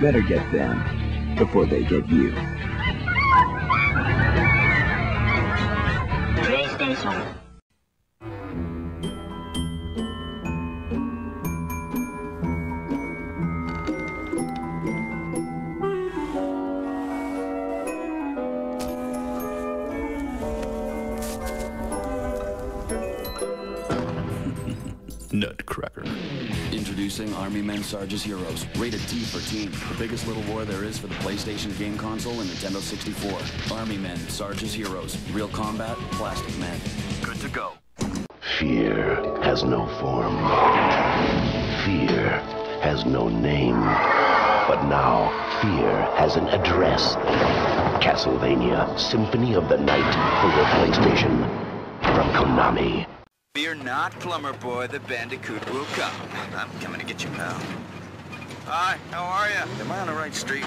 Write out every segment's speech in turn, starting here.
better get them before they get you. PlayStation. Nutcracker. Introducing Army Men Sarge's Heroes, rated T for teen. The biggest little war there is for the PlayStation game console and Nintendo 64. Army Men Sarge's Heroes. Real combat, plastic men. Good to go. Fear has no form. Fear has no name. But now, fear has an address. Castlevania Symphony of the Night for your PlayStation. From Konami. Fear not, plumber boy, the bandicoot will come. I'm coming to get you, pal. Hi, how are you? Am I on the right street?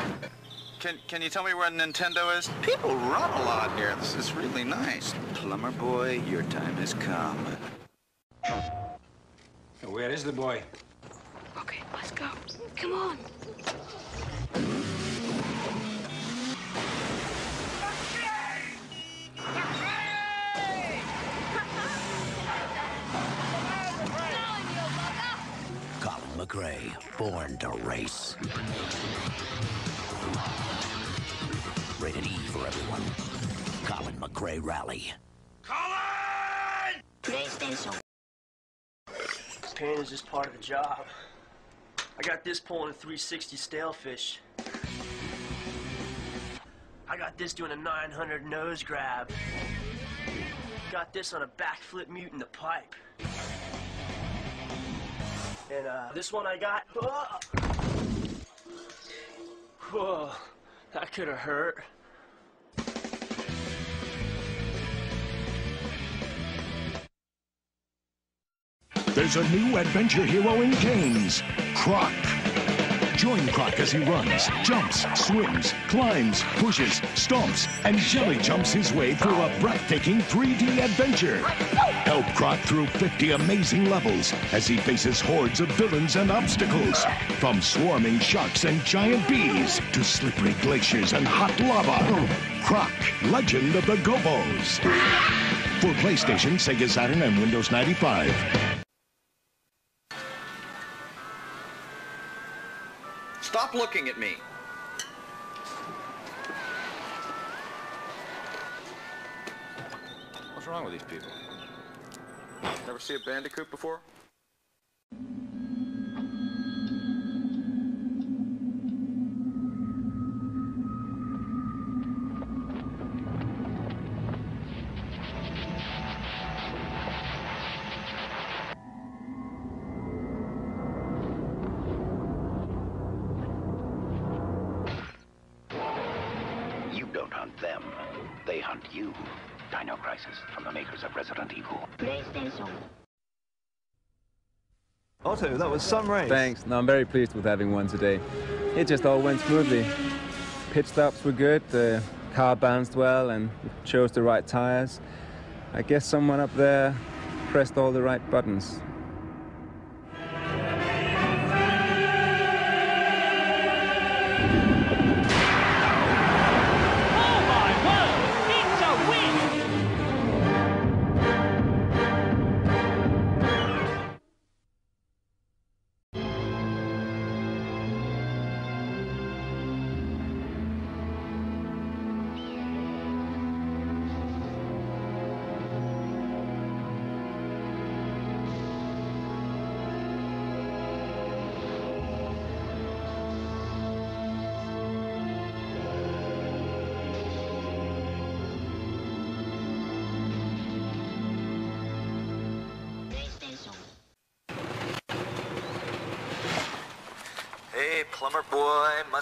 Can Can you tell me where Nintendo is? People run a lot here. This is really nice. Plumber boy, your time has come. Where is the boy? Okay, let's go. Come on. Colin McRae, born to race. Rated E for everyone. Colin McRae Rally. PlayStation. Pain is just part of the job. I got this pulling a 360 stalefish. I got this doing a 900 nose grab. Got this on a backflip mute in the pipe. And uh, this one I got. Whoa, that could have hurt. There's a new adventure hero in games, Croc. Join Croc as he runs, jumps, swims, climbs, pushes, stomps, and jelly jumps his way through a breathtaking 3D adventure. Help Croc through 50 amazing levels as he faces hordes of villains and obstacles. From swarming sharks and giant bees to slippery glaciers and hot lava. Croc, Legend of the Gobos. For PlayStation, Sega Saturn, and Windows 95. Stop looking at me. What's wrong with these people? Never see a bandicoot before? Resident Evil. PlayStation. Otto, that was some race. Thanks. No, I'm very pleased with having one today. It just all went smoothly. Pit stops were good, the car bounced well, and chose the right tires. I guess someone up there pressed all the right buttons.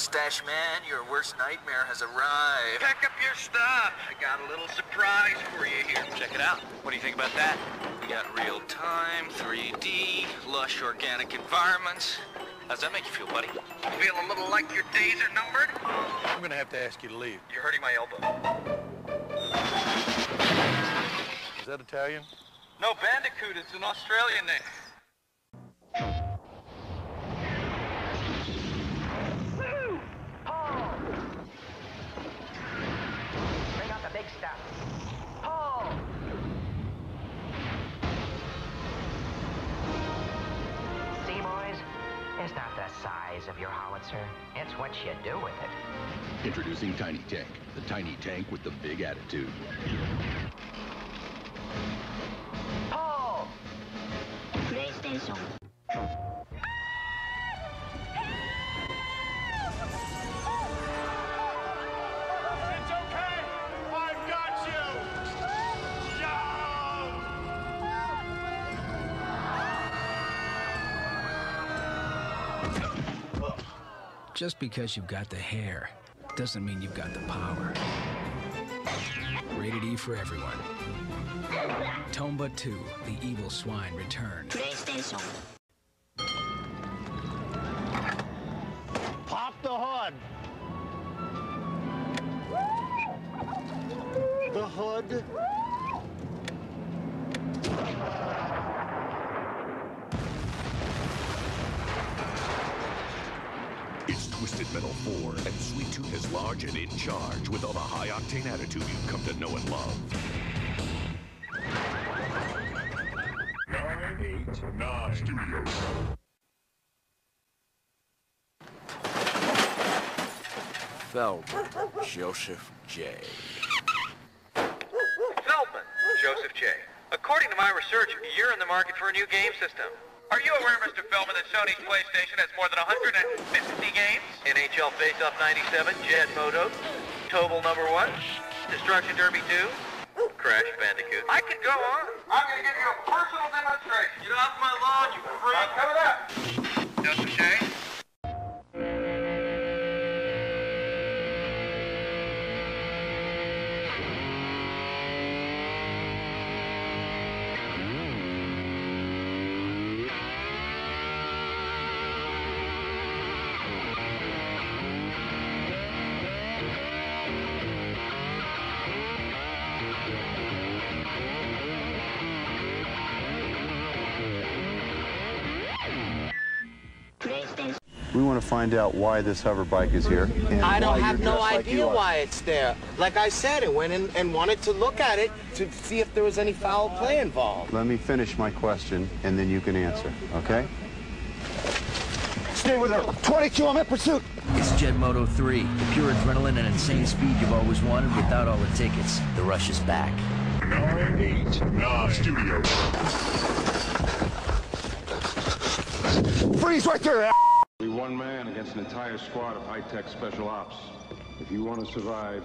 Mustache man, your worst nightmare has arrived. Pack up your stuff. I got a little surprise for you here. Check it out. What do you think about that? We got real time, 3D, lush organic environments. How's that make you feel, buddy? Feel a little like your days are numbered? I'm gonna have to ask you to leave. You're hurting my elbow. Is that Italian? No, Bandicoot is an Australian name. Size of your howitzer. It's what you do with it. Introducing Tiny Tank, the tiny tank with the big attitude. Oh! PlayStation. Just because you've got the hair doesn't mean you've got the power. Rated E for everyone. Tomba 2, The Evil Swine return. PlayStation. Pop the hood! The hood. It's Twisted Metal 4, and Sweet Tooth is large and in charge with all the high-octane attitude you've come to know and love. Nine, eight, nine. Studios. Feldman, Joseph J. Feldman, Joseph J. According to my research, you're in the market for a new game system. Are you aware, Mr. Feldman, that Sony's PlayStation has more than 150 games? NHL Face-Off 97, Jet Moto, Tobal Number 1, Destruction Derby 2, Crash Bandicoot. I could go on. I'm going to give you a personal demonstration. Get off my lawn, you freak. Cover that. Joseph J. to find out why this hover bike is here. and I don't have no dressed like idea why it's there. Like I said, it went in and wanted to look at it to see if there was any foul play involved. Let me finish my question, and then you can answer, okay? Stay with her. 22, I'm in pursuit. It's Jet Moto 3, the pure adrenaline and insane speed you've always wanted without all the tickets. The rush is back. Nine, eight, nine. Studio. Freeze right there! Be one man against an entire squad of high-tech special ops. If you want to survive,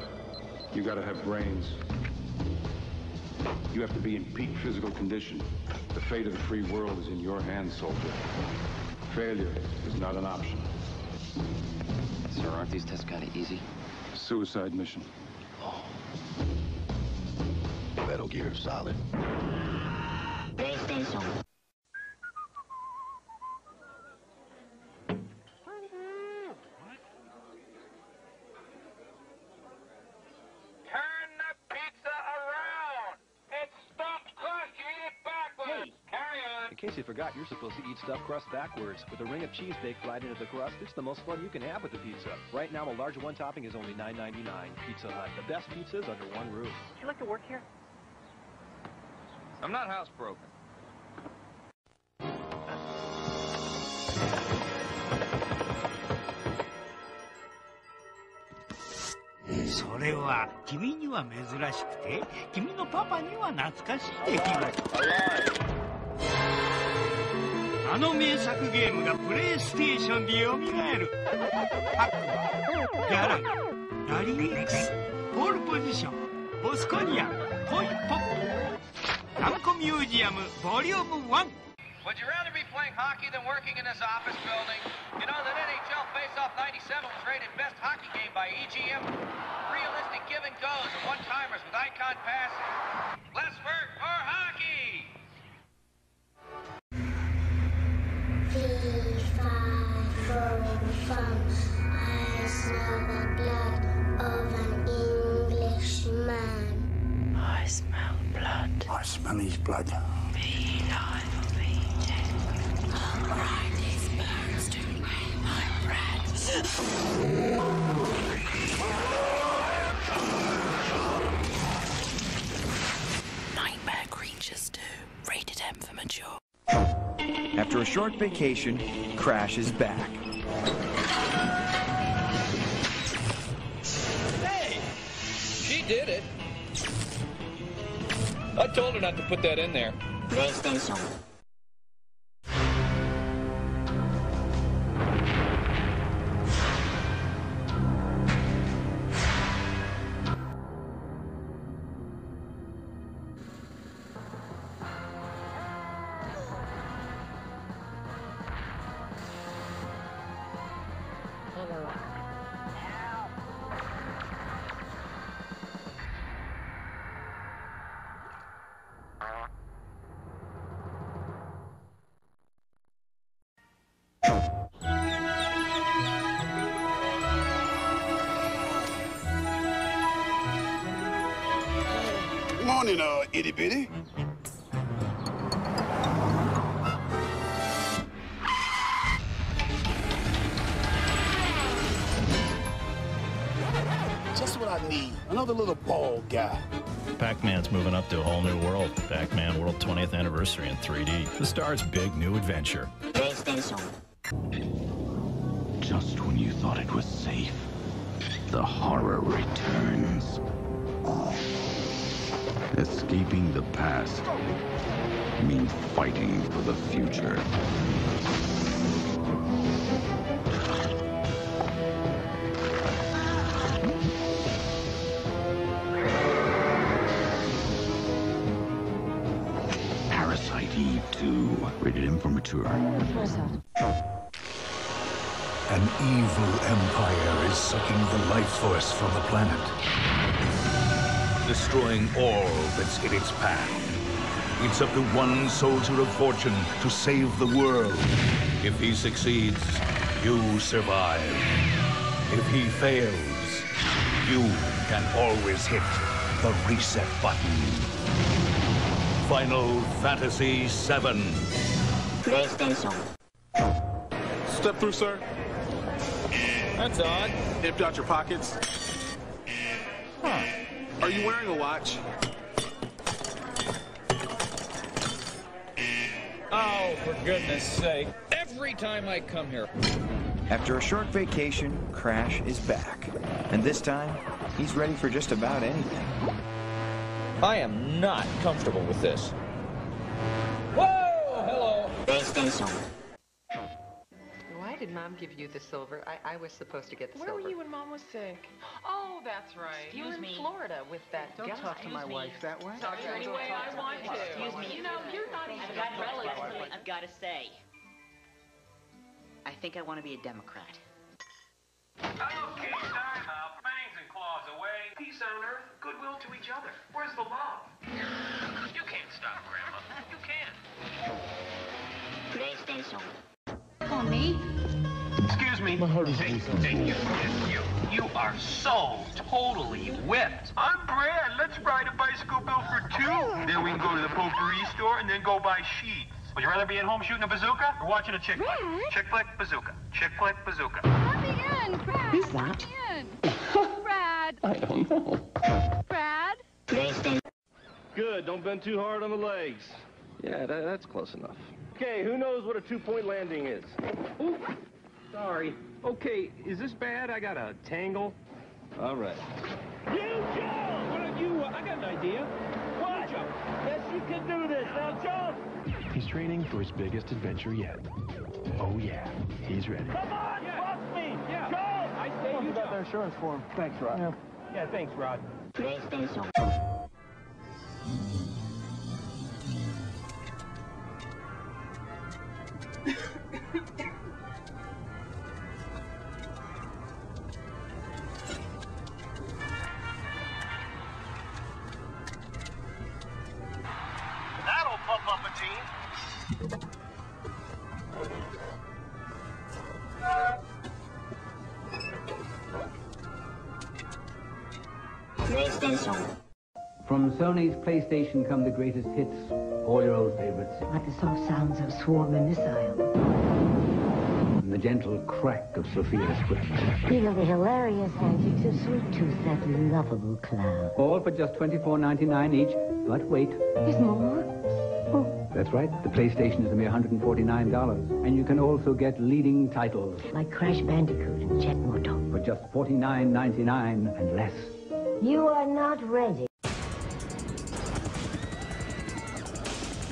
you gotta have brains. You have to be in peak physical condition. The fate of the free world is in your hands, soldier. Failure is not an option. Sir, aren't these tests kind of easy? Suicide mission. Oh. Metal Gear Solid. PlayStation. Turn the pizza around! It's stuffed crust! You eat it backwards! Carry on! In case you forgot, you're supposed to eat stuffed crust backwards. With a ring of cheese baked right into the crust, it's the most fun you can have with the pizza. Right now, a large one topping is only $9.99. Pizza Hut, the best pizzas under one roof. Would you like to work here? I'm not housebroken. それは君には珍しくて君のパパには懐かしい出来事 あの名作ゲームがプレイステーションでよみがえる。パックはギャラガリリックスポールポジションボスコニアポイポップランコミュージアムボリューム1ハッキー blood of an Englishman. I smell blood. I smell his blood. short vacation, Crash is back. Hey! She did it. I told her not to put that in there. PlayStation. 3D. The star's big new adventure. Just when you thought it was safe, the horror returns. Escaping the past means fighting for the future. An evil empire is sucking the life force from the planet. Destroying all that's in its path. It's up to one soldier of fortune to save the world. If he succeeds, you survive. If he fails, you can always hit the reset button. Final Fantasy VII. PlayStation. Step through, sir. That's odd. Empty out your pockets. Huh. Are you wearing a watch? Oh, for goodness sake. Every time I come here. After a short vacation, Crash is back. And this time, he's ready for just about anything. I am not comfortable with this. Whoa! Hello! PlayStation. Why did Mom give you the silver? I, I was supposed to get the Where silver. Where were you when Mom was sick? Oh, that's right. you were in me. Florida with that Don't guy. talk to my me. wife that way. Talk to her any way I want to. Excuse me. You know, you're not even I've got relatives. I've got to say. I think I want to be a Democrat. Okay, time out. Fangs and claws away. Peace on earth, goodwill to each other. Where's the love? You can't stop, Grandma. You can't. PlayStation. On me? Excuse me. My heart is hey, hey, you, you, you are so totally whipped. I'm Brad. Let's ride a bicycle bill for two. Then we can go to the potpourri store and then go buy sheets. Would you rather be at home shooting a bazooka or watching a chick flick? Chick flick, bazooka. Chick flick, bazooka. Who's that? Brad. I don't know. Brad. PlayStation. Good. Don't bend too hard on the legs. Yeah, that, that's close enough. Okay, who knows what a two-point landing is? Ooh, sorry. Okay, is this bad? I got a tangle. All right. You, Joe! What are you? Uh, I got an idea. What? Yes, you can do this. Now, jump! He's training for his biggest adventure yet. Oh yeah, he's ready. Come on, trust me. Yeah. Joe! I say you got their insurance form. Thanks, Rod. Yeah, yeah thanks, Rod. PlayStation. PlayStation. From Sony's PlayStation come the greatest hits, all your old favorites. Like the soft sounds of swarming missiles. And the gentle crack of Sophia's whip. Feel the hilarious antics of Sweet Tooth, that lovable clown. All for just $24.99 each. But wait. There's more? Oh. That's right. The PlayStation is a mere $149. And you can also get leading titles Like Crash Bandicoot and Jet Moto. for just $49.99 and less. You are not ready.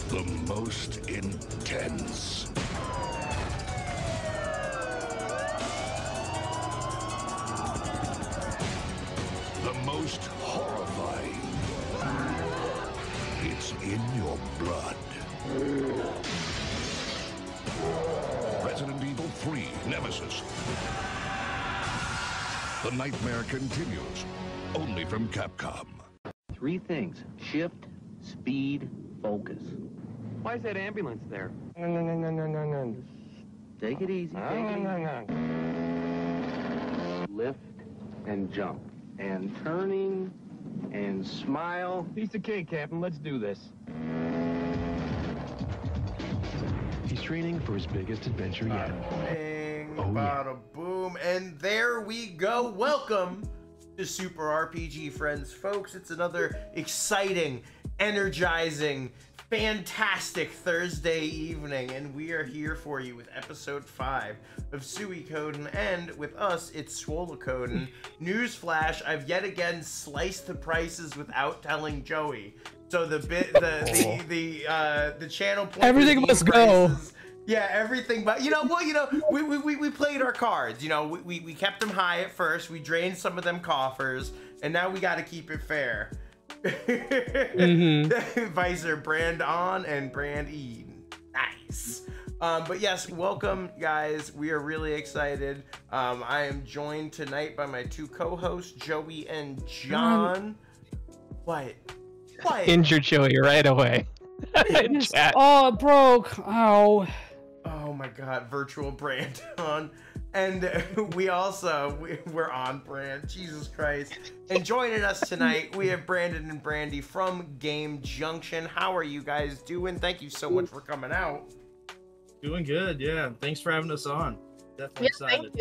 The most intense. The nightmare continues. Only from Capcom. Three things shift, speed, focus. Why is that ambulance there? No, no, no, no, no, no, no. Take it easy. Take it easy. Lift and jump. And turning and smile. Piece of cake, Captain. Let's do this. He's training for his biggest adventure yet. Bing, Oh, yeah. Bada boom, and there we go. Welcome to Super RPG Friends, folks. It's another exciting, energizing, fantastic Thursday evening, and we are here for you with episode 5 of Suikoden, and with us, it's Swolokoden. Newsflash, I've yet again sliced the prices without telling Joie. So the bit, the the the uh, the channel point Everything must go. prices- yeah, everything. But you know, well, you know, we, we, we, we played our cards. You know, we, we, we kept them high at first. We drained some of them coffers, and now we got to keep it fair. Visor brand on and brand E. Nice. Um, but yes, welcome guys. We are really excited. Um, I am joined tonight by my two co-hosts, Joie and John. What? What? Injured Joie right away. In Just- chat. oh, it broke. Ow. Oh my god, virtual brand on. And we also we, we're on brand. Jesus Christ. And joining us tonight, we have Brandon and Brandi from Game Junction. How are you guys doing? Thank you so much for coming out. Doing good, yeah. Thanks for having us on. Definitely Yeah, excited.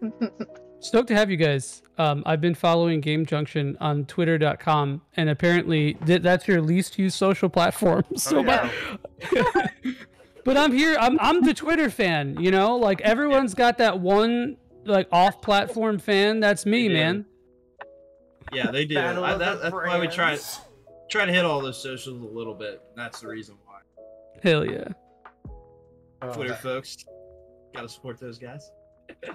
thank you. Stoked to have you guys. Um, I've been following Game Junction on Twitter.com, and apparently th- that's your least used social platform. So, Oh, yeah. But, but I'm here. I'm I'm the Twitter fan. You know, like everyone's got that one like off-platform fan. That's me, Yeah. man. Yeah, they do. I, of that, the that's why we try try to hit all those socials a little bit. That's the reason why. Hell yeah. Oh, Twitter that- folks, gotta support those guys.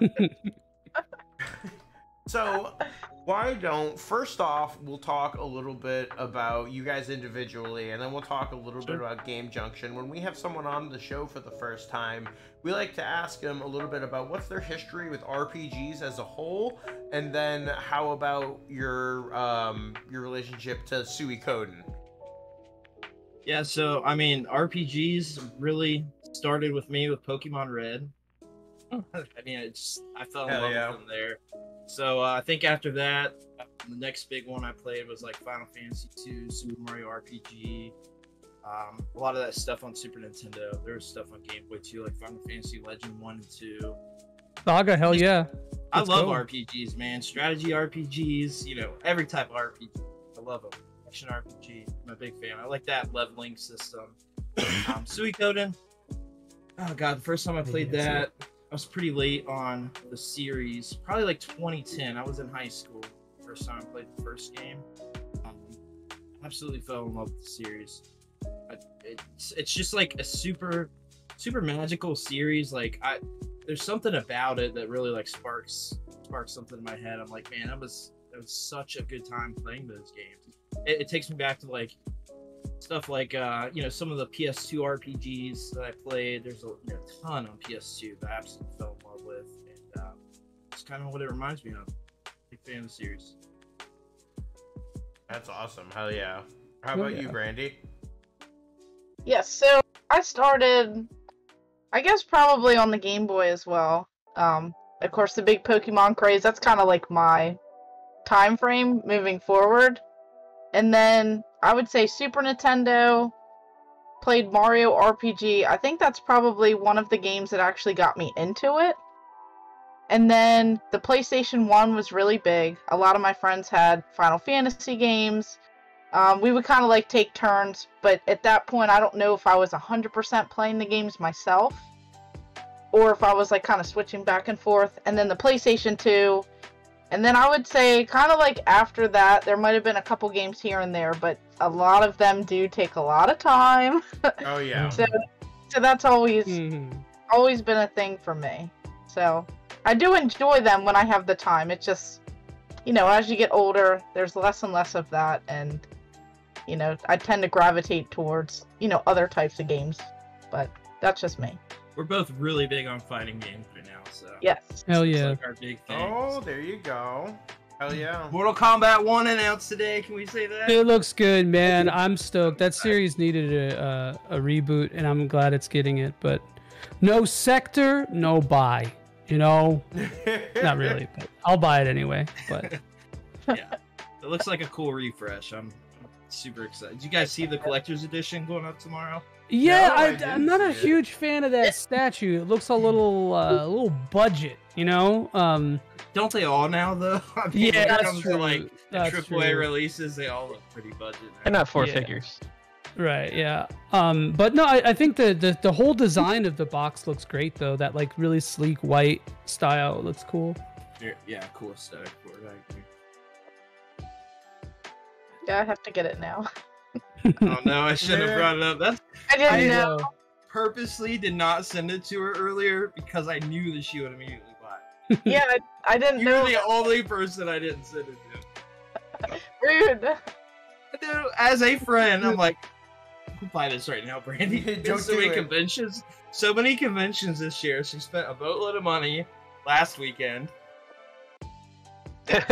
So, why don't first off we'll talk a little bit about you guys individually, and then we'll talk a little bit about Game Junction. When we have someone on the show for the first time, we like to ask them a little bit about what's their history with RPGs as a whole, and then how about your um, your relationship to Suikoden. Yeah, so I mean, RPGs really started with me with Pokemon Red. I mean, it's I fell in Hell love yeah. with them there. So uh, I think after that, the next big one I played was like Final Fantasy II, Super Mario RPG. Um, a lot of that stuff on Super Nintendo. There was stuff on Game Boy too, like Final Fantasy Legend One and Two. Saga, hell yeah. I Let's love go. RPGs, man. Strategy RPGs, you know, every type of RPG. I love them. Action RPG, I'm a big fan. I like that leveling system. um, Suikoden. Oh god, the first time I played Yeah, that, I was pretty late on the series. Probably like 2010. I was in high school. First time I played the first game. Um, absolutely fell in love with the series. It's it's just like a super super magical series. Like I, there's something about it that really like sparks sparks something in my head. I'm like, man, that was that was such a good time playing those games. It, it takes me back to like stuff like uh, you know some of the PS2 RPGs that I played. There's a you know, ton on PS2 that I absolutely fell in love with, and uh, it's kind of what it reminds me of. Big fan of the series. That's awesome. Hell yeah. How Oh, about yeah. you, Brandi? Yes, so I started, I guess probably on the Game Boy as well. Um, of course, the big Pokemon craze. That's kind of like my time frame moving forward. And then I would say Super Nintendo. Played Mario RPG. I think that's probably one of the games that actually got me into it. And then the PlayStation 1 was really big. A lot of my friends had Final Fantasy games. Um, we would kind of like take turns, but at that point, I don't know if I was 100% playing the games myself or if I was like kind of switching back and forth. And then the PlayStation 2, And then I would say, kind of like after that, there might have been a couple games here and there, but a lot of them do take a lot of time. Oh yeah. so, so that's always Mm-hmm. always been a thing for me. So I do enjoy them when I have the time. It's just, you know, as you get older, there's less and less of that, and you know, I tend to gravitate towards you know other types of games. But that's just me. We're both really big on fighting games right now, so Yes. Hell yeah. like our big thing. Oh, there you go. Hell yeah. Mortal Kombat One announced today. Can we say that? It looks good, man. I'm stoked. That series needed a, uh, a reboot, and I'm glad it's getting it. But no Sektor, no buy. You know, not really. But I'll buy it anyway. But yeah, it looks like a cool refresh. I'm, I'm super excited. Did you guys see the collector's edition going up tomorrow? yeah, No, I, I I'm not a it. huge fan of that statue. It looks a little, uh, a little budget. You know, um, Don't they all now though? I mean, Yeah, that's comes true. to like the That's AAA true. releases, they all look pretty budget. now. They're not four Yeah. figures. Right, yeah. Um, but no, I, I think the, the the whole design of the box looks great though. That like really sleek white style looks cool. Yeah, yeah, cool aesthetic for it. I agree. Yeah, I have to get it now. Oh no, I shouldn't have brought it up. That's I didn't I know. purposely did not send it to her earlier because I knew that she would immediately buy. it. Yeah, I, I didn't You're know. the only person I didn't send it to. Rude. Dude, as a friend, I'm like, I'll buy this right now, Brandi. Don't Don't so do many it. conventions, so many conventions this year. She spent a boatload of money last weekend. Yeah,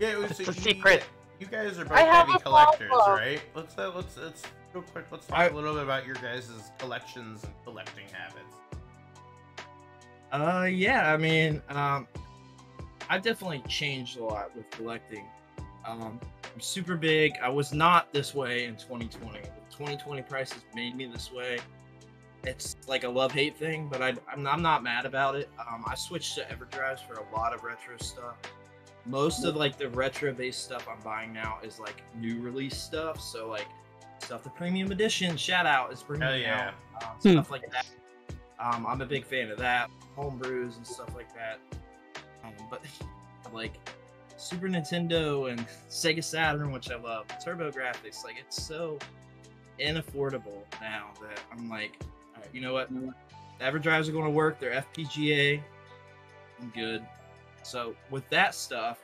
it was It's a you- secret. You guys are both heavy collectors, follow-up. right? Let's uh, let's let's real quick. Let's talk I- a little bit about your guys' collections and collecting habits. Uh, yeah, I mean, um, I've definitely changed a lot with collecting. Um, I'm super big. I was not this way in 2020. The 2020 prices made me this way. It's like a love hate thing, but I, I'm, I'm not mad about it. Um, I switched to EverDrives for a lot of retro stuff. Most of like the retro based stuff I'm buying now is like new release stuff. So like stuff the premium edition shout out is bringing Hell yeah. out um, Hmm. stuff like that. Um, I'm a big fan of that, homebrews and stuff like that. Um, but like Super Nintendo and Sega Saturn, which I love, TurboGrafx, like it's so inaffordable now that I'm like, all right, you know what? The EverDrives are going to work. They're FPGA. I'm good. So with that stuff,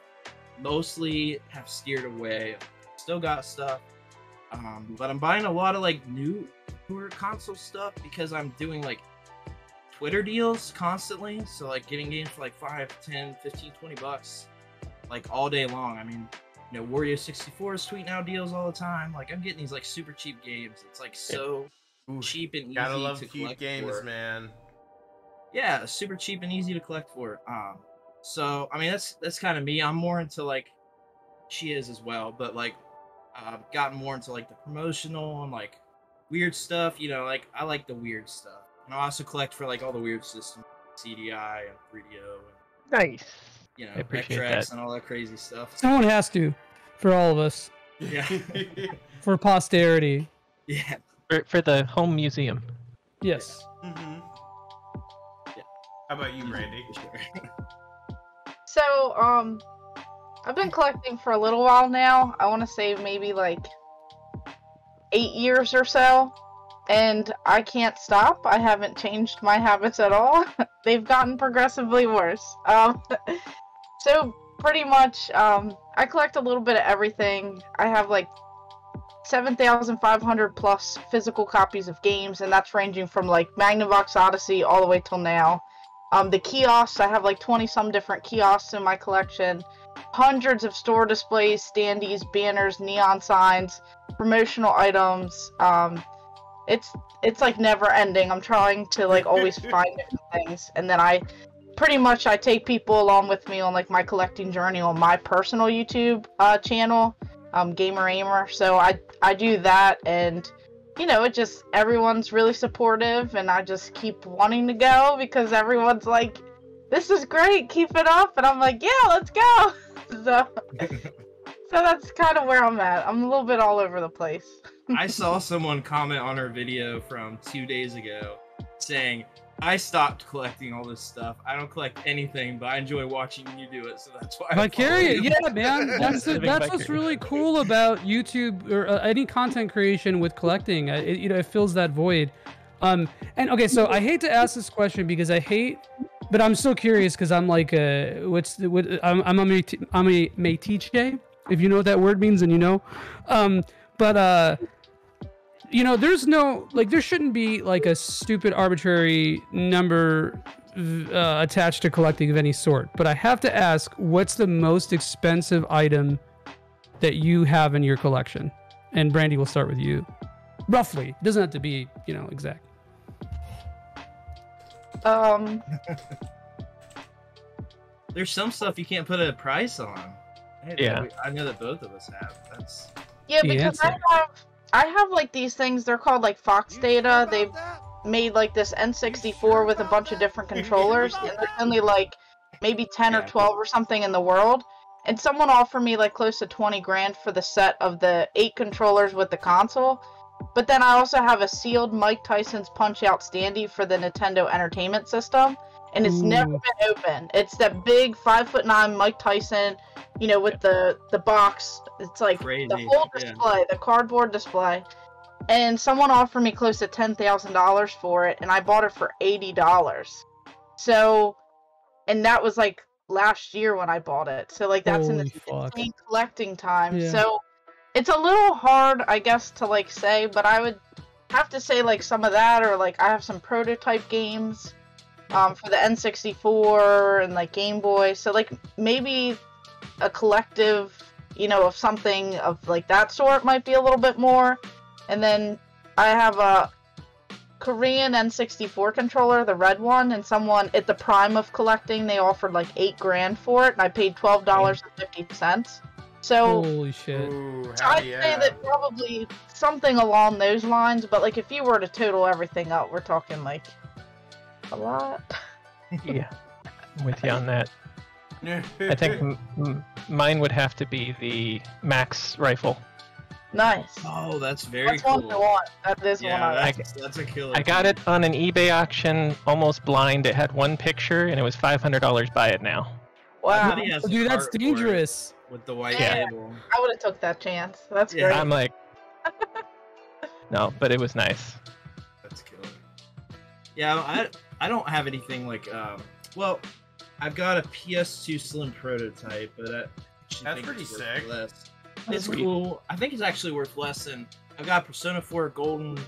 mostly have steered away. Still got stuff, um, but I'm buying a lot of like new newer console stuff because I'm doing like Twitter deals constantly. So like getting games for like 5, 10, 15, 20 bucks like all day long. I mean, you know, Wario 64 is tweeting out deals all the time. Like I'm getting these like super cheap games. It's like so Ooh, cheap and easy to collect. Gotta love to cheap collect games, for. man. Yeah, super cheap and easy to collect for. Um, so I mean that's that's kind of me. I'm more into like she is as well, but like I've gotten more into like the promotional and like weird stuff. You know, like I like the weird stuff, and I also collect for like all the weird systems, CDI and 3DO, and Nice. you know, I appreciate Vectrex that. and all that crazy stuff. someone has to, for all of us, Yeah, for posterity. yeah. For, for the home museum. Yes. Mm-hmm. Yeah. How about you, Brandi? So, um, I've been collecting for a little while now. I want to say maybe like eight years or so. And I can't stop. I haven't changed my habits at all. They've gotten progressively worse. Um, so pretty much, um, I collect a little bit of everything. I have like 7,500 plus physical copies of games, and that's ranging from like Magnavox Odyssey all the way till now. Um, the kiosks, I have like 20 some different kiosks in my collection. Hundreds of store displays, standees, banners, neon signs, promotional items. Um, it's it's like never ending. I'm trying to like always find different things, and then I pretty much I take people along with me on like my collecting journey on my personal YouTube uh, channel, um, Gamer Aimer. So I I do that, and you know it just everyone's really supportive, and I just keep wanting to go because everyone's like, "This is great, keep it up," and I'm like, "Yeah, let's go." so so that's kind of where I'm at. I'm a little bit all over the place. I saw someone comment on her video from two days ago saying, I stopped collecting all this stuff. I don't collect anything, but I enjoy watching you do it, so that's why. I follow Vicarious, yeah, man. That's the, that's what's really cool about YouTube or uh, any content creation with collecting. Uh, It, you know, it fills that void. Um, and okay, so I hate to ask this question because I hate, but I'm still curious because I'm like, uh, what's the, what? I'm I'm a meti- I'm a metiche. If you know what that word means, and you know, um, but uh, you know, there's no like there shouldn't be like a stupid arbitrary number uh, attached to collecting of any sort. But I have to ask, what's the most expensive item that you have in your collection? And Brandi, we'll start with you. Roughly, it doesn't have to be you know exact. Um, There's some stuff you can't put a price on. Hey, Yeah. we- I know that both of us have. That's yeah, The because I answer. have I have like these things. They're called like Fox Data. They've made like this N64 with a bunch of different controllers, and there's only like maybe 10 or 12 or something in the world. And someone offered me like close to 20 grand for the set of the eight controllers with the console. But then I also have a sealed Mike Tyson's Punch Out Standy for the Nintendo Entertainment System, and it's never been open. It's that big five foot nine Mike Tyson, you know, with the the box. It's like the Crazy, whole yeah. display, the cardboard display. And someone offered me close to ten thousand dollars for it, and I bought it for eighty dollars. So, and that was like last year when I bought it. So like that's in the collecting time. Yeah. So it's a little hard, I guess, to like say, but I would have to say like some of that, or like I have some prototype games um, for the N64 and like Game Boy. So like maybe a collective, you know, of something of like that sort might be a little bit more. And then I have a Korean N64 controller, the red one, and someone at the prime of collecting, they offered like eight grand for it, and I paid twelve dollars and fifty cents. So Holy shit! I'd say that probably something along those lines, but like if you were to total everything up, we're talking like a lot. yeah, I'm with you on that. I think m- m- mine would have to be the Max rifle. Nice. Oh, that's very That's cool. one I want. That is Yeah, one I want. that's, that's a killer. I got it on an eBay auction, almost blind. It had one picture, and it was five hundred dollars. Buy it now. Wow. Somebody has a dude, that's cart for it dangerous. With the white Yeah. label. I would have took that chance. That's Yeah. great. I'm like, no, but it was nice. That's killer. Yeah, I I don't have anything like um. Well, I've got a PS2 Slim prototype, but I That's think pretty it's worth sick. Less. That's It's sweet. cool. I think it's actually worth less than I've got Persona 4 Golden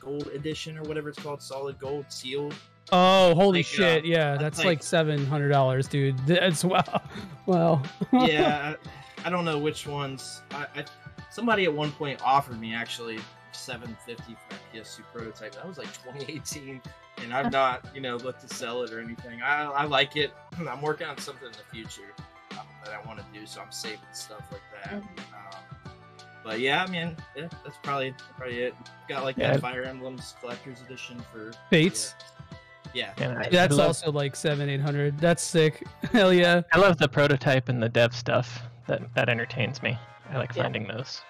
Gold Edition or whatever it's called, solid gold sealed. Oh, holy Like, uh, shit! yeah, that's that's like- like seven hundred dollars, dude. That's wow, wow. yeah, I, I don't know which ones. I, I somebody at one point offered me actually 750 for a PS2 prototype. That was like 2018, and I've not you know looked to sell it or anything. I I like it. I'm working on something in the future um, that I want to do, so I'm saving stuff like that. Um, but yeah, I mean, yeah, that's probably probably it. Got like Yeah. that Fire Emblems Collector's Edition for Fates. Yeah. And I, That's I love, also like seven, eight hundred. That's sick. Hell yeah. I love the prototype and the dev stuff. That that entertains me. I like Yeah. finding those.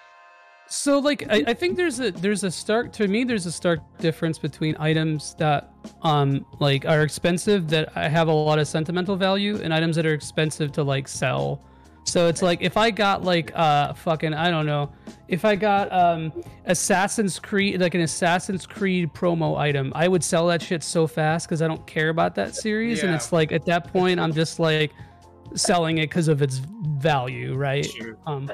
So like I, I think there's a there's a stark to me there's a stark difference between items that um like are expensive that I have a lot of sentimental value and items that are expensive to like sell. So it's like if I got like uh fucking I don't know if I got um Assassin's Creed like an Assassin's Creed promo item I would sell that shit so fast because I don't care about that series and it's like at that point I'm just like selling it because of its value right Sure. um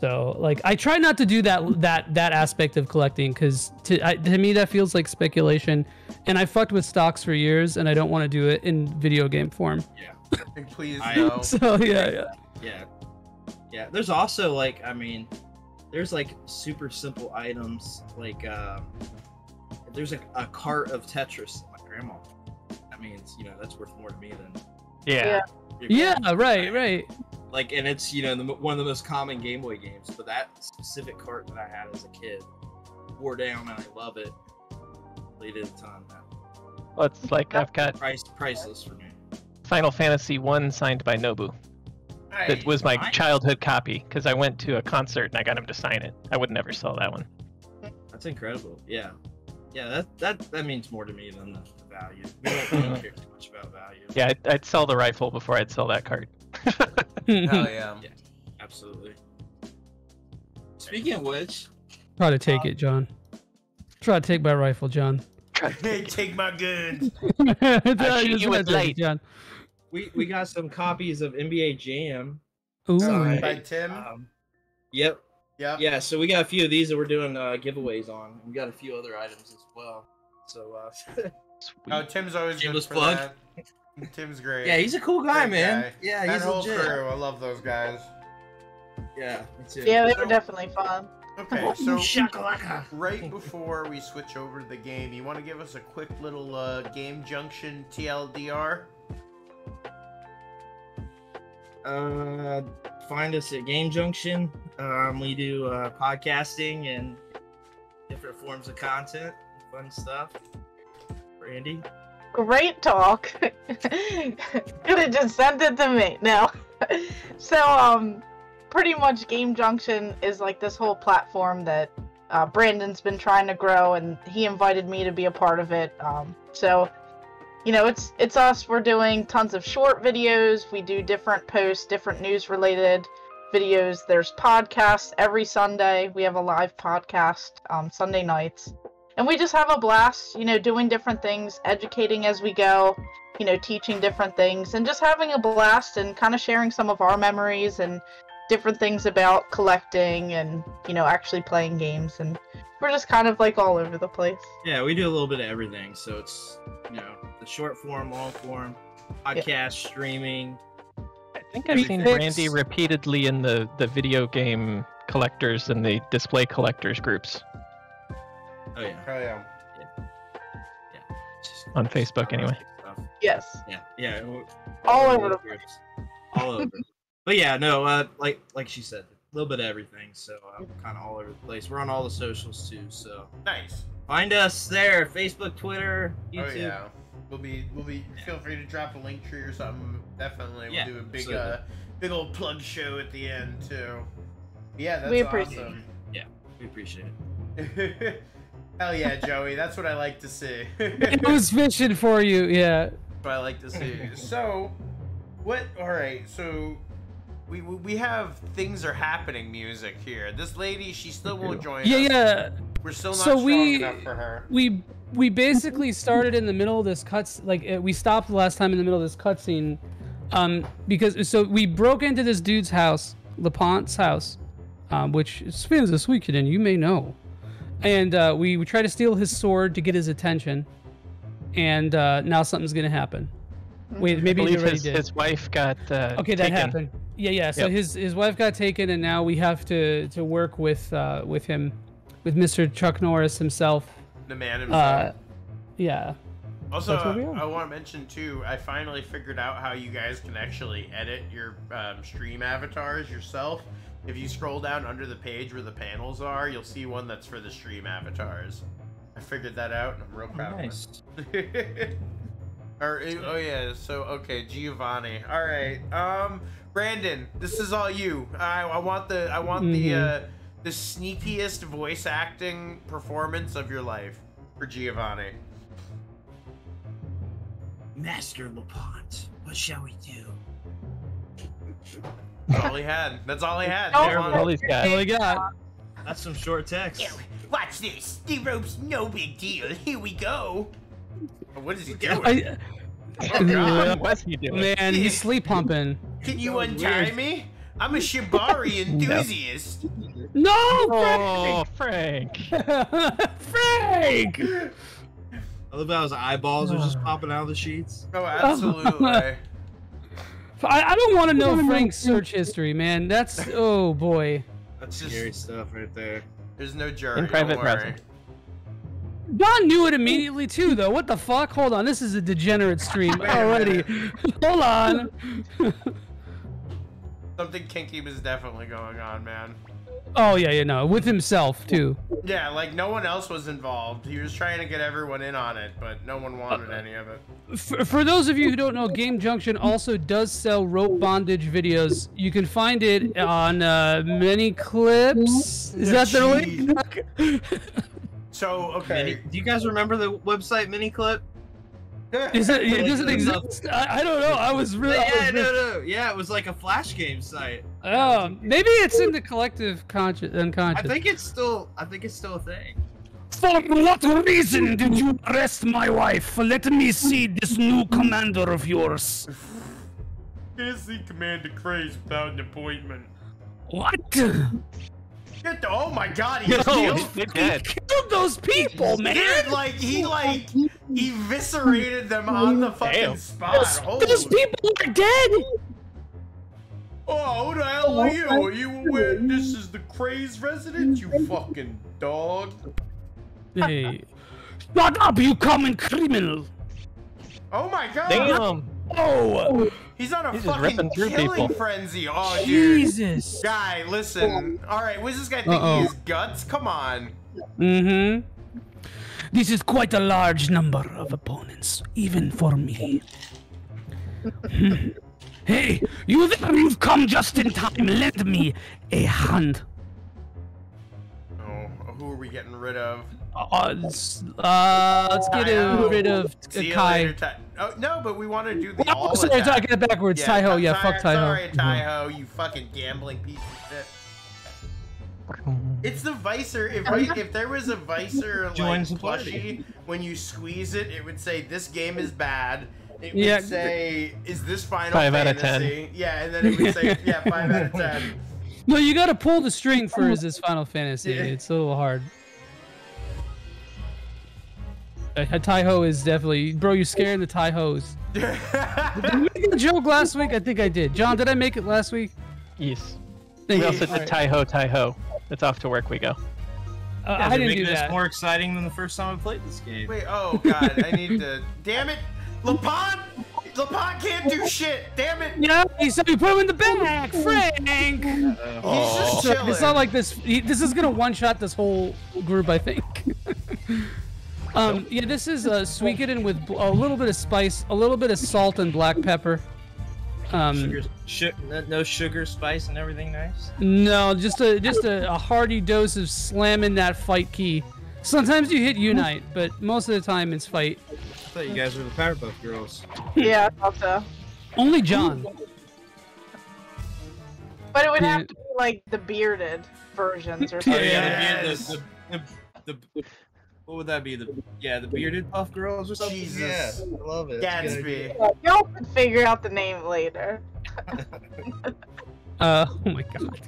so like I try not to do that that that aspect of collecting because to I, to me that feels like speculation, and I fucked with stocks for years, and I don't want to do it in video game form. Yeah, Please I- no. So yeah, yeah. Yeah. Yeah. There's also like I mean, there's like super simple items like um there's a, a cart of Tetris that my grandma. That means, you know, that's worth more to me than Yeah. your Yeah, right, right. Like and it's, you know, the, one of the most common Game Boy games, but that specific cart that I had as a kid wore down and I love it. Played it a ton. That Well, it's like I've got price priceless for me. Final Fantasy One signed by Nobu. That was my Nice. childhood copy because I went to a concert and I got him to sign it. I would never sell that one. That's incredible. Yeah. Yeah, that that that means more to me than the value. We don't, we don't care too much about value. Yeah, I'd, I'd sell the rifle before I'd sell that card. Hell yeah. Yeah, absolutely. Speaking of which, Try to take it, John. Try to take my rifle, John. Hey, take my guns. I shoot you with light. John. we we got some copies of NBA Jam. Ooh. signed. By Tim. Um, yep. Yep. Yeah, so we got a few of these that we're doing uh, giveaways on. We got a few other items as well. So uh, Oh, Tim's always Shameless good for plug. that. Tim's great. Yeah, he's a cool guy, Great man. guy. Yeah, that he's whole legit. crew. I love those guys. yeah, me too. Yeah, they were definitely fun. Okay, so right before we switch over to the game, you want to give us a quick little uh, game junction TLDR? Uh, find us at Game Junction. Um, we do uh, podcasting and different forms of content, fun stuff. Randy. Great talk. Could have just sent it to me. No. so, um, pretty much Game Junction is like this whole platform that uh, Brandon's been trying to grow, and he invited me to be a part of it. Um, so, you know, it's it's us. We're doing tons of short videos. We do different posts, different news related videos. There's podcasts every Sunday. We have a live podcast um, Sunday nights and we just have a blast you know doing different things educating as we go you know teaching different things and just having a blast and kind of sharing some of our memories and different things about collecting and you know actually playing games and we're just kind of like all over the place Yeah, we do a little bit of everything. So it's you know the short form, long form, podcast, streaming. I think I've seen Everything. Randy repeatedly in the, the video game collectors and the display collectors groups Oh yeah, Oh yeah. just on Facebook anyway. stuff. yes Yeah, yeah. w- All of over the groups. All over. But yeah, no, uh, like like she said, a little bit of everything. So I'm kind of all over the place. We're on all the socials too. So Nice. find us there: Facebook, Twitter, YouTube. Oh yeah. We'll be we'll be feel free to drop a link tree or something. Definitely. We'll Yeah, do a big absolutely. uh big old plug show at the end too. Yeah, that's We appreciate awesome. Yeah, we appreciate it. Hell yeah, Joie. That's what I like to see. It was fishing for you, yeah. what I like to see. So, what? All right. So, we we we have things are happening music here. This lady, she still won't join Yeah, us. yeah. Yeah. We're still not So strong we- enough for her. We we basically started in the middle of this cuts like uh, we stopped the last time in the middle of this cutscene, um because so we broke into this dude's house, Lepant's house, um, which spins this weekend, and you may know, and uh, we we tried to steal his sword to get his attention, and uh, now something's gonna happen. Wait, maybe it believe already his, did. his wife got uh, Okay, that taken. happened. Yeah, yeah. So Yep. his his wife got taken, and now we have to to work with uh, with him, with Mr. Chuck Norris himself. The man himself. Uh, yeah. Also, That's where we are. I want to mention too. I finally figured out how you guys can actually edit your um, stream avatars yourself. If you scroll down under the page where the panels are, you'll see one that's for the stream avatars. I figured that out, and I'm real proud nice. of it. or, oh yeah, so okay, Giovanni. All right, um, Brandon, this is all you. I, I want the I want the Mhm. uh, the sneakiest voice acting performance of your life for Giovanni. Master Lepant, what shall we do? That's all he had. That's all he had. Oh, Come on. All he's got. All I got. That's some short text. Ew. Watch this. The rope's no big deal. Here we go. Oh, what is he doing? I, Oh, God. What was he doing? man, he's sleep pumping. Can you so untie weird. me? I'm a Shibari enthusiast. No, Oh, Frank. Frank! I love how his eyeballs are just popping out of the sheets. Oh, absolutely. I, I don't want to know Frank's search history, man. That's oh boy. That's Just- scary stuff right there. There's no jury. In private don't worry. John knew it immediately too, though. What the fuck? Hold on, this is a degenerate stream Wait a already. Hold on. Something kinky was definitely going on, man. Oh yeah, yeah, no, with himself too. Yeah, like no one else was involved. He was trying to get everyone in on it, but no one wanted any of it. For, for those of you who don't know, Game Junction also does sell rope bondage videos. You can find it on uh, many clips. Is that the link? So okay. Mini, do you guys remember the website Miniclip? Is it? It doesn't exist. I, I don't know. I was really. Yeah, was no, really- no, yeah. It was like a flash game site. Oh, maybe it's in the collective conscious I think it's still. I think it's still a thing. For what reason did you arrest my wife? Let me see this new commander of yours. Can't see Commander Kraze without an appointment. What? Get the, oh my god, he Yo, killed, they're killed those people, man. Dude, like he like eviscerated them on the fucking Damn. spot. Those- those people are dead. Oh, who the hell are you? Are you aware this is the Kraze residence? You fucking dog. Hey, shut up, you common criminal. Oh my god. Damn. Oh. He's on a He's fucking killing people. frenzy. Oh, dude. Jesus. Guy, listen. All right, what does this guy think Uh-oh. he? Guts? Come on. Mm-hmm. This is quite a large number of opponents, even for me. Hey, you there? You've come just in time. Lend me a hand. Oh, who are we getting rid of? Uh, let's, uh, let's get rid of See you Kai. Later, Tai- Oh no, but we want to do the Oh, all sorry, attack. I get it backwards. Taiho, I'm yeah, sorry, fuck Taiho. Sorry. Taiho, you fucking gambling piece of shit. It's the Visor. If I, if there was a Visor like Joins the party. plushie, when you squeeze it, it would say this game is bad. It Yeah. would say, "Is this Final Five out of Fantasy?" Yeah, and then it would say, "Yeah, five out of 10. No, you gotta pull the string for is this Final Fantasy. It's a little hard. Uh, Taiho is definitely, bro. You scaring the Taihos. did I make a joke last week? I think I did. John, did I make it last week? Yes. Thank we you. also did Alright. tie ho. It's off to work we go. Uh, Guys I are didn't do this that. more exciting than the first time I played this game. Wait, oh god, I need to. Damn it, Lepant! Lepant can't do shit. Damn it. Yeah, he said we put him in the back, Frank. He's just chilling. It's not like this. He, this is gonna one shot this whole group, I think. um, yeah, this is uh, Suikoden with a little bit of spice, a little bit of salt and black pepper. Um, Sugar, su- no- no sugar, spice, and everything nice. no, just a just a, a hearty dose of slamming that fight key. Sometimes you hit unite, but most of the time it's fight. I thought you guys were the Powerpuff Girls. Yeah, I thought so. Only John. But it would have to be like the bearded versions or Oh, something. yeah, the, beard, the, the, the, the, what would that be? The yeah, the bearded Puff Girls or something. Jesus. Yeah, I love it. That's a. Gatsby. Y'all could figure out the name later. Uh, oh my god.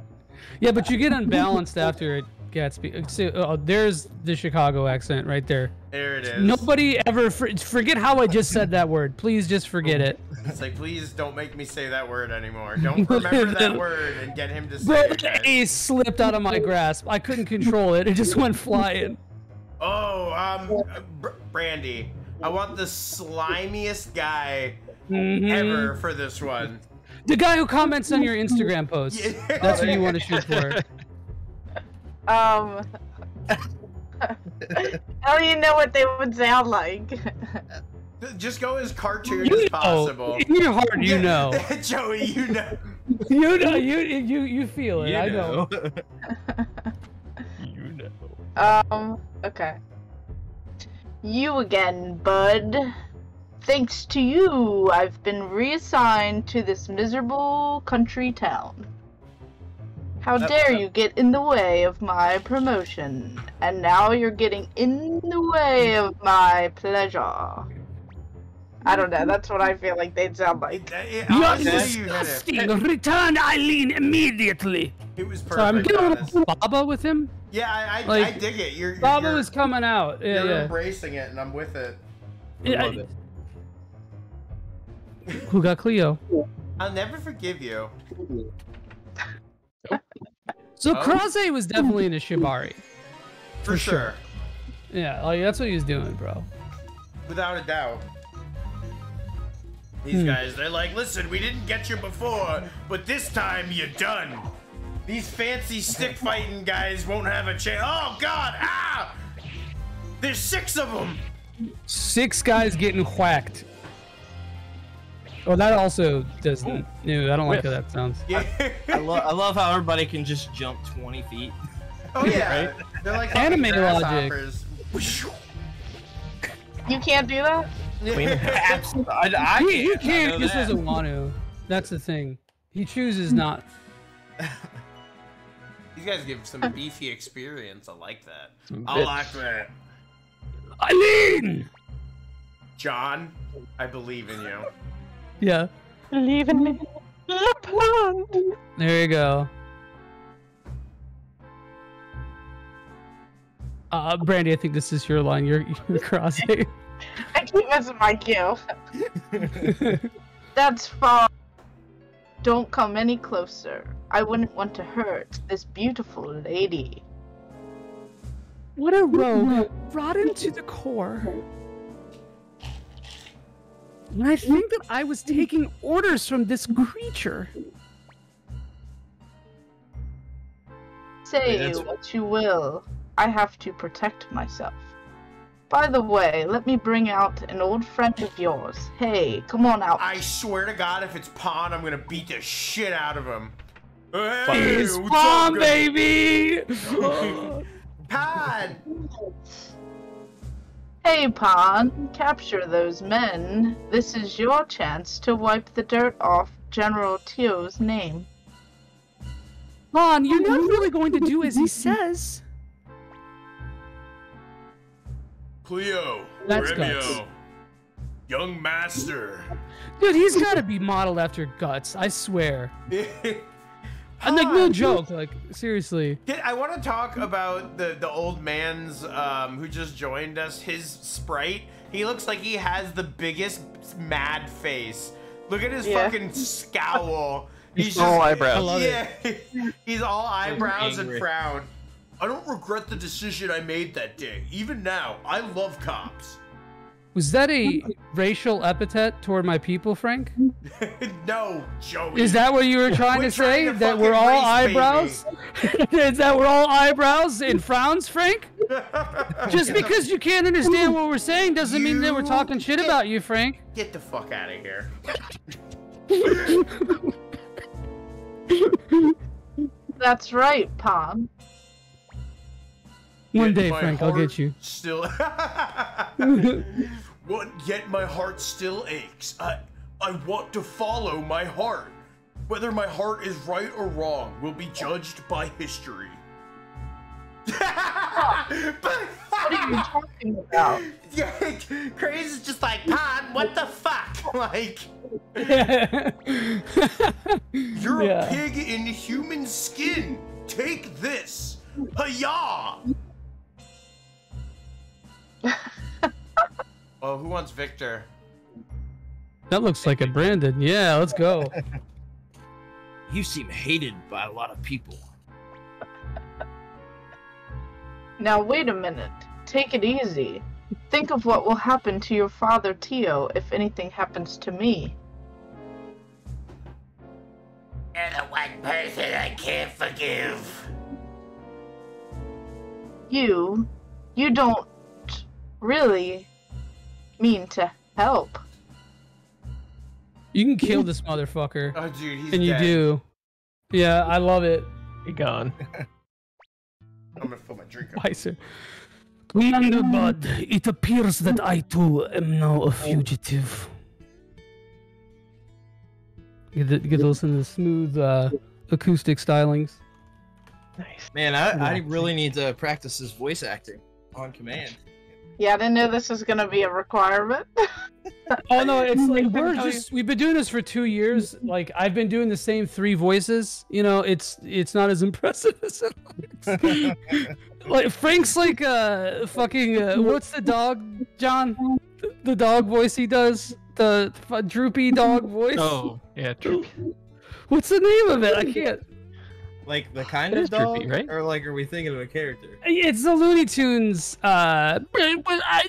Yeah, but you get unbalanced after it Gatsby. So, oh, there's the Chicago accent right there. There it is. Nobody ever for, forget how I just said that word. Please just forget it. It's like, please don't make me say that word anymore. Don't remember that word and get him to say Bro, it. again. A slipped out of my grasp. I couldn't control it. It just went flying. Oh, um, uh, Br- Brandi, I want the slimiest guy Mhm. ever for this one. The guy who comments on your Instagram posts. That's what you want to shoot for. Um. How do you know what they would sound like? Just go as cartoon You as know. possible. In your heart, you know. Joie, you know. You know. You you you feel it. You I know. You know. Um, okay. You again, bud. Thanks to you, I've been reassigned to this miserable country town. How That- dare you get in the way of my promotion? And now you're getting in the way of my pleasure. I don't know, that's what I feel like they'd sound like. It, You're honestly, you hit it. disgusting. Return Eileen immediately. It was perfect. So I'm getting a little Baba with him. Yeah, I, I, Like, I dig it. You're, you're, Baba you're, is coming out. Yeah, you're yeah. embracing it, and I'm with it. Yeah, love I- it. Who got Cleo? I'll never forgive you. So Oh. Kraze was definitely in a Shibari. For, sure. Yeah, like that's what he was doing, bro. Without a doubt. These Hmm. guys, they're like, listen, we didn't get you before, but this time you're done. These fancy stick fighting guys won't have a chance. Oh, God! Ah! There's six of them! Six guys getting whacked. Well, that also doesn't. No, I don't like how that sounds. Yeah. I, lo- I love how everybody can just jump 20 feet. oh, yeah. right? They're like Anime fucking logic. You can't do that. Absolutely. I, I he, he can't. I He just doesn't want to. That's the thing. He chooses not. You guys give some beefy experience. I like that. I like that. Eileen. John, I believe in you. Yeah. Believe in me. There you go. Uh, Brandi, I think this is your line. You're, you're crossing. I keep missing my cue. That's far. Don't come any closer. I wouldn't want to hurt this beautiful lady. What a rogue. Rotten to the core. And I think that I was taking orders from this creature. Say that's- what you will. I have to protect myself. By the way, let me bring out an old friend of yours. Hey, come on out. I swear to God, if it's Pahn, I'm gonna beat the shit out of him. Hey, It's what's Pahn, up, guys? baby! Pahn! Hey, Pahn, capture those men. This is your chance to wipe the dirt off General Teo's name. Lon, you're not really going to do as he says. Cleo, That's Gremio, guts. young master. Dude, he's got to be modeled after Guts. I swear. I'm like, no joke. Like, seriously. Kid, I want to talk about the the old man's um, who just joined us. His sprite. He looks like he has the biggest mad face. Look at his Yeah. fucking scowl. He's all eyebrows. I love yeah, he's all eyebrows and frown. I don't regret the decision I made that day. Even now, I love cops. Was that a racial epithet toward my people, Frank? no, Joie. Is that what you were trying We're to say? to that we're all race eyebrows? Is that we're all eyebrows and frowns, Frank? Just because you can't understand what we're saying doesn't mean that we're talking shit about you, Frank. Get the fuck out of here. That's right, Pahn. One Yet day, Frank, I'll get you. Still, what? Yet my heart still aches. I, I want to follow my heart. Whether my heart is right or wrong will be judged by history. What are you talking about? Yeah, Kraze is just like, Pahn, what the fuck? Like, you're Yeah. a pig in human skin. Take this. Hiya! well, who wants Viktor? That looks like a Brandon. Yeah, let's go. You seem hated by a lot of people. Now, wait a minute. Take it easy. Think of what will happen to your father, Teo, if anything happens to me. You're the one person I can't forgive. You, you don't really mean to help. You can kill this motherfucker. Oh, dude, he's and you dead. do. Yeah, I love it. Be gone. I'm gonna fill my drink up. Why, sir? Commander Bud, it appears that I too am now a fugitive. Get, the, get those in the smooth uh, acoustic stylings. Nice. Man, I, I really need to practice this voice acting on command. Yeah, I didn't know this was gonna be a requirement. Oh no, it's like we're just we've been doing this for two years. Like I've been doing the same three voices. You know, it's it's not as impressive as it looks. like Frank's like uh fucking uh, what's the dog, John? The, the dog voice he does, the f- droopy dog voice. Oh, yeah, droopy. What's the name of it? I can't. Like the kind of is droopy, dog, right? or like are we thinking of a character? It's the Looney Tunes. Uh, I,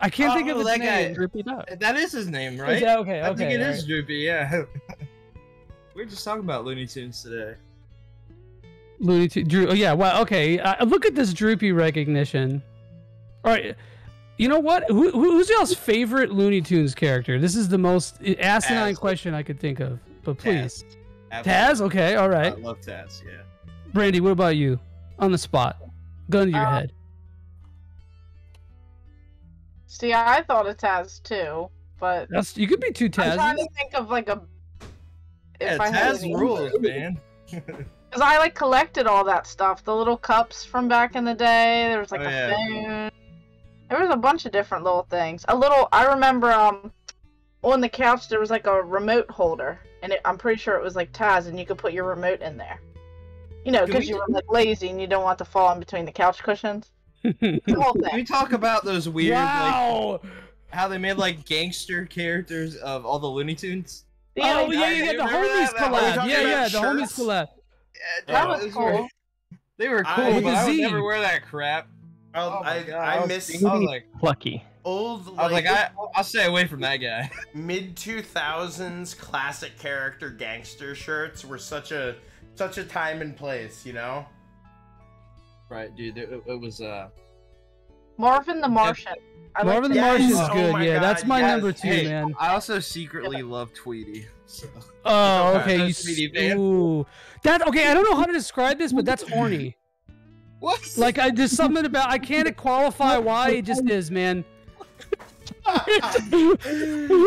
I can't think of Oh, his that guy. name. Droopy dog. That is his name, right? that- okay, I think it is alright. Droopy. Yeah. we are just talking about Looney Tunes today. Looney Tunes. Drew. Oh yeah. Well, okay. Uh, look at this droopy recognition. All right. You know what? Who, who- who's y'all's favorite Looney Tunes character? This is the most asinine Taz. question I could think of. But please, Taz. Taz. Okay. All right. I love Taz. Yeah. Brandi, what about you? On the spot, gun to your Uh, head. See, I thought of Taz too, but That's you could be two Taz. I'm trying to think of like a. Yeah, I had Taz any- rules, man. Because I like collected all that stuff. The little cups from back in the day. There was like Oh, a yeah. thing. There was a bunch of different little things. A little. I remember um, on the couch there was like a remote holder, and it, I'm pretty sure it was like Taz, and you could put your remote in there. You know, because you t- were like lazy and you don't want to fall in between the couch cushions. the whole Can thing. we talk about those weird, Wow. like, how they made like gangster characters of all the Looney Tunes? oh yeah, guys, yeah, yeah, the remember homies that? Collab. talking Yeah, about yeah, the homies shirts? collab. That was those were- cool. They were cool, With but the I would Z. never wear that crap. Oh, I, God, I, I miss thinking- I was like, Plucky. Old I was like, like, I, I'll stay away from that guy. mid 2000s classic character gangster shirts were such a such a time and place, you know. Right, dude. It, it was uh. Marvin the Martian. I like Marvin the that. Martian is Yes. Oh good. my yeah, that's my yes. number two, Hey, man. I also secretly love Tweety. So. Oh, okay. You Tweety s- fan. ooh, that okay. I don't know how to describe this, but that's horny. What? Like, I there's something about I can't qualify why it just is, man.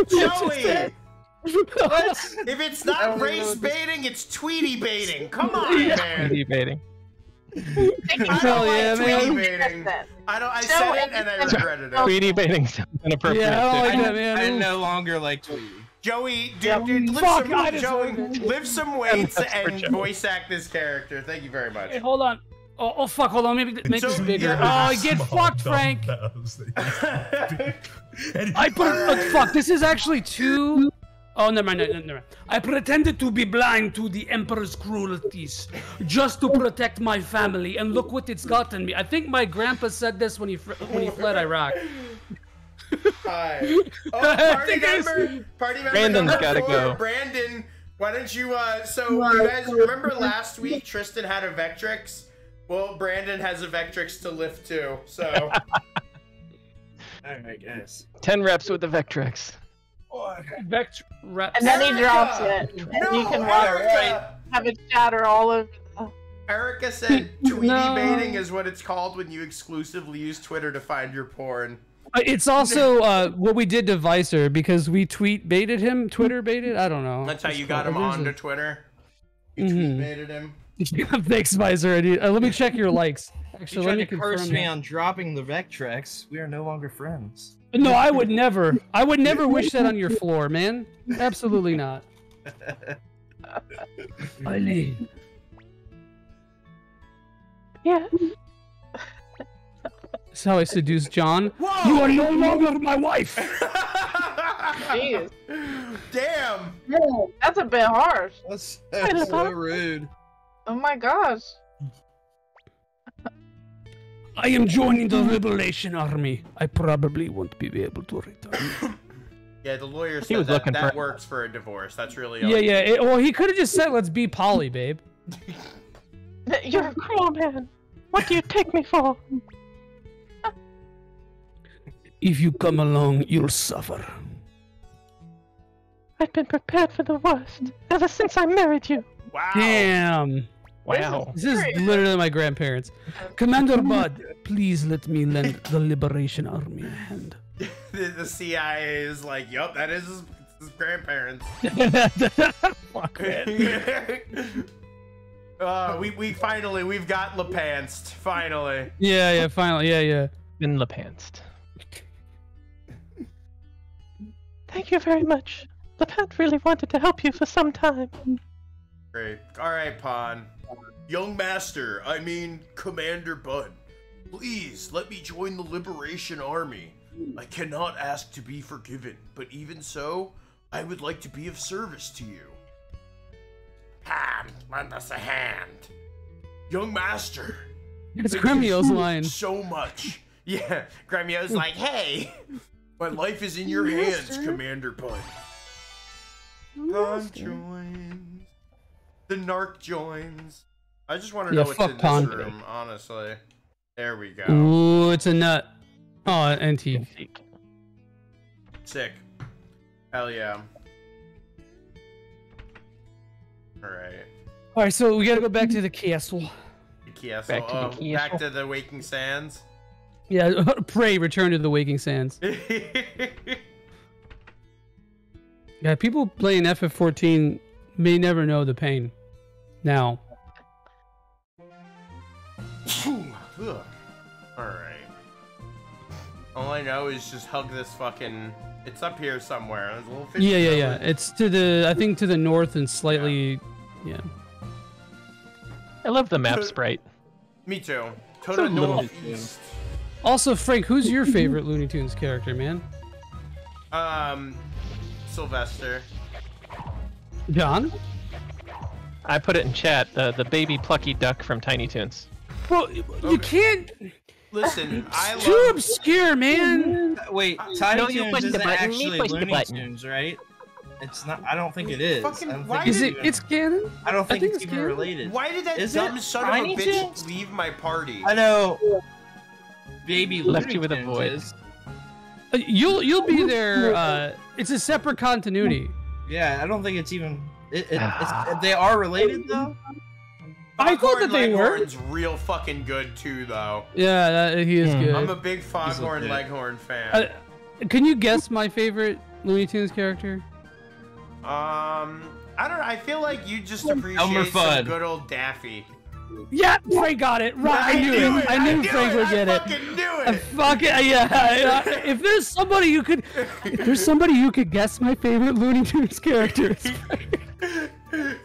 Joie! If it's not race baiting, it's Tweety baiting. Come on, man. Tweety baiting. Take it Hell away. yeah, Tweety man. baiting. I don't. I So said it and I regretted it. Tweety baiting sounds inappropriate. Yeah, I don't too. like I, that, man. I Ooh. no longer like Tweety. Joie, dude, Yeah. dude lift Fuck, some, Joie, lift some weights That's and voice act this character. Thank you very much. Hey, hold on. Oh, oh fuck! Hold on. Maybe make So, this bigger. yeah. Oh, get fucked, Frank. I put All look, fuck. This is actually too. Oh, never mind, no, no, never mind. I pretended to be blind to the Emperor's cruelties, just to protect my family, and look what it's gotten me. I think my grandpa said this when he when he fled Iraq. Hi. Oh, party think I member. Party member. Brandon's gotta four, go. Brandon, why don't you? uh So you guys remember last week Tristan had a Vectrex. Well, Brandon has a Vectrex to lift too. So Alright, guys. Ten reps with the Vectrex. Vect reps. And then he drops it, and no, you can watch Erica. have it shatter all over. The... Erica said Tweety No. baiting is what it's called when you exclusively use Twitter to find your porn. Uh, It's also uh, what we did to Vicer because we tweet baited him, Twitter baited. I don't know. That's how you got him called- onto Twitter. You Mhm. tweet baited him. Thanks, Vicer. I need- uh, let me check your likes. You Actually, tried let me to curse me that. on dropping the Vectrex. We are no longer friends. No, I would never. I would never wish that on your floor, man. Absolutely not. Eileen. Yeah. That's how I seduced John. You are no longer my wife. Jeez, Damn. that's a bit harsh. That's, that's so rude. Oh my gosh. I am joining the Liberation Army. I probably won't be able to return. Yeah, the lawyer He said was that, looking that for- works for a divorce. That's really all yeah, yeah. it- well, he could have just said, "Let's be poly, babe." You're a cruel man. What do you take me for? If you come along, you'll suffer. I've been prepared for the worst ever since I married you. Wow. Damn. Wow. This is literally my grandparents. Commander Bud, please let me lend the Liberation Army a hand. the, the CIA is like, yup, that is his, his grandparents. Fuck, man. uh, we, we finally, we've got Lepant. Finally. Yeah, yeah, finally, yeah, yeah. Been lepantsed. Thank you very much. Lepant really wanted to help you for some time. Great. All right, Pahn. Young Master, I mean Commander Bud. Please let me join the Liberation Army. I cannot ask to be forgiven, but even so, I would like to be of service to you. Hand, lend us a hand. Young Master. It's thank Gremio's line. So much. Yeah, Gremio's like, hey, my life is in your hands, Commander Bud. Pond joins. The narc joins. I just want to Yeah, know what's in Pond. this room, honestly. There we go. Ooh, it's a nut. Oh, antique. Sick. Hell yeah. Alright. All right, so we gotta go back to the castle. Yeah, so Back to the uh, back castle. to the Waking Sands. Yeah, pray return to the waking sands. yeah, people playing FF14 may never know the pain. Now, Ugh. Alright. All I know is just hug this fucking. It's up here somewhere. There's a little fish yeah, yeah, yeah. it. It's to the I think to the north and slightly, yeah. I love the map sprite. Me too. To So the northeast. Also, Frank, who's your favorite Looney Tunes character, man? Um, Sylvester. John? I put it in chat. The the baby plucky duck from Tiny Toons. Well, you can't. Listen, I Too obscure, man. Wait, Tiny No, Toons isn't button, actually push the Looney. Tunes, right? It's not. I don't think it is. Fucking- I don't why think Is did- it? It's canon. I don't I think, think it's, it's even canon. related. Why did that Is dumb son of a bitch Toons? leave my party? I know. Baby Left you with a Tunes void. Uh, You'll you'll be there. Uh, it's a separate continuity. Yeah, I don't think it's even. It, it, it's, they are related though. I thought that they were. Leghorn's real fucking good too, though. Yeah, that, he is Hmm. good. I'm a big Foghorn legit. Leghorn fan. Uh, can you guess my favorite Looney Tunes character? um, I don't know. I feel like you just Elmer appreciate some Fudd. good old Daffy. Yeah, Frank got it. Right, I knew it. I knew knew Frank it, would I get it. fucking knew I it. fucking yeah. I- I- If there's somebody you could, if there's somebody you could guess my favorite Looney Tunes character.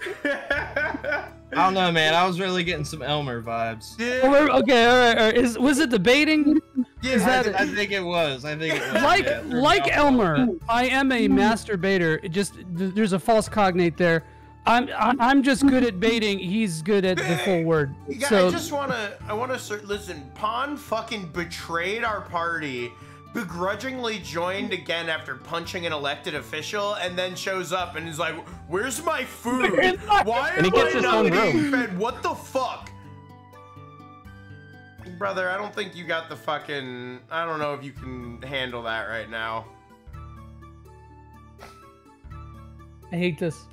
it's Frank. I don't know, man. I was really getting some Elmer vibes. We're- okay, all right, all right. Is was it debating? Is I, that I think it was. I think it was. like yeah. like Elmer? I am a masturbator. It just there's a false cognate there. I'm I'm I'm just good at baiting. He's good at the full word. Yeah, So I just wanna, I wanna ser- listen. Pahn fucking betrayed our party, begrudgingly joined again after punching an elected official, and then shows up and is like, "Where's my food? Why And he am gets I his not own being room. fed? What the fuck?" Brother, I don't think you got the fucking. I don't know if you can handle that right now. I hate this.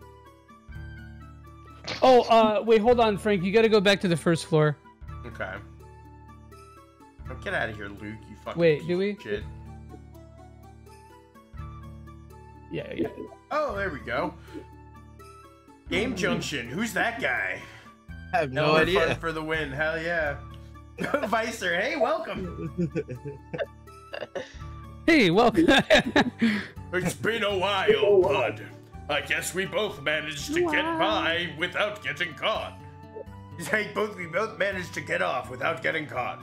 Oh, uh, wait, hold on, Frank. You got to go back to the first floor. Okay. Get out of here, Luke. You fucking. Wait, do we? Shit. Yeah, yeah. Oh, there we go. Game mm-hmm. Junction. Who's that guy? I have no Elmer idea. For the win. Hell yeah. Vicer, hey, welcome. Hey, welcome. It's been a while, bud. I guess we both managed to get by without getting caught. Hey, both we both managed to get off without getting caught.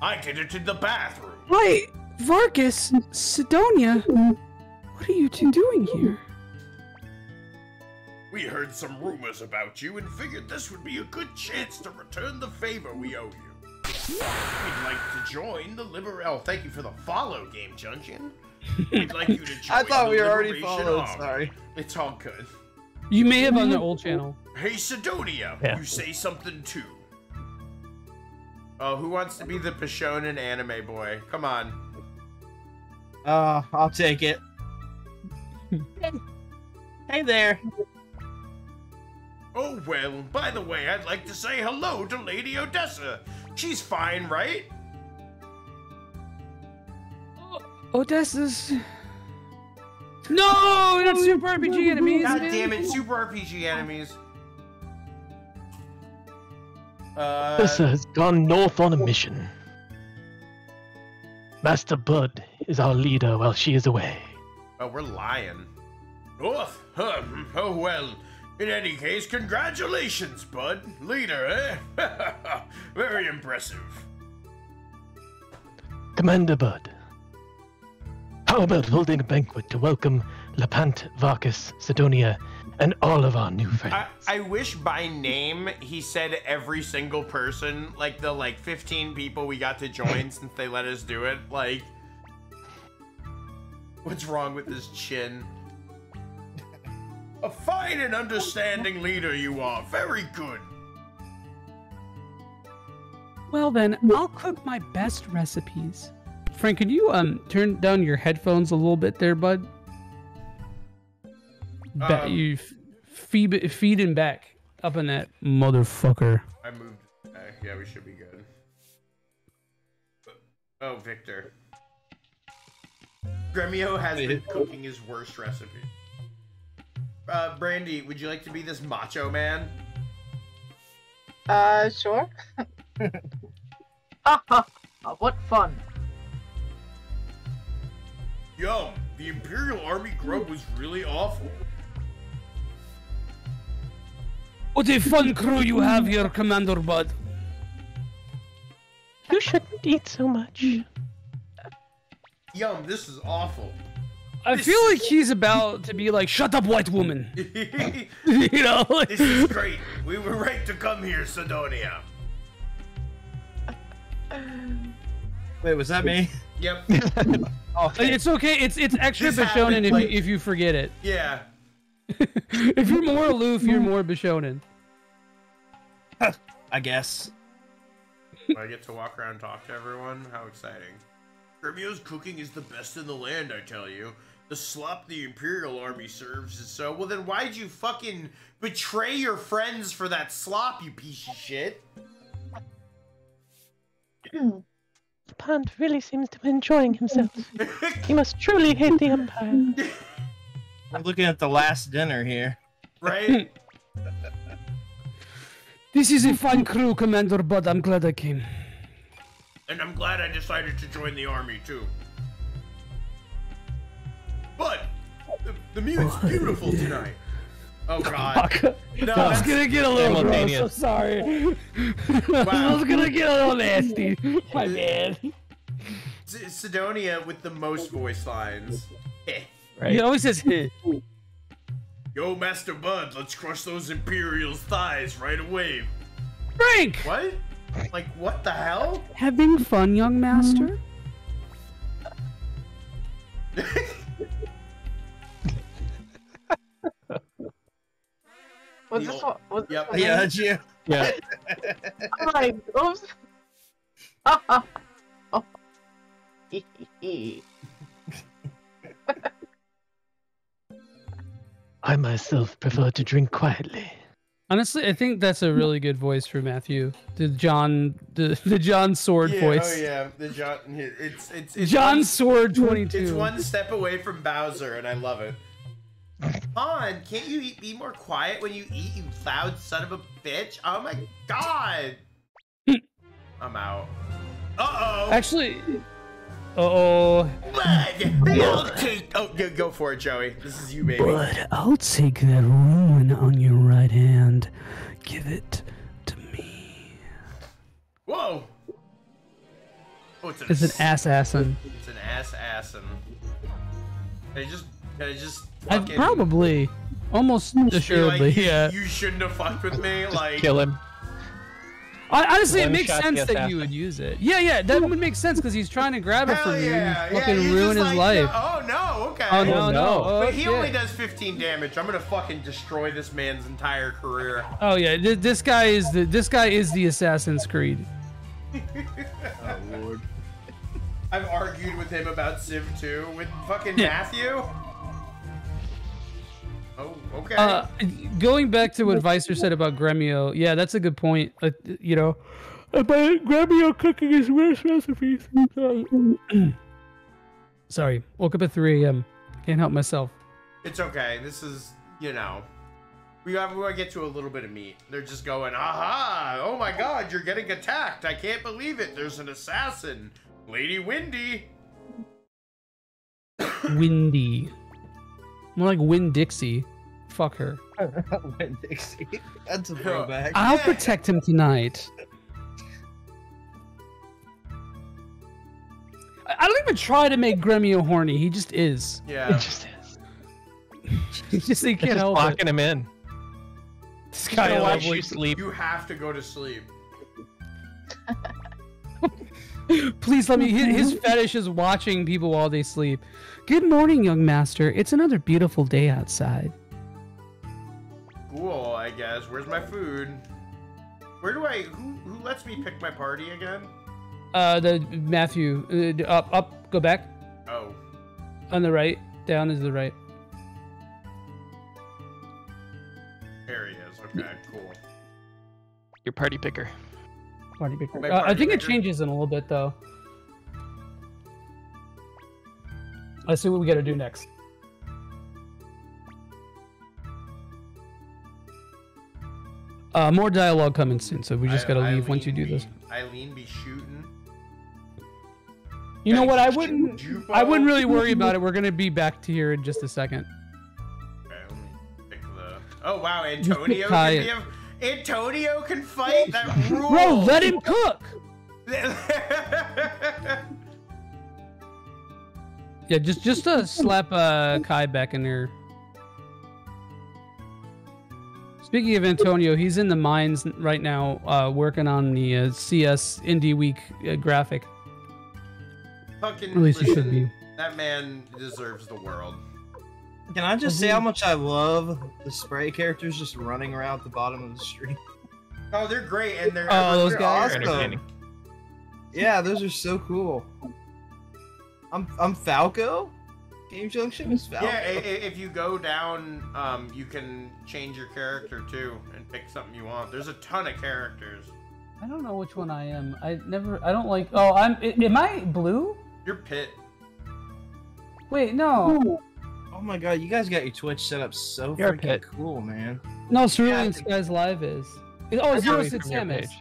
I did it in the bathroom. Wait, Varkas, Sydonia, what are you two doing here? We heard some rumors about you and figured this would be a good chance to return the favor we owe you. We'd like to join the Liber. Oh, thank you for the follow, Game Junction. We'd like you to join I thought the we were already followed. Army. Sorry. It's all good. You may have on the old mm-hmm. channel. Hey, Sydonia, Yeah. you say something too. Oh, who wants to be the Bishonen anime boy? Come on. Uh, I'll take it. hey there. Oh, well, by the way, I'd like to say hello to Lady Odessa. She's fine, right? Odessa's. No, not Super RPG enemies. God damn it, Super RPG enemies. Uh, Odessa has gone north on a mission. Master Bud is our leader while she is away. oh, we're lying. North? Huh, oh, well. In any case, congratulations, bud. Leader, eh? Very impressive. Commander Bud, how about holding a banquet to welcome Lepant, Varkas, Sydonia, and all of our new fans. I, I wish by name he said every single person, like the like 15 people we got to join since they let us do it. Like, what's wrong with his chin? A fine and understanding leader you are. Very good. Well then, I'll cook my best recipes. Frank, could you um turn down your headphones a little bit there, bud? Ba- Um, you f- feed feeding back up in that motherfucker. I moved. Uh, yeah, we should be good. Oh, Viktor. Gremio has been cooking his worst recipe. Uh, Brandi, would you like to be this macho man? Uh, sure. what fun. Yo, the Imperial Army grub was really awful. What a fun crew you have here, Commander Bud. You shouldn't eat so much. Yum, this is awful. I feel like he's about to be like, "Shut up, white woman." you know, like- This is great. We were right to come here, Sydonia. Wait, was that me? Yep. Oh, it's okay. It's it's extra This Bishonen happened, if, like- if you forget it. Yeah. If you're more aloof, you're more Bishonen. I guess. I get to walk around and talk to everyone. How exciting. Gremio's cooking is the best in the land, I tell you. The slop the Imperial Army serves is so. Well, then why'd you fucking betray your friends for that slop, you piece of shit? Pant really seems to be enjoying himself. he must truly hate the Empire. We're looking at the last dinner here. Right? This is a fine crew, Commander Bud. I'm glad I came. And I'm glad I decided to join the army too. But the, the music's beautiful tonight. Oh, oh god. No, No, I was gonna get a little gross. I'm sorry. I was gonna get a little nasty. My bad. S- Sydonia with the most voice lines. Eh. He always says, "Heh." Yo, Master Bud, let's crush those Imperials' thighs right away. Frank! What? Like, what the hell? Having fun, young master? Was this what? Was Yep. what Yeah, I- that's you. Yeah. I'm like, oops. oh. I myself prefer to drink quietly. Honestly, I think that's a really good voice for Matthew. The John, the, the John Sword Yeah, voice. Oh yeah, the John. It's it's, it's John one- Sword 22. It's one step away from Bowser, and I love it. Han, can't you eat, be more quiet when you eat, you loud son of a bitch? Oh my god! I'm out. Uh oh. Actually, uh oh. Bud, I'll take. Oh, go, go for it, Joie. This is you, baby. But I'll take that ruin on your right hand. Give it. To me. Whoa. Oh, it's an, It's an assassin. It's an ass assin. Can I just? Can I just? I fucking probably, almost be like, assuredly, yeah. You shouldn't have fucked with me. Like. Kill him. I, honestly, it makes sense that assassin. you would use it. Yeah, yeah, that would make sense because he's trying to grab it Hell from you yeah, and fucking you're ruin his like, life. Oh no, okay. Oh, no, no. Oh, but he shit. only does 15 damage. I'm gonna fucking destroy this man's entire career. Oh yeah, th- this guy is the this guy is the Assassin's Creed. Oh lord. I've argued with him about Civ 2 with fucking Yeah. Matthew. Oh, okay. Uh, going back to what Vicer said about Gremio, yeah, that's a good point. Uh, you know, but Gremio cooking his worst recipes. Sorry, woke up at 3 a.m. Can't help myself. it's okay. This is, you know, we got we gotta get to a little bit of meat. They're just going, aha! Oh my God, you're getting attacked! I can't believe it. There's an assassin, Lady Windy. Windy, more like Winn-Dixie. Fuck her. Win Dixie. That's a throwback. I'll protect him tonight. I I don't even try to make Gremio horny. He just is. Yeah. It just is. He just he can't just help it. locking him in. This guy Gotta lovely. you sleep. You have to go to sleep. Please let me. His, his fetish is watching people while they sleep. Good morning, young master. It's another beautiful day outside. Cool, I guess. Where's my food? Where do I? Who who lets me pick my party again? Uh, the Matthew, uh, up, up, go back. Oh, On the right, down is the right. there he is. Okay, cool. Your party picker. Party picker. Uh, I think it changes in a little bit though. Let's see what we got to do next. Uh, more dialogue coming soon, so we just I- gotta leave once you do be- this. Eileen be shooting. You know what? I wouldn't. I wouldn't really worry about it. We're gonna be back to here in just a second. Okay, let me pick the. Oh wow, Antonio it. Give. Antonio can fight. That rules. Bro, let him cook. Yeah, just just uh, slap uh, Kai back in there. Speaking of Antonio, he's in the mines right now, uh, working on the uh, CS Indie Week uh, graphic. Fucking. At least he should be. That man deserves the world. Can I just say how much I love the spray characters just running around the bottom of the street? Oh, they're great, and they're. Oh, those they're guys awesome. are entertaining. Yeah, those are so cool. I'm I'm Falco. Game Junction is Falco. Yeah, i- i- if you go down, um, you can change your character too and pick something you want. There's a ton of characters. I don't know which one I am. I never. I don't like. Oh, I'm. Am I blue? You're Pit. Wait, no. Oh my god, you guys got your Twitch set up so You're freaking cool, man. No, Cerulean Skies Live is. Oh, I zero six from your M is. page.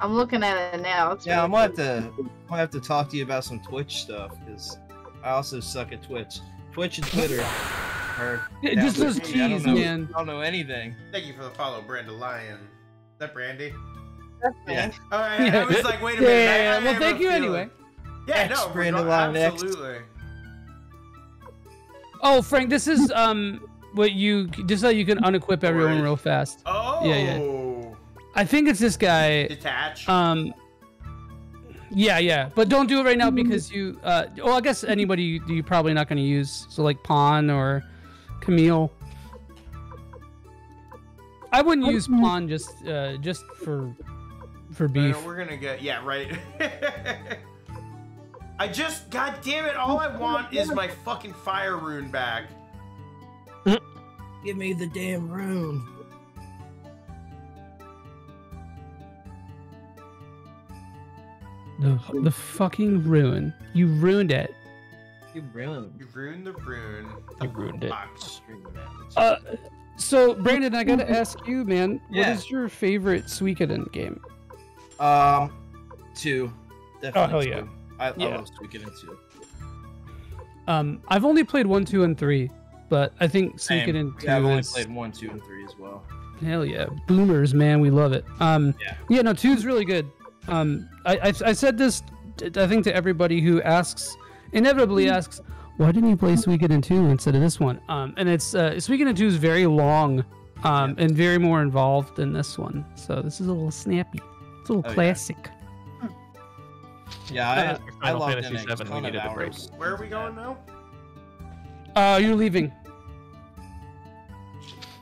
I'm looking at it now. It's Yeah, I'm gonna have to I'm gonna have to talk to you about some Twitch stuff because I also suck at Twitch. Twitch and Twitter are Yeah, just those I don't keys, know- man. I don't know anything. Thank you for the follow, Brenda Lion. Is that Brandi? Yeah. All right, I was like, wait a minute. yeah, I- yeah. I Well, thank you feeling. anyway. Yeah, X, no, Brenda no, Lion X. absolutely. Oh, Frank, this is um what you just so you can unequip everyone real fast. Oh. Yeah, yeah. I think it's this guy. Detach. Um. Yeah, yeah, but don't do it right now because you. Uh, well, I guess anybody you, you're probably not going to use. So like Pahn or Camille. I wouldn't use Pahn just uh, just for for I beef. we're gonna get yeah right. I just god damn it! All I want is my fucking fire rune back. Give me the damn rune. The the fucking ruin. You ruined it. You ruined. You ruined the rune. You ruined it. Box. Uh, so Brandon, I gotta ask you, man. Yeah. What is your favorite Suikoden game? Um, two. Definitely. Oh, hell two. yeah. I, I Yeah. love Suikoden two. Um, I've only played one, two, and three, but I think Same. Suikoden two Yeah, I've only is played one, two, and three as well. hell yeah, boomers, man, we love it. Um, Yeah. yeah, no, two's really good. Um, I, I I said this, t- I think to everybody who asks, inevitably asks, why didn't you play Suikoden two instead of this one? Um, and it's uh, Suikoden two is very long, um, and very more involved than this one. So this is a little snappy. It's a little Oh, classic. Yeah, Uh, I, I Final logged Fantasy in a VII, we ton of needed a break. hours. Where are we going now? Uh, you're leaving.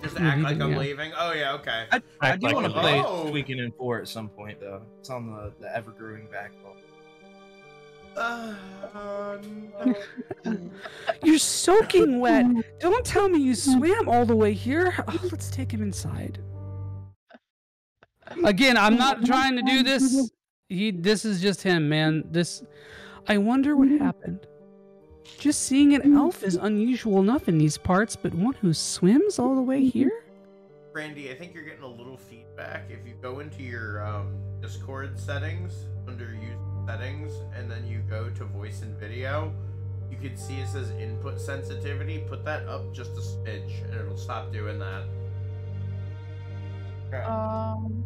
Just You're act like I'm yeah. leaving. Oh yeah, okay. I, I do like want to play Oh. Suikoden 4 at some point, though. It's on the, the ever growing backlog. Uh, You're soaking wet. Don't tell me you swam all the way here. Oh, let's take him inside. Again, I'm not trying to do this. He this is just him, man. This I wonder what happened. Just seeing an elf is unusual enough in these parts, but one who swims all the way here? Brandi, I think you're getting a little feedback. If you go into your um, Discord settings under use settings, and then you go to voice and video, you can see it says input sensitivity. Put that up just a smidge, and it'll stop doing that. Okay. Um,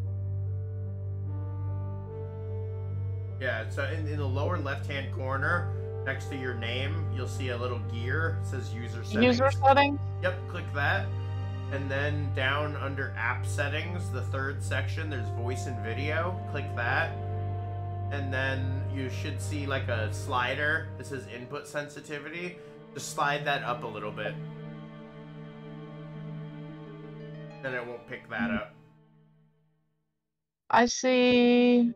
Yeah, so in, in the lower left hand corner, next to your name, you'll see a little gear. It says user settings. user settings. Yep, click that. And then down under app settings, the third section, there's voice and video. Click that. And then you should see like a slider that says input sensitivity. Just slide that up a little bit. Then it won't pick that up. I see.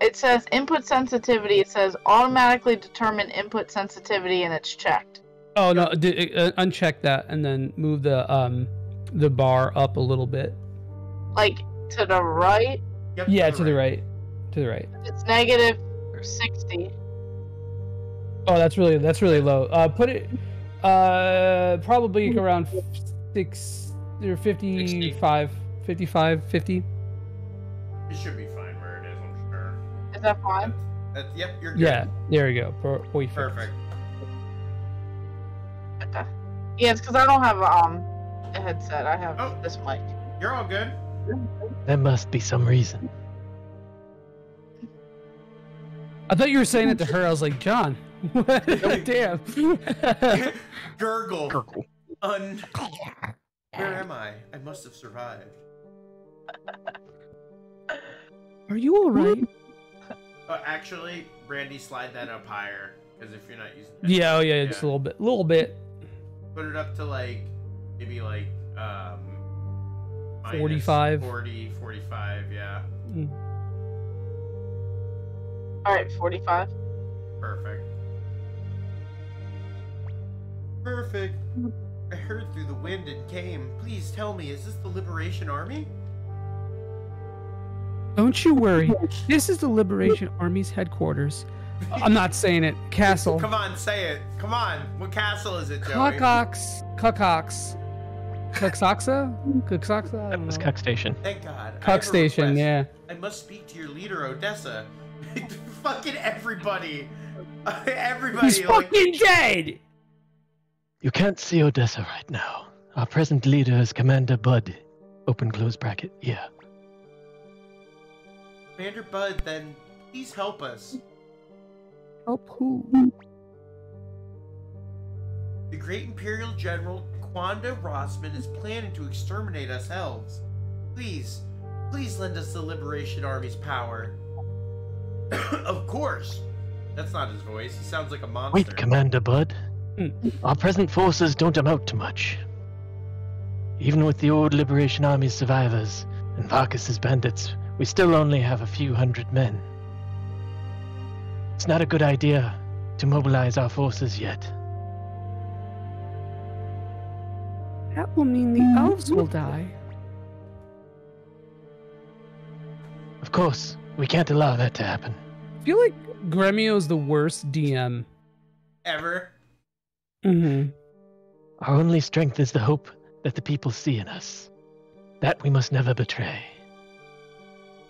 It says input sensitivity. It says automatically determine input sensitivity, and it's checked. Oh no, d- uh, uncheck that and then move the um the bar up a little bit. Like to the right, Yep, Yeah, to the right. To the right. it's negative sixty. Oh, that's really that's really low. Uh, put it uh probably around six or 55, 55, 50. It should be Is that fine? That's, yep, you're good. Yeah, there we go. Per- perfect. Perfect. Okay. Yeah, it's because I don't have um a headset. I have Oh. this mic. You're all good. There must be some reason. I thought you were saying it to her. I was like, John, what? damn. Gurgle. Un. Where am I? I must have survived. Are you all right? Uh, actually, Brandi, slide that up higher. Because if you're not using Yeah, oh yeah, just a little bit, a little bit. put it up to like, maybe like, um, minus 45. 40, 45, yeah. All right, forty-five. Perfect. Perfect. I heard through the wind and came. Please tell me, is this the Liberation Army? Don't you worry. This is the Liberation Army's headquarters. I'm not saying it. Castle. Come on, say it. Come on. What castle is it, Joie? Cuckox. Cuckox. Cuxoxa? Cuxoxa? I don't was know. Cuck Station. Thank God. I Cuck Station, yeah. I must speak to your leader, Odessa. Fucking everybody. everybody. He's like, fucking dead! You can't see Odessa right now. Our present leader is Commander Bud. Open close bracket. Yeah. Commander Bud, then please help us. Help who? The great Imperial General Kwanda Rosman is planning to exterminate us elves. Please, please lend us the Liberation Army's power. of course. That's not his voice. He sounds like a monster. Wait, Commander Bud. Hmm. Our present forces don't amount to much. Even with the old Liberation Army's survivors and Varkas's bandits, we still only have a few hundred men. It's not a good idea to mobilize our forces yet. That will mean the elves will die. Of course, we can't allow that to happen. I feel like Gremio is the worst DM. Ever. Mm-hmm. Our only strength is the hope that the people see in us. That we must never betray.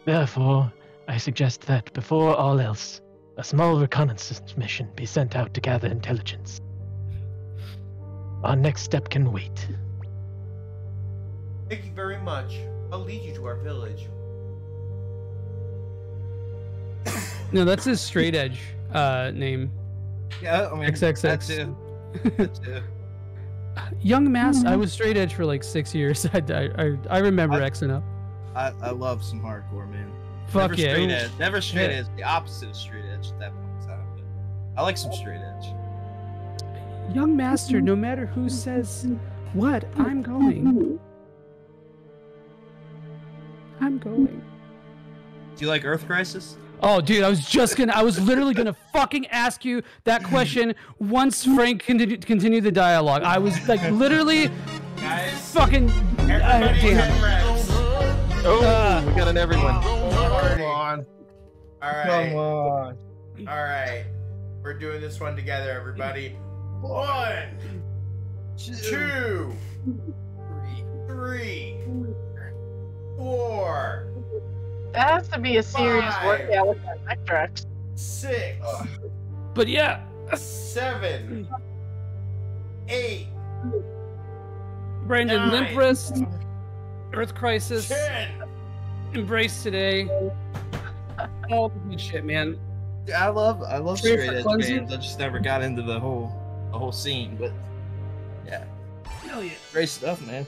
Therefore, I suggest that before all else, a small reconnaissance mission be sent out to gather intelligence. Our next step can wait. Thank you very much. I'll lead you to our village. No, that's his straight edge uh, name. Yeah, I mean, XXX. that too. That too. Young Master. I was straight edge for like six years. I I, I, I remember Xing up. I, I love some hardcore, man. Fuck never yeah. Straight edge. Never straight Yeah. edge. The opposite of straight edge at that point in time. But I like some straight edge. Young Master, no matter who says what, I'm going. I'm going. Do you like Earth Crisis? Oh, dude, I was just gonna, I was literally gonna fucking ask you that question once Frank continued continue the dialogue. I was like, literally, Guys, fucking. Uh, everybody damn. Get reps. Oh, Uh, we got an everyone. Come on. All right. Come on. All right. We're doing this one together, everybody. One, two, three, four, That has to be a serious Five. workout with that Vectrex. six, But yeah, seven, eight, Brandon Nine. Limp Wrist, Earth Crisis, ten. Embrace Today. All the good shit, man. I love I love Straight straight edge cleansing? bands. I just never got into the whole the whole scene, but yeah, Hell yeah. great stuff, man.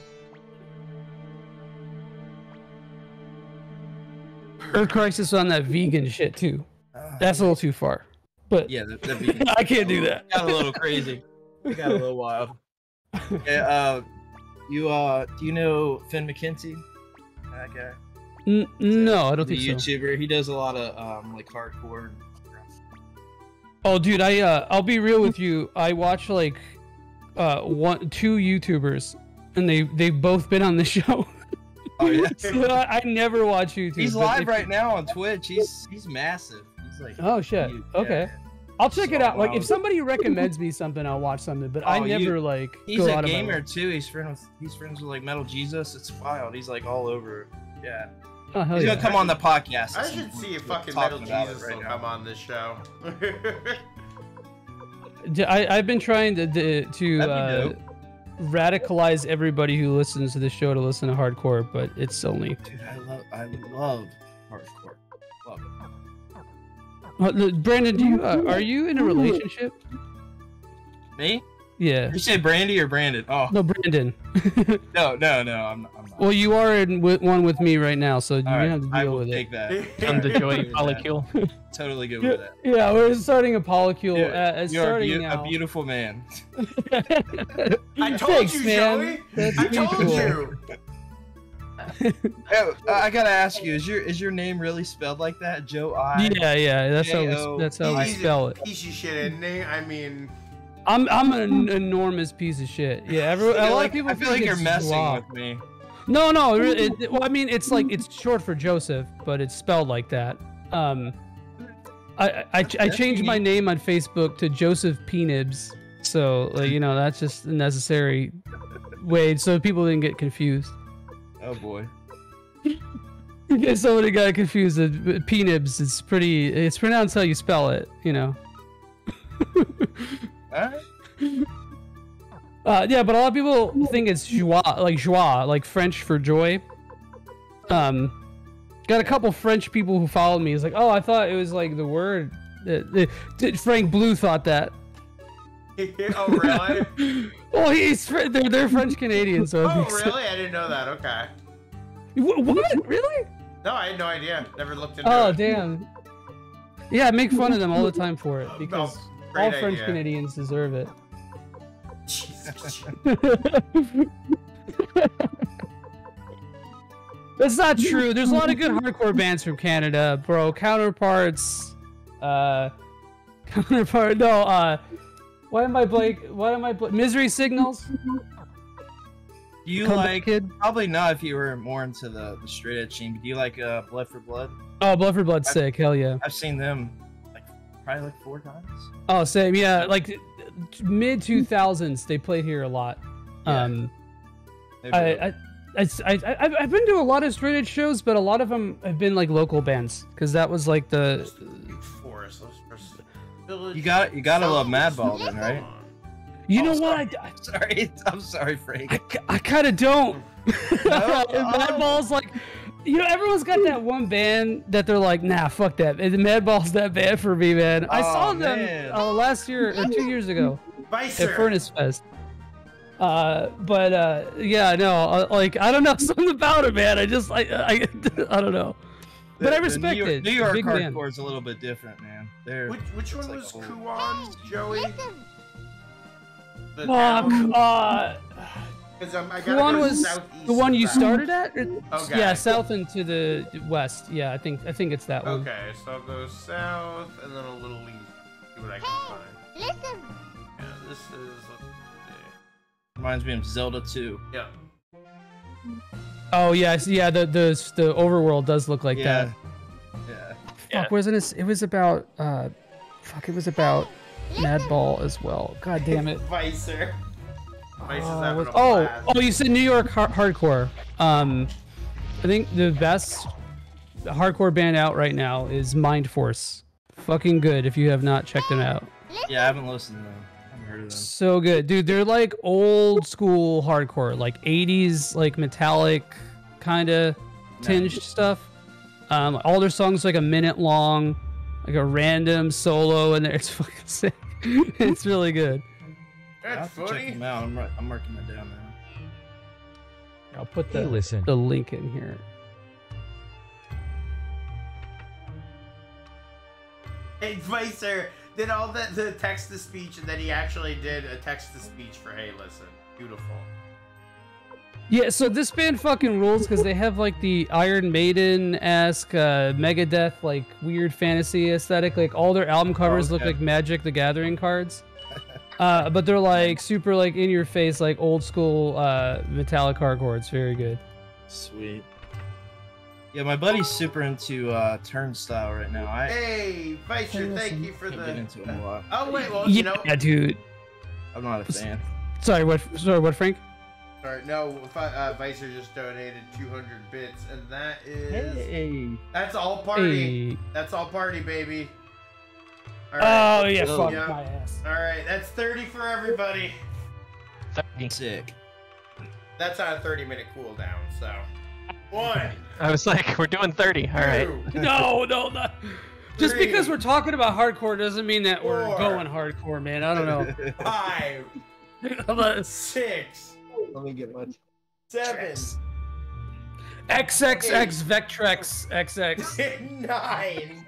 Earth Crisis on that vegan shit too. That's a little too far. But Yeah, that, I can't do that. got a little crazy. It got a little wild. Yeah, uh, you uh, do you know Finn McKenty? That guy. N- no, I don't The think so. YouTuber. He does a lot of um like hardcore. And... Oh, dude, I uh, I'll be real with you. I watch like uh one two YouTubers, and they they've both been on the show. Oh yeah. so I, I never watch YouTube. He's live if- right now on Twitch. He's he's massive. It's like, Oh shit. you- Okay. yeah. I'll check it out. Like if somebody recommends me something, I'll watch something. But I Oh, you- never like He's go a out of my gamer too. He's friends with he's friends with like Metal Jesus. It's wild. He's like all over. Yeah. Oh, hell he's yeah. gonna come on the podcast. I should see if fucking Metal Jesus right will now. come on this show. I've been trying to to, to uh, radicalize everybody who listens to the show to listen to hardcore, but it's only. Dude, I love I love hardcore. Brandon, do you uh, are you in a relationship? Me? Yeah. You said Brandi or Brandon? Oh No, Brandon. no, no, no. I'm, I'm not. Well, you are in with one with me right now, so you All right, have to I deal will with take it. that. I'm the Totally joy good with that. molecule. Totally good Yeah, with that. yeah, we're starting a polycule. You're, uh, you're a, starting beau- a beautiful man. I told Thanks, you, man. Joie. That's I told mutual. you. Oh, I gotta ask you: Is your is your name really spelled like that? Joe I. Yeah, yeah, that's how we, that's how we spell it. piece of shit, isn't? I mean, I'm I'm an enormous piece of shit. Yeah, every, I a feel lot like, of people. I feel like you're messing Joao. with me. No, no. It, really- it, well, I mean, it's like it's short for Joseph, but it's spelled like that. Um, I I, I, I changed my name on Facebook to Joseph Penibs, so like, you know that's just a necessary way so people didn't get confused. Oh boy. In case somebody got confused, uh, Penibs it's pretty. It's pronounced how you spell it. You know. Alright. Uh, yeah, but a lot of people think it's joie, like joie, like French for joy. Um, got a couple French people who followed me. It's like, oh, I thought it was like the word. That, that- Frank Blue thought that. oh really? well, he's Fr- they're they're French Canadian, so. Oh really? I didn't know that. Okay. Wh- What? Really? No, I had no idea. Never looked into Oh it. damn. Yeah, I make fun of them all the time for it because great all French idea. Canadians deserve it. That's not true. There's a lot of good hardcore bands from Canada, bro. Counterparts, uh, counterpart. No, uh, why am I blank? Why am I bl- Misery Signals? Do you Come like kid. probably not if you were more into the, the straight edge scene, but do you like uh Blood for Blood? Oh, Blood for Blood's I've- sick. Hell yeah. I've seen them like probably like four times. Oh, same. Yeah, like mid two thousands, they played here a lot. Yeah. Um, I, I, I, I, I've- I've been to a lot of straight edge shows, but a lot of them have been like local bands because that was like the. Forest. those- those- Village. you got you gotta love South- Madball then, right? You Oh, know what? I, sorry. Sorry, I'm sorry, Frank. I, I kind of don't. Madball's like, you know, everyone's got that one band that they're like, nah, fuck that. And Madball's that band for me, man. I Oh, saw them uh, last year or two years ago Vicer. at Furnace Fest. Uh, but uh, yeah, no, uh, like I don't know something about it, man. I just, I, I, I don't know. But The- I the respect New York, it. New York hardcore is a little bit different, man. They're Which, which one like was a whole- Kuon, Joie? The Fuck. Uh, Because I'm, I the gotta one go was the one you started at. Okay. Yeah, south and to the west. Yeah, I think I think it's that one. Okay, so I'll go south and then a little east. See what I can find. Listen. Yeah, this is. let's reminds me of Zelda 2. Yeah. Oh yeah, yeah. The the the overworld does look like Yeah. that. Yeah. Fuck, wasn't it? It was about. uh Fuck, it was about Madball as well. God damn it. Vicer. Vicer's Uh, was- oh, blast. oh, you said New York har- hardcore. Um, I think the best hardcore band out right now is Mindforce. Fucking good if you have not checked them out. Yeah, I haven't listened to them. I haven't heard of them. So good, dude. They're like old school hardcore, like 80s, like metallic kind of tinged stuff. Um, all their songs like a minute long, like a random solo, and it's fucking sick. it's really good. That's have to check funny. them out. I'm, ri- I'm marking that down now. I'll put Hey, the listen. the link in here. Hey, Vicer did all that the text to speech, and then he actually did a text to speech for Hey Listen. Beautiful. Yeah, so this band fucking rules because they have like the Iron Maiden esque, uh, Megadeth, like weird fantasy aesthetic. Like all their album covers look okay. like Magic the Gathering cards. Uh, but they're like super like in your face, like old school uh, metallic hardcore. It's very good. Sweet. Yeah, my buddy's super into uh, Turnstile right now. I Hey, Vicer, thank you for can't the. get into him a lot. Oh wait, well you know. yeah, dude. I'm not a fan. Sorry, what? Sorry, what, Frank? Sorry, no, Fi- uh, Vicer just donated 200 bits, and that is. Hey. That's all party. Hey. That's all party, baby. All Oh, yeah, fuck my ass. All right, that's 30 for everybody. Sick. That's on a 30 minute cooldown, so. One. I was like, we're doing 30. All right. No, no, no. Just Three. because we're talking about hardcore doesn't mean that we're going hardcore, man. I don't know. Five. Let's- Six. Let me get my. Seven. XXX Vectrex XX. Nine.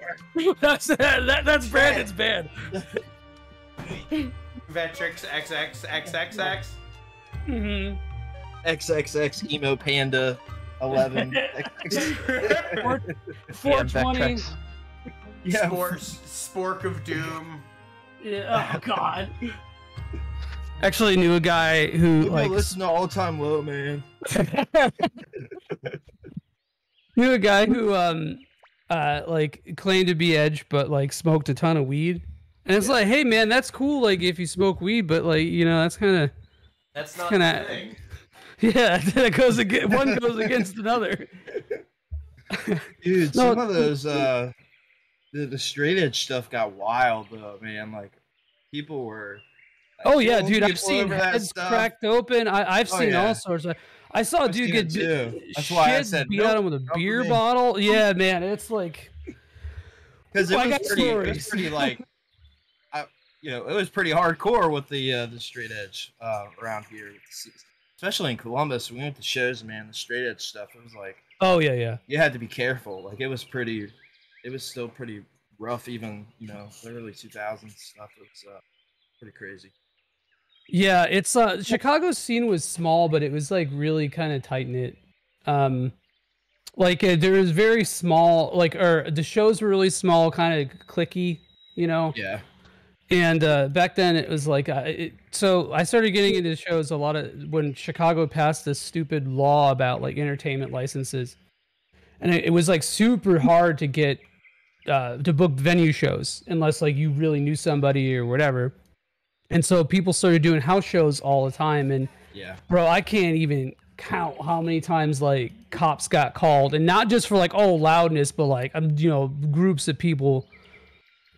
that's that, that's Brandon's band. Vetrix XXXXX. Mm-hmm. XXX emo panda 11. 420. Yeah. Spor- Spork of Doom. Yeah. Oh God. Actually, knew a guy who Like, like listen to all time low, man. knew a guy who um uh like claimed to be edge but like smoked a ton of weed and it's like hey man that's cool like if you smoke weed but like you know that's kind of That's not Kinda- the thing. yeah that goes against one goes against another Dude, No, some of those uh the, the straight edge stuff got wild though, man. Like people were like, oh yeah dude i've seen heads cracked open I, i've Oh, seen yeah. all sorts of i saw a dude get. That's why I said, beat nope, out him with a beer bottle yeah man it's like because it Well, was pretty, it was pretty like, I, you know, it was pretty hardcore with the uh, the straight edge uh, around here, especially in Columbus. We went to shows, man. The straight edge stuff, it was like oh yeah yeah you had to be careful. Like it was pretty, it was still pretty rough, even you know, the early 2000s stuff. It was uh, pretty crazy. Yeah, it's uh Chicago's scene was small, but it was like really kind of tight knit. Um, like uh, there was very small, like or the shows were really small, kind of clicky, you know. Yeah. And uh, back then it was like, uh, it, so I started getting into shows a lot of when Chicago passed this stupid law about like entertainment licenses, and it, it was like super hard to get uh, to book venue shows unless like you really knew somebody or whatever. And so people started doing house shows all the time, and Yeah. bro, I can't even count how many times like cops got called, and not just for like oh loudness, but like um, you know groups of people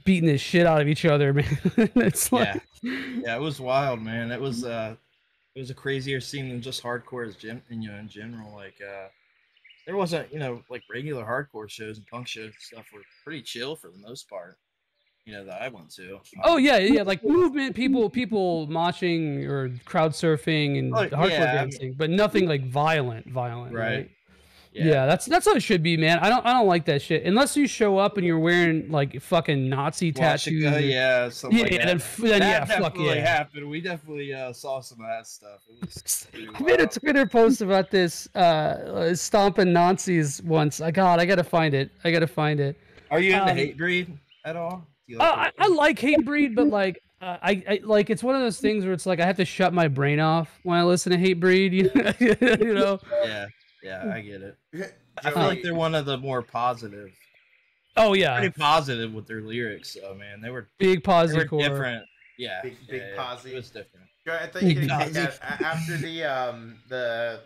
beating the shit out of each other, man. it's like yeah, yeah, it was wild, man. It was uh, it was a crazier scene than just hardcore as gen, you know, in general. Like, uh, there wasn't, you know, like regular hardcore shows and punk shows and stuff were pretty chill for the most part. You know that I went to. Oh yeah, yeah, like movement, people, people moshing or crowd surfing and Oh, hardcore yeah, I mean- dancing, but nothing like violent, violent. Right. Right. Yeah. that's that's how it should be, man. I don't I don't like that shit unless you show up and you're wearing like fucking Nazi tattoos. Swastika, or- yeah, something yeah, like that. then, then that yeah, fuck definitely yeah. happened. We definitely uh, saw some of that stuff. I made a. Twitter post about this uh, uh stomping Nazis once. I God, I gotta find it. I gotta find it. Are you Um, Hatebreed at all? Do Oh, I, I like Hatebreed, but like uh, I, I like it's one of those things where it's like I have to shut my brain off when I listen to Hatebreed. You know, you know? Yeah, yeah, I get it. I feel like they're one of the more positive. Oh yeah, pretty positive with their lyrics. So man, they were Big they were different. Yeah, Big, yeah, big yeah, posse. It was different. Go- I thought you could kick posse. after the um the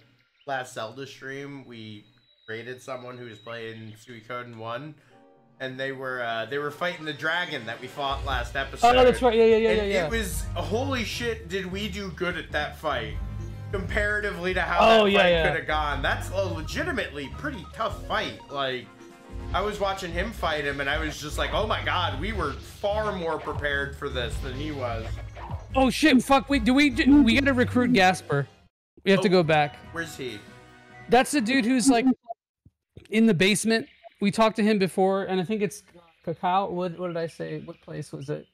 last Zelda stream, we raided someone who was playing Suikoden one, and they were uh, they were fighting the dragon that we fought last episode. Oh, that's right. Yeah, yeah, yeah, And yeah, yeah. It was holy shit! Did we do good at that fight? Comparatively to how Oh, that yeah, fight yeah. could have gone, that's a legitimately pretty tough fight. Like, I was watching him fight him, and I was just like, oh my god, we were far more prepared for this than he was. Oh shit! Fuck. We do we do, we gotta recruit Gaspar. We have to go back. Where's he? That's the dude who's like in the basement. We talked to him before, and I think it's Cacao. What what did I say? What place was it?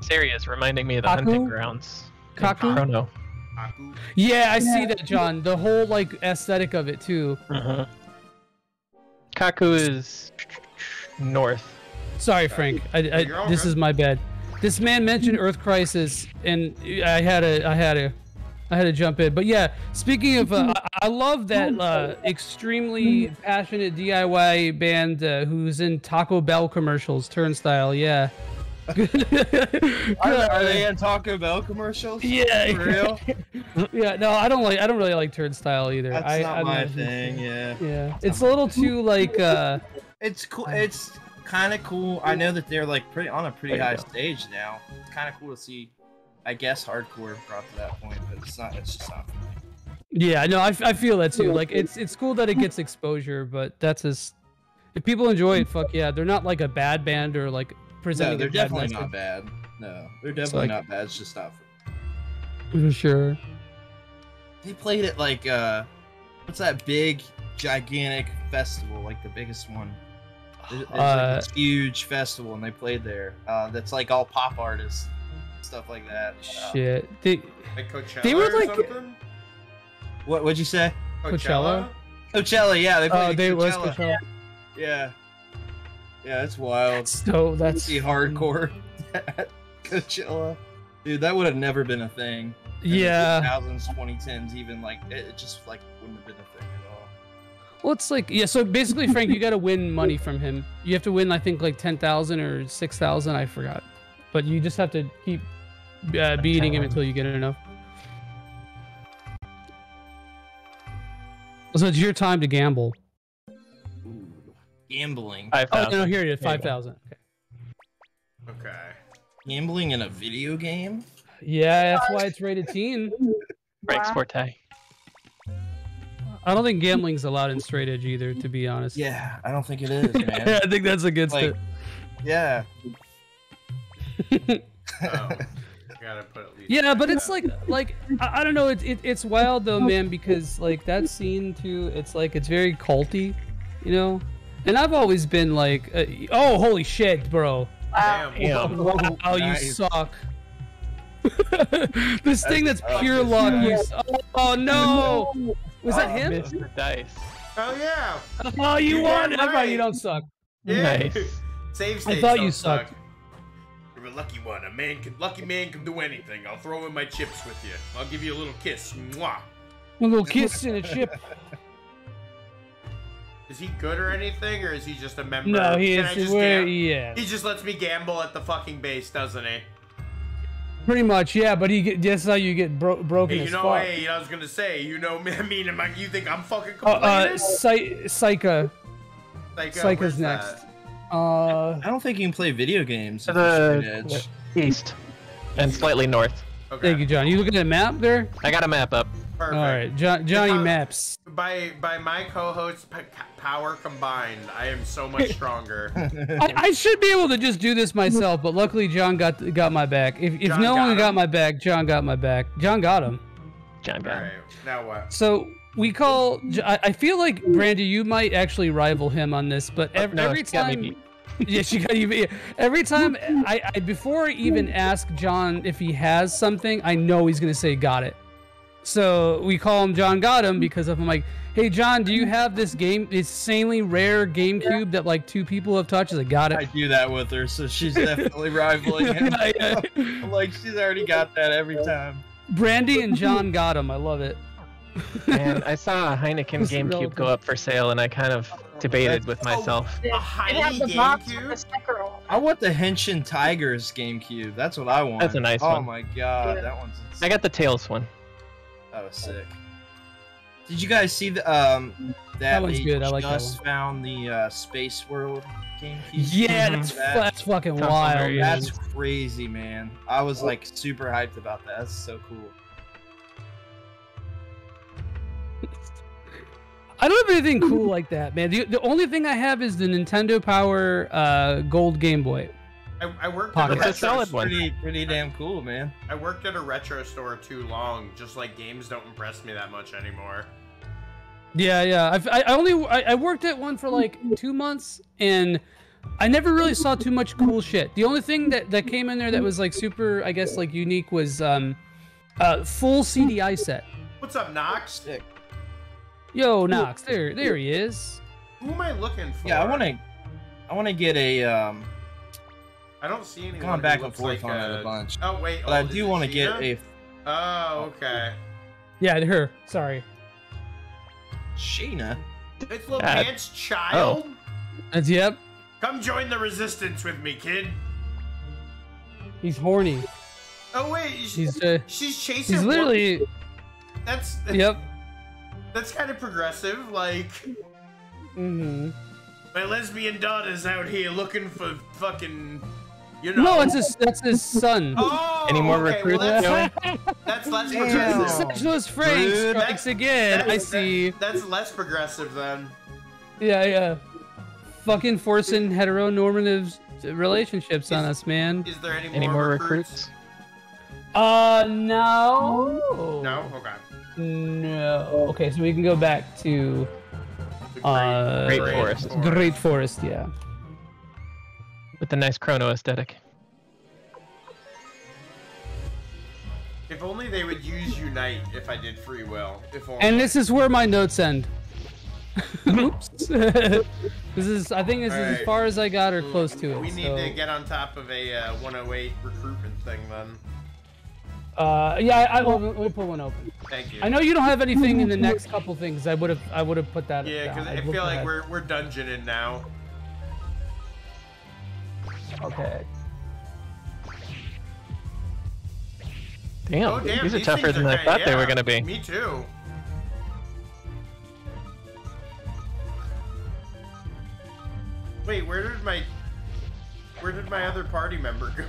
This area is reminding me of the hunting grounds. in Kaku? Chrono. Yeah, I see that, John. The whole like aesthetic of it too. Uh-huh. Kaku is north. Sorry, Frank. I, I, this is my bad. This man mentioned Earth Crisis, and I had a I had a I had to jump in. But yeah, speaking of, uh, I, I love that uh, extremely passionate DIY band uh, who's in Taco Bell commercials. Turnstile, yeah. Are, are they in Taco Bell commercials? Yeah, For real? yeah. No, I don't like. I don't really like Turnstile either. That's I, not I'm my thing. Yeah. Yeah, it's a little too like. uh It's cool. It's kind of cool. I know that they're like pretty on a pretty high go. stage now. It's kind of cool to see. I guess hardcore brought to that point, but it's not. It's just not. for me. Yeah, no, I, I feel that too. Like it's it's cool that it gets exposure, but that's just if people enjoy it, fuck yeah. They're not like a bad band or like presenting. No, presenting. they're a bad definitely message. not bad. No, they're definitely like- not bad. It's just not. For For sure. They played at like uh, what's that big, gigantic festival? Like the biggest one. There's, there's Uh, like this huge festival, and they played there. Uh, that's like all pop artists, stuff like that. Uh, Shit. They, Like Coachella They were or like- something? What would you say? Coachella? Coachella, yeah, they played. Oh, at they was Coachella. Coachella. Yeah. Yeah, it's wild. So that's see hardcore Coachella. Dude, that would have never been a thing. In the Yeah. 2000s, 2010s, even like it, it just like wouldn't have been a thing at all. Well, it's like yeah. So basically, Frank, you got to win money from him. You have to win, I think, like ten thousand or six thousand. I forgot, but you just have to keep uh, beating him until you get enough. So it's your time to gamble. Gambling. Oh no, here it is, five thousand. Okay. Okay. Gambling in a video game? Yeah, that's why it's rated teen. Frank's forte. I don't think gambling's allowed in straight edge either, to be honest. Yeah, I don't think it is, man. I think that's against Like, it. Yeah. Oh, gotta put at least. Yeah, but it's like like I, I don't know. It, it it's wild though, man, because like that scene too. It's like it's very culty, you know. And I've always been like, uh, oh holy shit, bro! Damn. Wow, oh, you Nice. suck. this thing that's pure luck. You, s- oh, oh, no! Was that him? Missed the dice. Oh yeah. Oh, you You're won! damn That's why you don't suck. Yeah. Nice. Save I thought don't you suck. You're a lucky one. A man can, lucky man can do anything. I'll throw in my chips with you. I'll give you a little kiss. Mwah. A little kiss in a chip. Is he good or anything, or is he just a member? No, he Can is- we're- yeah. He just lets me gamble at the fucking base, doesn't he? Pretty much, yeah. But he get, that's how you get bro- broken Hey, you know, fuck. hey, I was gonna say, you know. I mean, am I, you think I'm fucking Uh, uh, complaining? Psy- uh, next. that? Uh, I don't think you can play video games. To the the edge. east and slightly north. Thank you, John. You looking at a map there? I got a map up. Perfect. All right, John, Johnny If Maps. By by my co-host power combined, I am so much stronger. I, I should be able to just do this myself, but luckily John got got my back. If, if John no got one got my back, John got my back. John got him. John got All right, now what? So we call. I feel like Brandi, you might actually rival him on this, but oh, ev- no, every she got me time. beat. yeah, she got you. beat. Every time I, I before I even ask John if he has something, I know he's gonna say got it. So we call him John got him because of I'm like, hey John, do you have this game, this insanely rare GameCube that like two people have touched? He's like, got it. I do that with her, so she's definitely rivaling him. Yeah, yeah. Like, she's already got that every time. Brandi and John got him. I love it. And I saw a Heineken GameCube go up for sale, and I kind of debated with myself. A It had Heidi the box with GameCube? the sticker on. I want the Hanshin Tigers GameCube. That's what I want. That's a nice oh one. my god, Yeah. that one's. I got the Tails one. That was sick. Did you guys see the um that, That one's good, I like that just found the uh, Space World GameCube? Yeah, that's That- that's fucking wild. That's crazy, man. I was like super hyped about that. That's so cool. I don't have anything cool like that, man. The, the only thing I have is the Nintendo Power uh, Gold Game Boy. I, I worked Pocket. at a It's a retro solid one. Pretty pretty damn cool, man. I worked at a retro store too long. Just like games don't impress me that much anymore. Yeah, yeah. I've, I I only I, I worked at one for like two months, and I never really saw too much cool shit. The only thing that that came in there that was like super, I guess, like unique was um, uh, full CDI set. What's up, Knox? Sick. Yo, Knox, there, there he is. Who am I looking for? Yeah, I want to. I want to get a um. I don't see anyone. Gone back and forth like on it a bunch. Oh wait, But oh, I do want to get a. Oh, okay. Yeah, her. Sorry. Sheena. It's little Uh, pants child. That's yep. Come join the resistance with me, kid. He's horny. Oh wait, sh- He's uh, she's chasing. he's one- literally. That's Yep. That's kind of progressive. Like Mm-hmm. my lesbian daughter's out here looking for fucking. You know. No, it's his. That's his son. Oh, Any more okay, recruits, well, Joie? that's, that's less Damn. progressive. Sexualist Frank Dude, strikes again. I that's- see. That's less progressive then. Yeah, yeah. Fucking forcing heteronormative relationships on us, man. Is there any, Any more, more recruits? recruits? Uh, no. No. Okay. No. Okay, so we can go back to uh, Great Forest. Great Forest, yeah. With the nice chrono aesthetic. If only they would use unite if I did free will. If only. And this is where my notes end. Oops. this is, I think, this is as far as I got or close to it. we need so- to get on top of a uh, 108 recruitment thing then. Uh, yeah, I, I, let me let me pull one open. Thank you. I know you don't have anything in the next couple things. I would have, I would have put that. Yeah, because I would feel like we're we're dungeoning now. Okay. Damn, oh damn, these are tougher things than I kinda- thought they were gonna be. Me too. Wait, where did my where did my other party member go?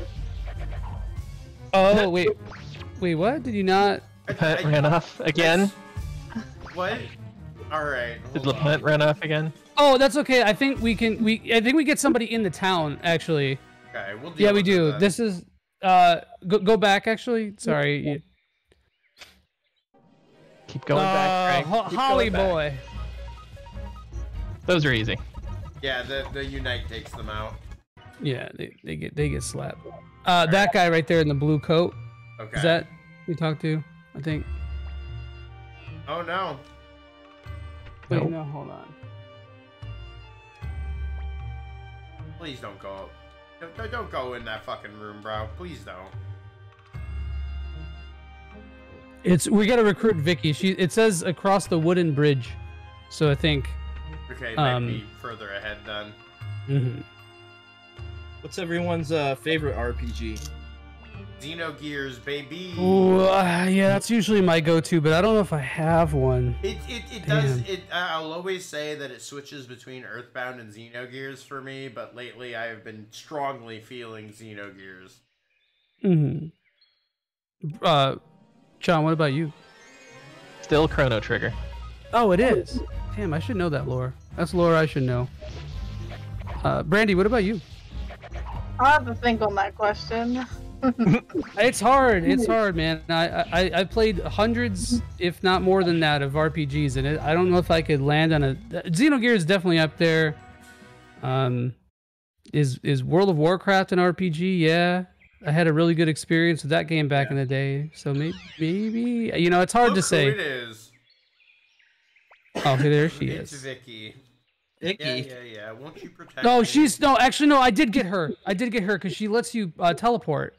Oh wait, wait, what? Did you not? Pet ran off again. What? All right. Did hold on. Lepant run off again? Oh, that's okay. I think we can. We I think we get somebody in the town actually. Okay, we'll deal Yeah, we with do. it then. This is uh go, go back actually. Sorry. you- Keep going Uh, back, Ho- Keep Holly going back. boy. Those are easy. Yeah, the the unite takes them out. Yeah, they, they get they get slapped. Uh, that guy right there in the blue coat. Okay. Is that you talked to? I think. Oh no. Wait, Nope. no, hold on. Please don't go up. Don't- Don't, don't go in that fucking room, bro. Please don't. It's we gotta recruit Vicky. She it says across the wooden bridge, so I think. Okay, might Um, be further ahead then. mhm. What's everyone's uh, favorite RPG? Xenogears, baby. Ooh, uh, yeah, that's usually my go-to, but I don't know if I have one. It it, it does it. I'll always say that it switches between Earthbound and Xenogears for me, but lately I have been strongly feeling Xenogears. hmm Uh, John, what about you? Still Chrono Trigger. Oh, it is. Damn, I should know that lore. That's lore I should know. Uh, Brandi, what about you? I have to think on that question. It's hard. It's hard, man. I I I played hundreds, if not more than that, of RPGs, and it, I don't know if I could land on a. Xenogears is definitely up there. Um, is is World of Warcraft an RPG? Yeah, I had a really good experience with that game back in the day. So maybe maybe you know it's hard to say. Who it is. Oh, there she It's is. Vicky. Vicky. Yeah, yeah, yeah. Won't you protect? No, me? she's no. Actually, no. I did get her. I did get her because she lets you uh, teleport.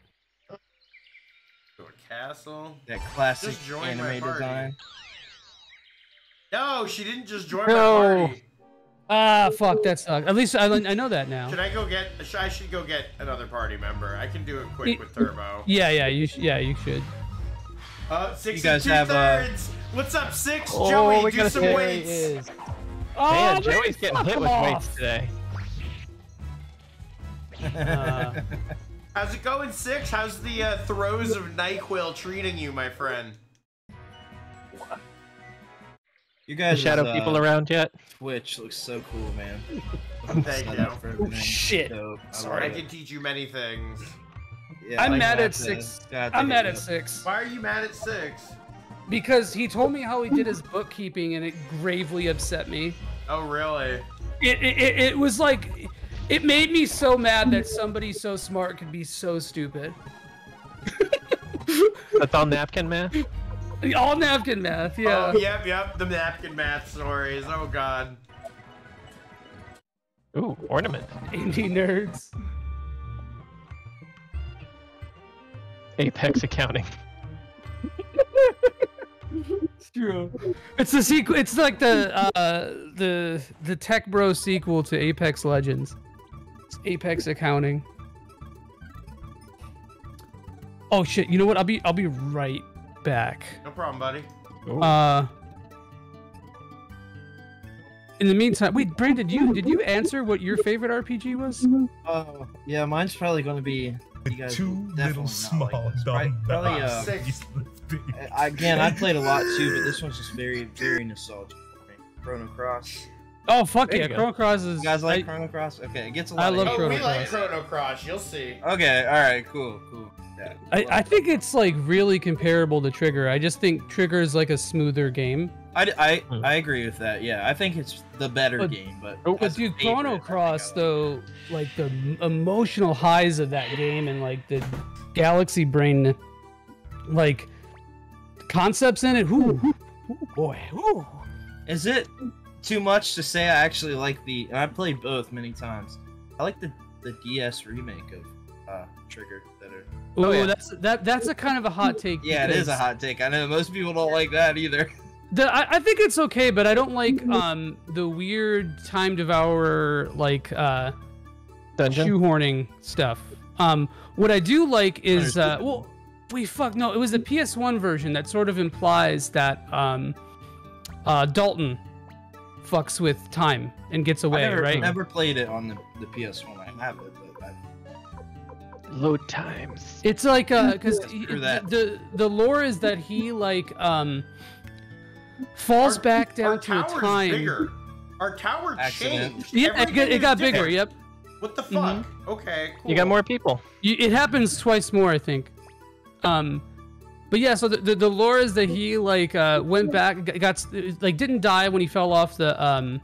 To a castle. That classic Just join my anime design. No, she didn't just join No. my party. Ah, fuck. That sucks. At least I, I know that now. Should I go get? I should go get another party member. I can do it quick Y- with Turbo. Yeah, yeah. You yeah, you should. Uh, six You guys and two have, uh. What's up, six? Oh, Joie, we do some say- weights. Oh, Man, man, Joie's getting hit him with weights today. Uh, How's it going, six? How's the uh, throes of Nyquil treating you, my friend? You guys, shadow uh, people around yet? Twitch looks so cool, man. Thank you. up shit. Dope. Sorry, I love can teach you many things. Yeah, I'm like, mad at to- six. I have to I'm mad at six Why are you mad at six? because he told me how he did his bookkeeping, and it gravely upset me. Oh, really? It it, it, it was like. It made me so mad that somebody so smart could be so stupid. That's all napkin math? All napkin math, yeah. Oh, yep, yep. The napkin math stories. Oh, God. Ooh, ornament. Indie nerds. Apex accounting. It's true. It's the sequel. It's like the uh, the the Tech Bro sequel to Apex Legends. It's Apex Accounting. Oh shit! You know what? I'll be I'll be right back. No problem, buddy. Uh. In the meantime, wait, Brandon, did you did you answer what your favorite RPG was? Oh, yeah, mine's probably going to be. Two little small like this. dumb Probably, uh, Six. Again, I played a lot too, but this one's just very, very nostalgic for me. Chrono Cross. Oh fuck There yeah! you. Chrono Cross is. You guys like I- Chrono Cross? Okay, it gets a lot. I love of Oh, Chrono we like Cross. Chrono Cross. You'll see. Okay, all right, cool, cool. Yeah. I, I think it's like really comparable to Trigger. I just think Trigger is like a smoother game. I, I, hmm. I agree with that. Yeah, I think it's the better But- game, but But as dude, Chrono Cross though, like the emotional highs of that game and like the galaxy brain, like concepts in it. Whoo, ooh, boy, ooh. Is it too much to say I actually like the and I played both many times. I like the the DS remake of uh Trigger better. Ooh, that's that. That's a kind of a hot take. Oh, Yeah, it is a hot take. I know most people don't like that either. The, I, I think it's okay, but I don't like um the weird time devourer like uh Dungeon? shoehorning stuff. Um, what I do like is uh well, we fuck no, it was the PS1 version that sort of implies that um uh Dalton fucks with time and gets away, I never, right? never played it on the, the PS1. I have it, but I, Load times. It's like uh because Screw that. the the lore is that he like um falls back down Our to a tower's time. bigger. Our tower Accident. changed. Yeah, it got, Everything got bigger. Yep. What the fuck? Okay, cool. You got more people. You, it happens twice more, I think. Um, but yeah, so the, the, the lore is that he like uh went back, got like didn't die when he fell off the um,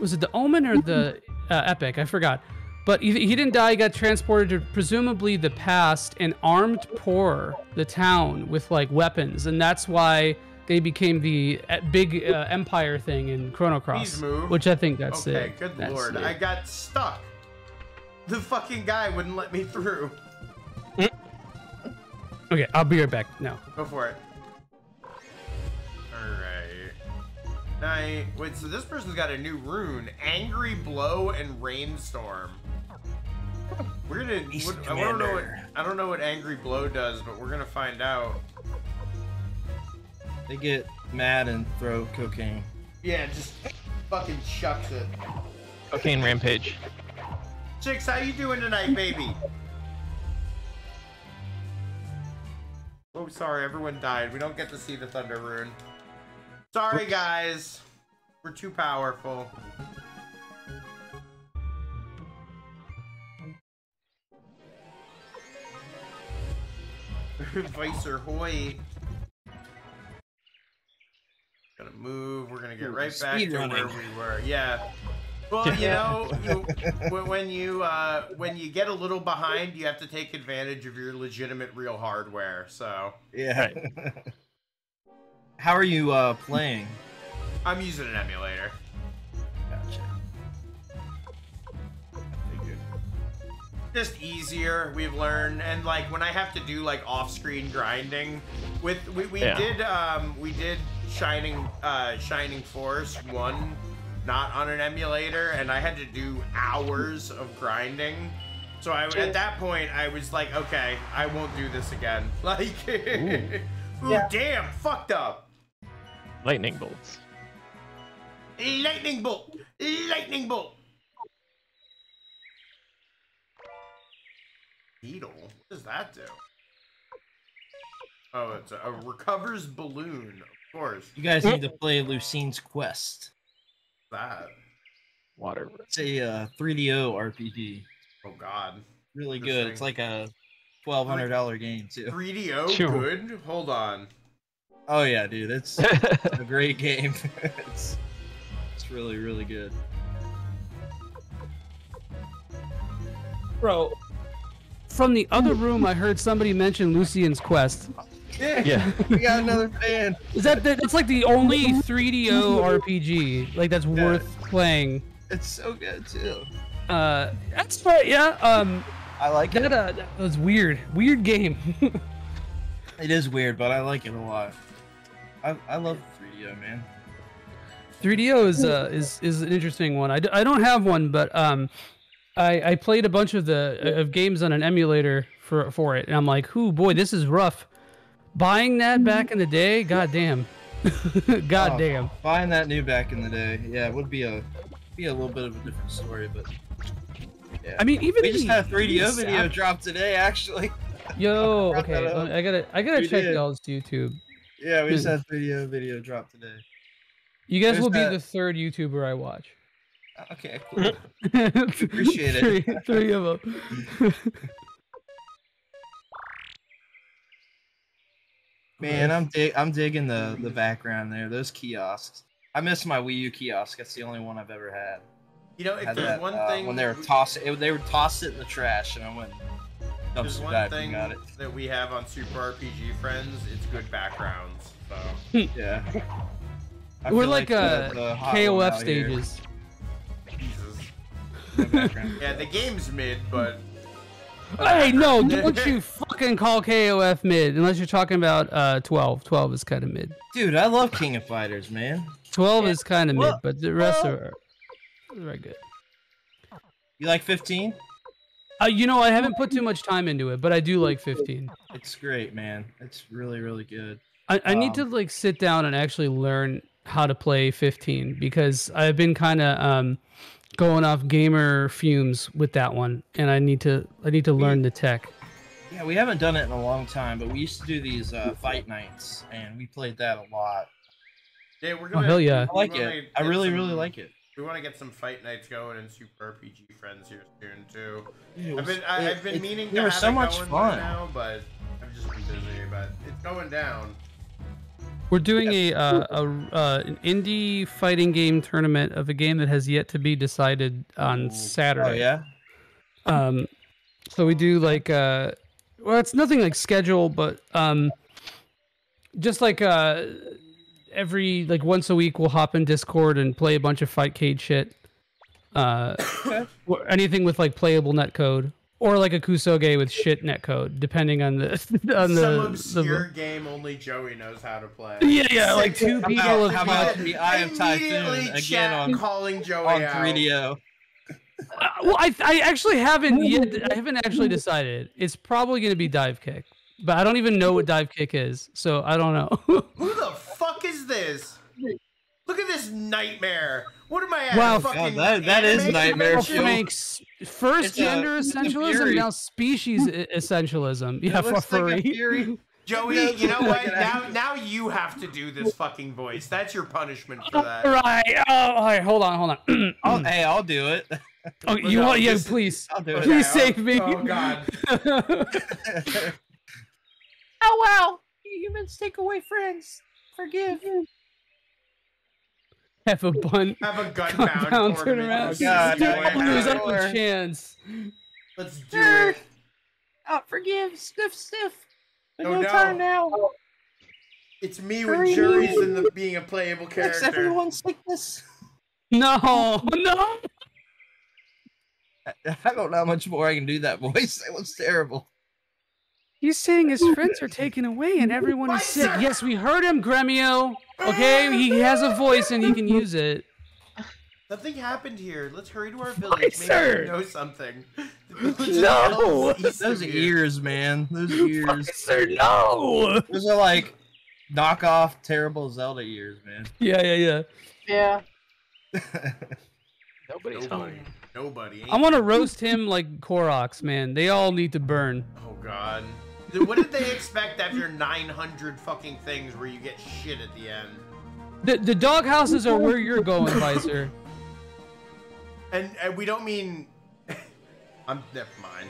was it the Omen or the uh, Epoch? I forgot. But he, he didn't die. He got transported to presumably the past and armed poor the town with like weapons, and that's why they became the uh, big uh, empire thing in Chrono Cross. Which I think that's okay. it. Good That's lord, it. I got stuck. The fucking guy wouldn't let me through. Okay, I'll be right back now. Go for it. Alright. Night. Wait, so this person's got a new rune. Angry Blow and Rainstorm. We're gonna. What, I don't know what. I don't know what Angry Blow does, but we're gonna find out. they get mad and throw cocaine. Yeah, just fucking shucks it. Cocaine rampage. Chicks, how you doing tonight, baby? Oh, sorry, everyone died. We don't get to see the Thunder Rune. Sorry, guys. We're too powerful. Vicer Hoy. Gonna move. We're gonna get Ooh, right back to where we were. Yeah. Well, you know, you, when- when you uh, when you get a little behind, you have to take advantage of your legitimate real hardware. So Yeah. How are you uh playing? I'm using an emulator. Gotcha. Just easier, we've learned, and like when I have to do like off-screen grinding, with we, we Yeah. did um we did Shining uh Shining Force one, not on an emulator, and I had to do hours of grinding. So I, at that point, I was like, okay, I won't do this again. Like, ooh, Yeah. damn, fucked up. Lightning bolts. Lightning bolt, lightning bolt. Beetle? What does that do? Oh, it's a, a recovers balloon, of course. You guys need to play Lucienne's Quest. That. Water. It's a uh, 3DO RPG. Oh God. Really This good. thing. It's like a twelve hundred dollar game too. 3DO Sure. good? Hold on. Oh yeah, dude, it's a great game. it's it's really really good. Bro, from the other room, I heard somebody mention Lucienne's Quest. Yeah. we got another fan. Is that the, that's like the only 3DO RPG like that's worth playing? It's so good too. Uh, that's right. Yeah. Um, I like that. Uh, that was weird. Weird game. It is weird, but I like it a lot. I, I love 3DO, man. 3DO is uh, is is an interesting one. I, d- I don't have one, but um, I I played a bunch of the of games on an emulator for for it, and I'm like, "Whoo, boy, this is rough." Buying that back in the day, goddamn, goddamn. Oh, buying that new back in the day, yeah, it would be a be a little bit of a different story, but yeah. I mean, even we just had a 3DO video drop today, actually. Yo, okay. I gotta I gotta We check y'all's YouTube. Yeah, we just had a 3DO video drop today. You guys There's will be the third YouTuber I watch. Uh, okay, cool. Appreciate it. three, three of them. Man, I'm dig- I'm digging the the background there. Those kiosks. I miss my Wii U kiosk. That's the only one I've ever had. You know, if there's that, one uh, thing when they were tossing, it, they would toss it in the trash, and I went There's dumpster one dive thing got it. that we have on Super RPG Friends. It's good backgrounds. So yeah. I We're feel like, the- uh, the hot KOF out here. stages. yeah, the game's mid, but Hey, no, don't you fucking call KOF mid unless you're talking about uh 12. 12 is kind of mid. Dude, I love King of Fighters, man. 12 is kind of mid, but the rest well- are very good. You like 15? Uh, you know, I haven't put too much time into it, but I do like 15. It's great, man. It's really, really good. I, I need to Um, like sit down and actually learn how to play 15 because I've been kind of um, going off gamer fumes with that one, and I need to I need to learn the tech. Yeah, we haven't done it in a long time, but we used to do these uh, fight nights, and we played that a lot. yeah, we're Oh, gonna. hell yeah. I like it. I really, some- really like it. We want to get some fight nights going and Super RPG Friends here soon too. It I've been I, it- I've been it- meaning they to were have so it much going fun. by now, but I've just been busy. But it's going down. We're doing a, uh, a uh, an indie fighting game tournament of a game that has yet to be decided on Saturday. Oh yeah. Um, so we do like uh, well, it's nothing like schedule, but um, just like uh, every like once a week we'll hop in Discord and play a bunch of Fightcade shit. Uh, anything with like playable netcode or like a Kusoge with shit netcode, depending on the on the Some obscure the game only Joie knows how to play. Yeah, yeah, like two How people about, have how about the Eye of Immediately Typhoon again chat on calling Joie on out. 3DO? Uh, well, I I actually haven't yet. I haven't actually decided. It's probably going to be Divekick, but I don't even know what Divekick is, so I don't know. Who the fuck is this? Look at this nightmare. What am I at? Wow. fucking God, that- that is nightmare convention? Fuel. Frank's first It's gender a essentialism, now species essentialism. Yeah, It for looks like a furry. Joie, you know what? Now, now you have to do this fucking voice. That's your punishment for that. right. Oh, all right. Hold on. Hold on. I'll, hey, I'll do it. oh, you no, want? Yeah, this is- please. I'll do it. Please Okay, save me. Oh god. Oh wow! Humans take away friends. Forgive. Have a bun. Have a gunbound Compound turn around. Oh, God, Dude, no, there's no, no. a chance. Let's do ah. it. Oh, forgive. Sniff, sniff. Oh, no no. turn now. It's me with juries and the being a playable Fix character. everyone's sickness. No, no. I don't know how much more I can do that voice. That was terrible. He's saying his friends are taken away and everyone is sick. Yes, we heard him, Gremio. Okay, he has a voice and he can use it. Something happened here. Let's hurry to our village. Maybe sir. we know something. No. Those ears, man. Those ears. Sir, no. Those are like knockoff terrible Zelda ears, man. Yeah, yeah, yeah. Yeah. Nobody's Nobody. home. Nobody. I want to roast him like Koroks, man. They all need to burn. Oh god. What did they expect after 900 fucking things where you get shit at the end? The the dog houses are where you're going, Visor. And, and we don't mean. I'm never mind.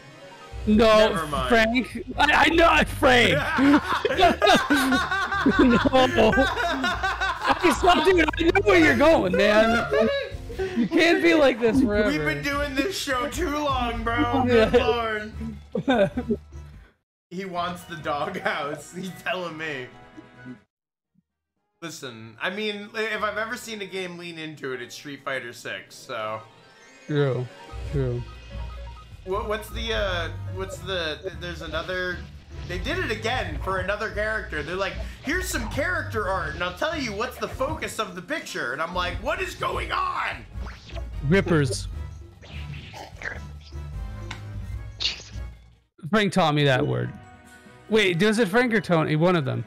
No, Never mind. Frank. I, I know, Frank. no. Okay, stop, dude. I know where you're going, man. You can't be like this forever. We've been doing this show too long, bro. Good lord. He wants the doghouse. He's telling me. Listen, I mean, if I've ever seen a game lean into it, it's Street Fighter 6. So, True, true. what, what's the uh, what's the? There's another They did it again for another character. They're like, here's some character art, and I'll tell you what's the focus of the picture. And I'm like, what is going on? Rippers. Frank taught me that word. Wait, does it Frank or Tony? One of them.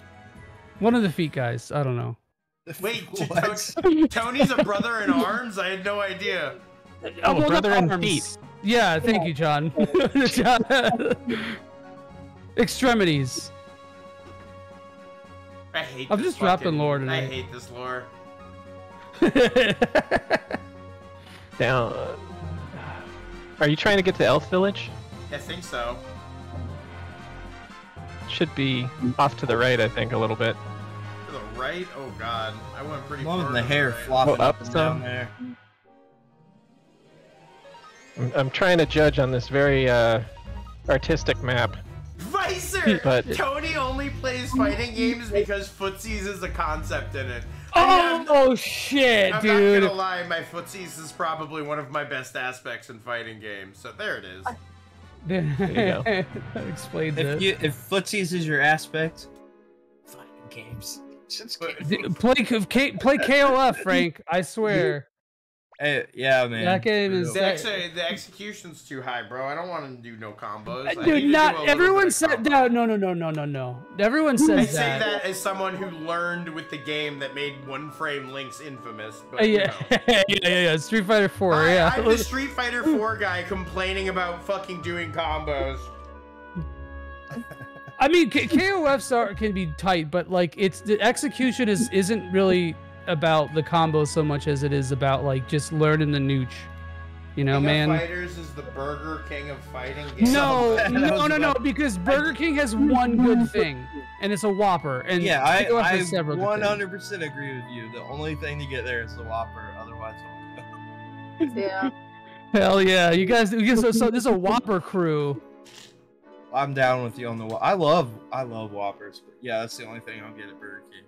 One of the feet guys. I don't know. Wait, t- Tony's a brother in arms? I had no idea. Oh, well, the arms. Yeah, thank you, John. John. Extremities. I hate I'm this just dropping fucking- lore I hate this lore. Now, uh, are you trying to get to Elf Village? I think so. Should be off to the right, I think, a little bit. To the right? Oh god. I went pretty Loving far the to hair right. flopping Oh, up up and some. down there. I'm, I'm trying to judge on this very uh, artistic map. Vicer! But- Tony only plays fighting games because footsies is a concept in it. Oh, oh shit, I'm dude. not gonna lie, my footsies is probably one of my best aspects in fighting games. So there it is. that explains If it. you if footsies is your aspect, fighting games. Play K- play KOF, Frank. I swear. Hey, yeah, man. That game is- The, ex- the execution's too high, bro. I don't want to do no combos. I need to Dude, do not a everyone said no, no, no, no, no, no, no. Everyone says I say that. that as someone who learned with the game that made one frame links infamous. But, Uh, you yeah, know. yeah, yeah, yeah. Street Fighter Four. I, yeah. I'm the Street Fighter 4 guy complaining about fucking doing combos. I mean, K- KOFs are can be tight, but like it's the execution is isn't really about the combo so much as it is about like just learning the nooch. You know, King man. of Fighters is the Burger King of fighting games. No, That no, no, no, because Burger King has one good thing, and it's a Whopper. And yeah, I, KOF I has several good 100% agree with you. The only thing to get there is the Whopper. Otherwise. Yeah. Hell yeah, you guys! You guys so, so this is a Whopper crew. I'm down with you on the. Wha- I love, I love Whoppers. But yeah, that's the only thing I'll get at Burger King.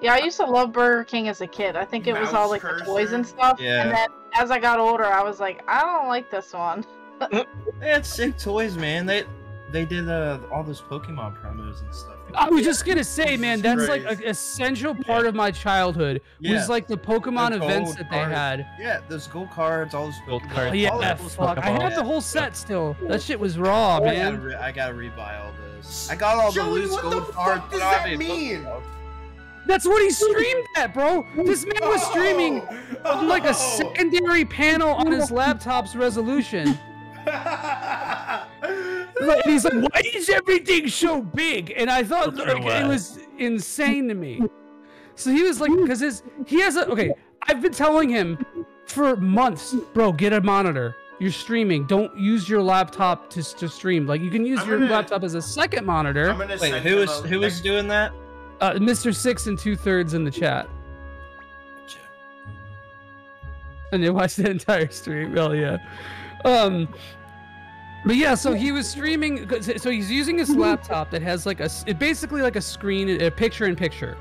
Yeah, I used to love Burger King as a kid. I think it was all Mouse like the toys and stuff. Yeah. And then as I got older, I was like, I don't like this one. They had sick toys, man. They they did uh, all those Pokemon promos and stuff. I was just gonna say, man, that's like an essential part of my childhood. Yeah. Was like the Pokemon The events gold that they cards. had. Yeah, those gold cards, all those Gold Pokemon- cards. all Yeah, fuck. I Pokeballs. have the whole set still. That shit was raw, man. I gotta, re- I gotta rebuy all those. I got all the Joie, loose what the gold fuck cards. does but I don't that have any mean? Pokemon. That's what he streamed at, bro. This man was streaming Oh, on like a secondary panel on his laptop's resolution. Like, and he's like, "Why is everything so big?" And I thought like, it was insane to me. So he was like, "Because his he has a okay." I've been telling him for months, bro, get a monitor. You're streaming. Don't use your laptop to, to stream. Like you can use I'm your gonna- laptop as a second monitor. I'm gonna Wait, send who was who was doing that? Uh, Mr. Six and two thirds in the chat. And they watched the entire stream. Hell yeah. Um, but yeah, so he was streaming. So he's using his laptop that has like a, it basically like a screen, a picture in picture,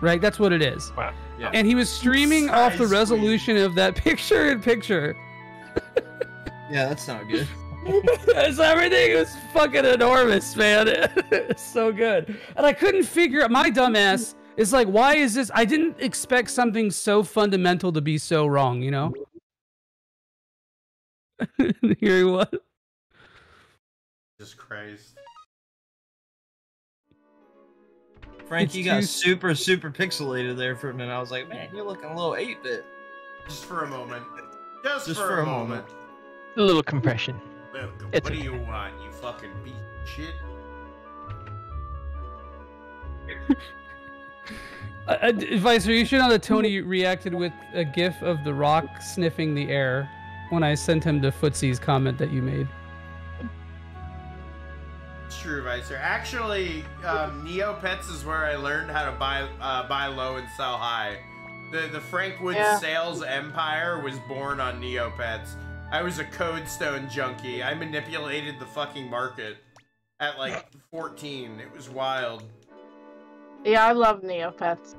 right? That's what it is. Wow. Yeah. And he was streaming off the Size screen. resolution of that picture in picture. Yeah, that's not good. So everything was fucking enormous, man. it's so good. And I couldn't figure out my dumbass is like, why is this? I didn't expect something so fundamental to be so wrong, you know? Here he was. Jesus Christ. Frank, It's you got super super pixelated there for a minute. I was like, man, you're looking a little eight bit. Just for a moment. Just, Just for, for a a moment. moment. A little compression. Welcome. It's what do you want, you fucking piece of shit? Uh, uh, you should know that Tony reacted with a gif of The Rock sniffing the air when I sent him the Footsie's comment that you made. It's true, Vicer. Actually, um, Neopets is where I learned how to buy uh, buy low and sell high. The the Frankwood Yeah. sales empire was born on Neopets. I was a code stone junkie. I manipulated the fucking market at like 14. It was wild. Yeah, I love Neopets.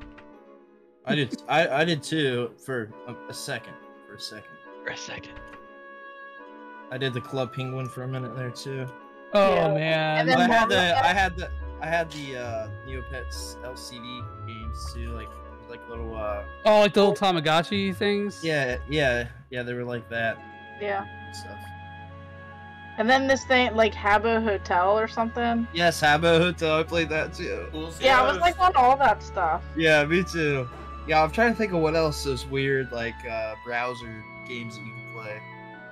I did. I, I did too for a, a second. For a second. For a second. I did the Club Penguin for a minute there too. Oh Yeah. man. I had the I had the I had the uh, Neopets LCD games too, like like little uh Oh, like the little Tamagotchi things. yeah yeah yeah they were like that Yeah. and stuff. And then this thing like Habbo Hotel or something. Yes, Habbo Hotel. I played that too. Yeah, I was like on all that stuff. Yeah, me too. Yeah, I'm trying to think of what else is weird like uh, browser games that you can play.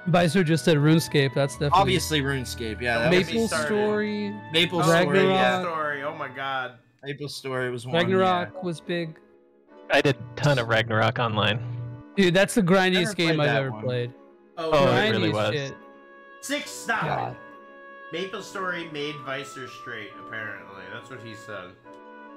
Vicer just said RuneScape. That's definitely Obviously, RuneScape. Yeah, that was- Maple Story. Maple Oh, Story. Maple Yeah. Story. Oh my god. Maple Story was one. Ragnarok was big. I did a ton of Ragnarok online. Dude, that's the grindiest game I've ever one. played. Oh, Oh, it really was. shit. Six stop. God. Maple Story made Vicer straight. Apparently, that's what he said.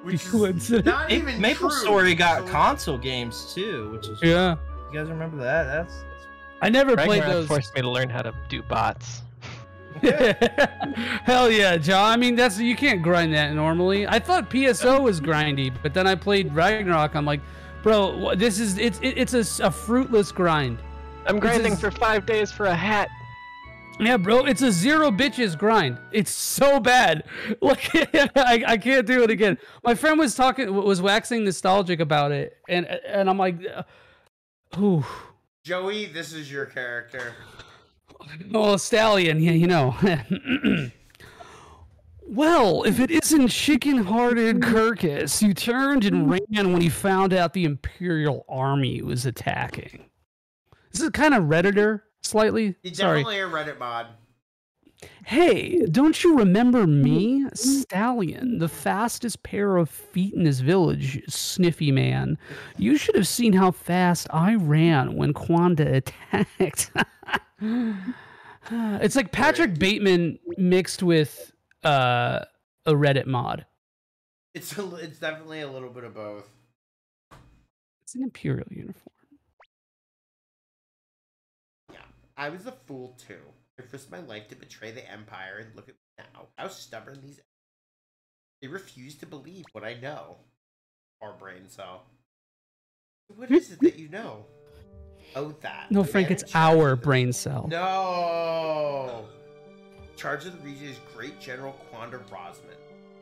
Which is coincidence. not Ma- even Maple true. Story got So- console games too, which is Yeah. You guys remember that? That's, that's I never played Ragnarok those. forced me to learn how to do bots. Hell yeah, John. I mean, that's you can't grind that normally. I thought PSO was grindy, but then I played Ragnarok. I'm like, bro, this is it's it, it's a, s- a fruitless grind. I'm grinding is- for five days for a hat. Yeah, bro, it's a zero bitches grind. It's so bad. Like I, I can't do it again. My friend was talking was waxing nostalgic about it, and and I'm like, uh, ooh, Joie, this is your character. oh stallion, yeah, you know. well, if it isn't chicken-hearted Kirkus, who turned and ran when he found out the Imperial army was attacking. This is kind of redditor, slightly. Sorry. definitely a Reddit mod. Hey, don't you remember me, Stallion, the fastest pair of feet in this village, sniffy man? You should have seen how fast I ran when Kwanda attacked. it's like Patrick Bateman mixed with uh, a Reddit mod. It's a, it's definitely a little bit of both. It's an Imperial uniform. I was a fool too. I risked my life to betray the Empire, and look at me now. How stubborn these. They refuse to believe what I know. Our brain cell. What is it that you know? Oh, that. No, Frank, it's our the- brain cell. No. Charge of the region is Great General Kwanda Rosman,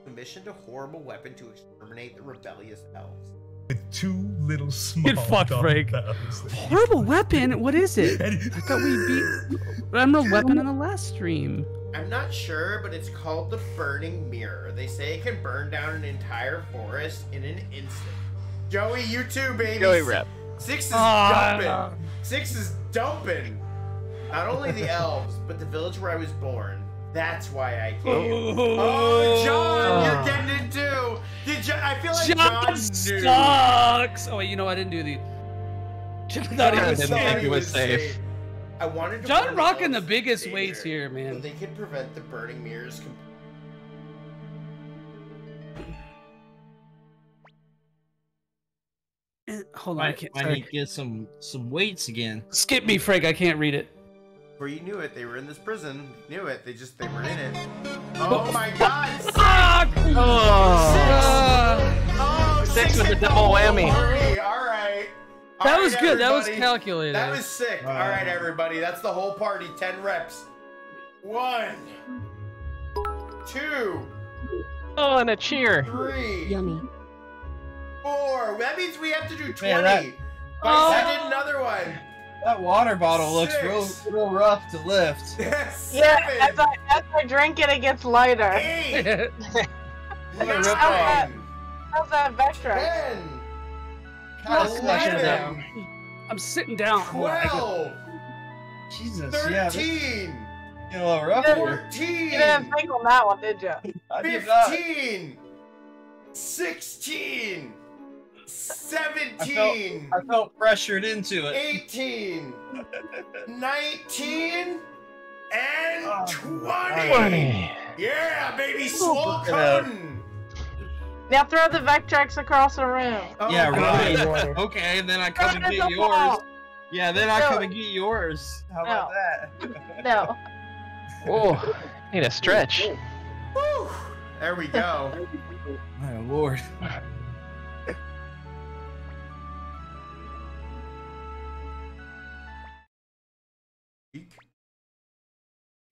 commissioned a horrible weapon to exterminate the rebellious elves. With two little small. Get fucked, dumb Frank. bells. Horrible weapon? What is it? I thought we beat Emerald Weapon in the last stream. I'm not sure, but it's called the Burning Mirror. They say it can burn down an entire forest in an instant. Joie, you too, baby. Joie rep. Six is Ah. dumping. Six is dumping. Not only the elves, but the village where I was born. That's why I came. Oh, oh John, you're getting it too. Did you, I feel like John, John knew. sucks. Oh wait, you know I didn't do the. John thought he was didn't think safe. he was safe. I wanted to John rocking the biggest danger, weights here, so man. they could prevent the burning mirrors. Com- eh, Hold on, I Might, can't. might sorry. need to get some some weights again. Skip me, Frank. I can't read it. Before you knew it, they were in this prison. Knew it. They just they were in it. Oh, oh. my God! Six! Fuck! Oh, Oh, Six with hit the double whole whammy. party. All right. All That right, was good. That was calculated. That was sick. All right, everybody. That's the whole party. Ten reps. One, two, oh, and a cheer. three, Yummy. four. That means we have to do twenty. Man, that- Vice, I oh. did another one. That water bottle looks real real rough to lift. Yes. Yeah, as I, as I drink it, it gets lighter. eight, Look at that. nine, How's that Vectrex? ten, Kinda eleven, down. I'm sitting down. Hold on, I got- twelve, Jesus, yeah, this is thirteen, getting a little rough here. You fourteen. didn't think on that one, did you? I did not. 15, 16, I 17, felt, I felt pressured into it. 18, 19, and Oh, 20. 20. Yeah, baby, swole Look at that. cotton. Now throw the Vectrex across the room. Oh, yeah, right. okay, and then I come and get yours. wall. Yeah, then I No. come and get yours. How about that? No. Oh, need a stretch. Whew. There we go. My lord.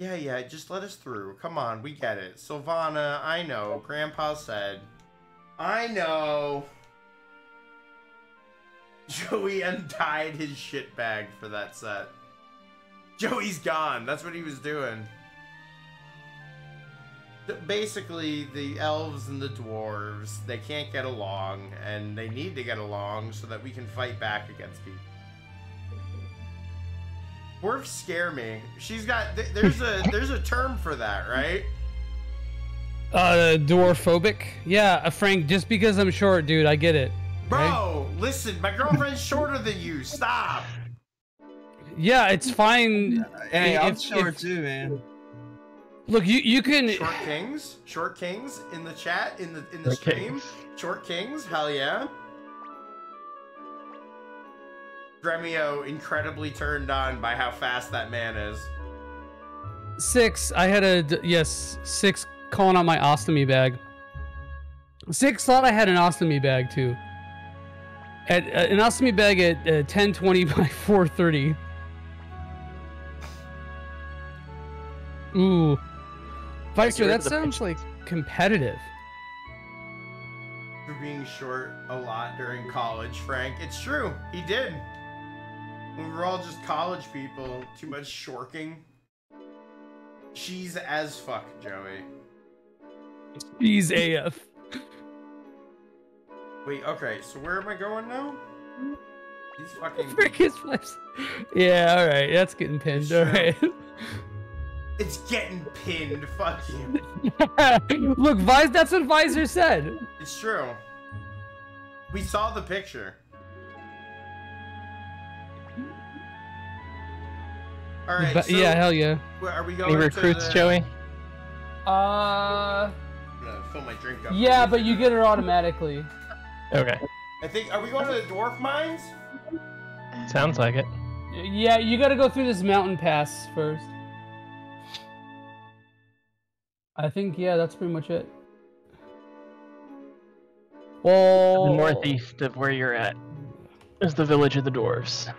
Yeah, yeah, just let us through. Come on, we get it. Sylvina, I know. Grandpa said. I know. Joie untied his shit bag for that set. Joie's gone. That's what he was doing. Basically, the elves and the dwarves, they can't get along, and they need to get along so that we can fight back against people. Dwarves scare me. She's got th- there's a there's a term for that, right? Uh, dwarphobic. Yeah, uh, Frank. Just because I'm short, dude, I get it. Bro, listen, my girlfriend's shorter than you. Stop. Yeah, it's fine. Hey, if- I'm if- short too, man. Look, you you can. Short kings, short kings in the chat in the in the Short stream. Short kings, hell yeah. Gremio incredibly turned on by how fast that man is. Six. I had a, yes. Six calling out my ostomy bag. Six thought I had an ostomy bag too. At uh, an ostomy bag at uh, ten twenty by four thirty. Ooh, Vicer, that sounds like competitive. For being short a lot during college, Frank. It's true. He did. When we're all just college people, too much shorking. She's as fuck, Joie. He's AF. Wait, okay, so where am I going now? He's fucking. Frick his place. Yeah, all right. That's getting pinned. All right. It's getting pinned. Fuck you. Look, Vice. That's what Visor said. It's true. We saw the picture. All right. But- so yeah, hell yeah. where- Are we going Any to recruits, the- Joie? Uh. Fill my drink up. Yeah, but you get it automatically. Okay. I think. Are we going to the dwarf mines? Sounds like it. Yeah, you got to go through this mountain pass first. I think yeah, that's pretty much it. Well, The northeast of where you're at is the village of the dwarves.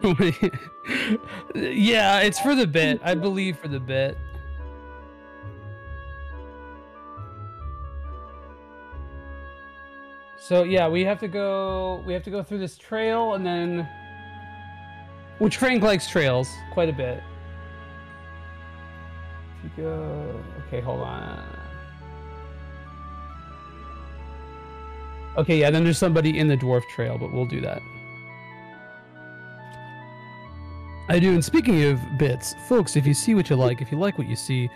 yeah, it's for the bit. I believe for the bit. So yeah, we have to go. We have to go through this trail, and then, which Frank likes trails quite a bit. If you go, okay, hold on. Okay, yeah, then there's somebody in the dwarf trail, but we'll do that. I do. And speaking of bits, folks, if you see what you like, if you like what you see,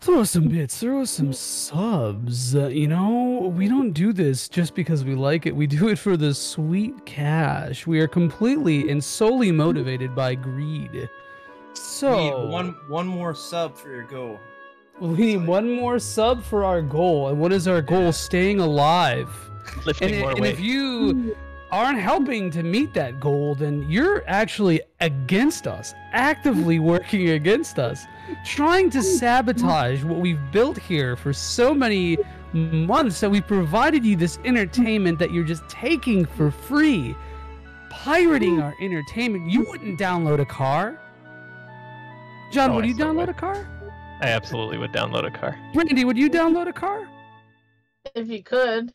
throw us some bits, throw us some subs. Uh, you know, we don't do this just because we like it. We do it for the sweet cash. We are completely and solely motivated by greed. So Need one one more sub for your goal. we need one more sub for our goal. And what is our goal? Staying alive. Lifting and, more and weight. if you aren't helping to meet that goal, then you're actually against us, actively working against us, trying to sabotage what we've built here for so many months that we provided you this entertainment that you're just taking for free. Pirating our entertainment. You wouldn't download a car. John, Oh, would I you download would. a car? I absolutely would download a car. Brandi, would you download a car? If you could.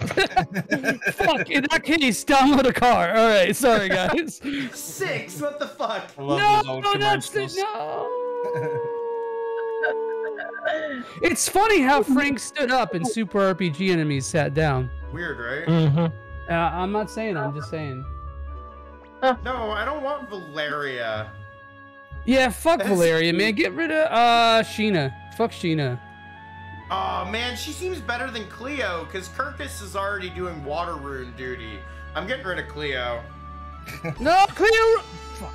Fuck, in that case, download a car. All right, sorry guys. Six. What the fuck? No, no, that's the, no. it's funny how Frank stood up and Super RPG enemies sat down. Weird, right? Mm-hmm. Uh, I'm not saying. I'm just saying. No, I don't want Valeria. Yeah, fuck That's- Valeria, man. Get rid of uh Sheena. Fuck Sheena. Oh man, she seems better than Cleo because Kirkus is already doing water rune duty. I'm getting rid of Cleo. No, Cleo.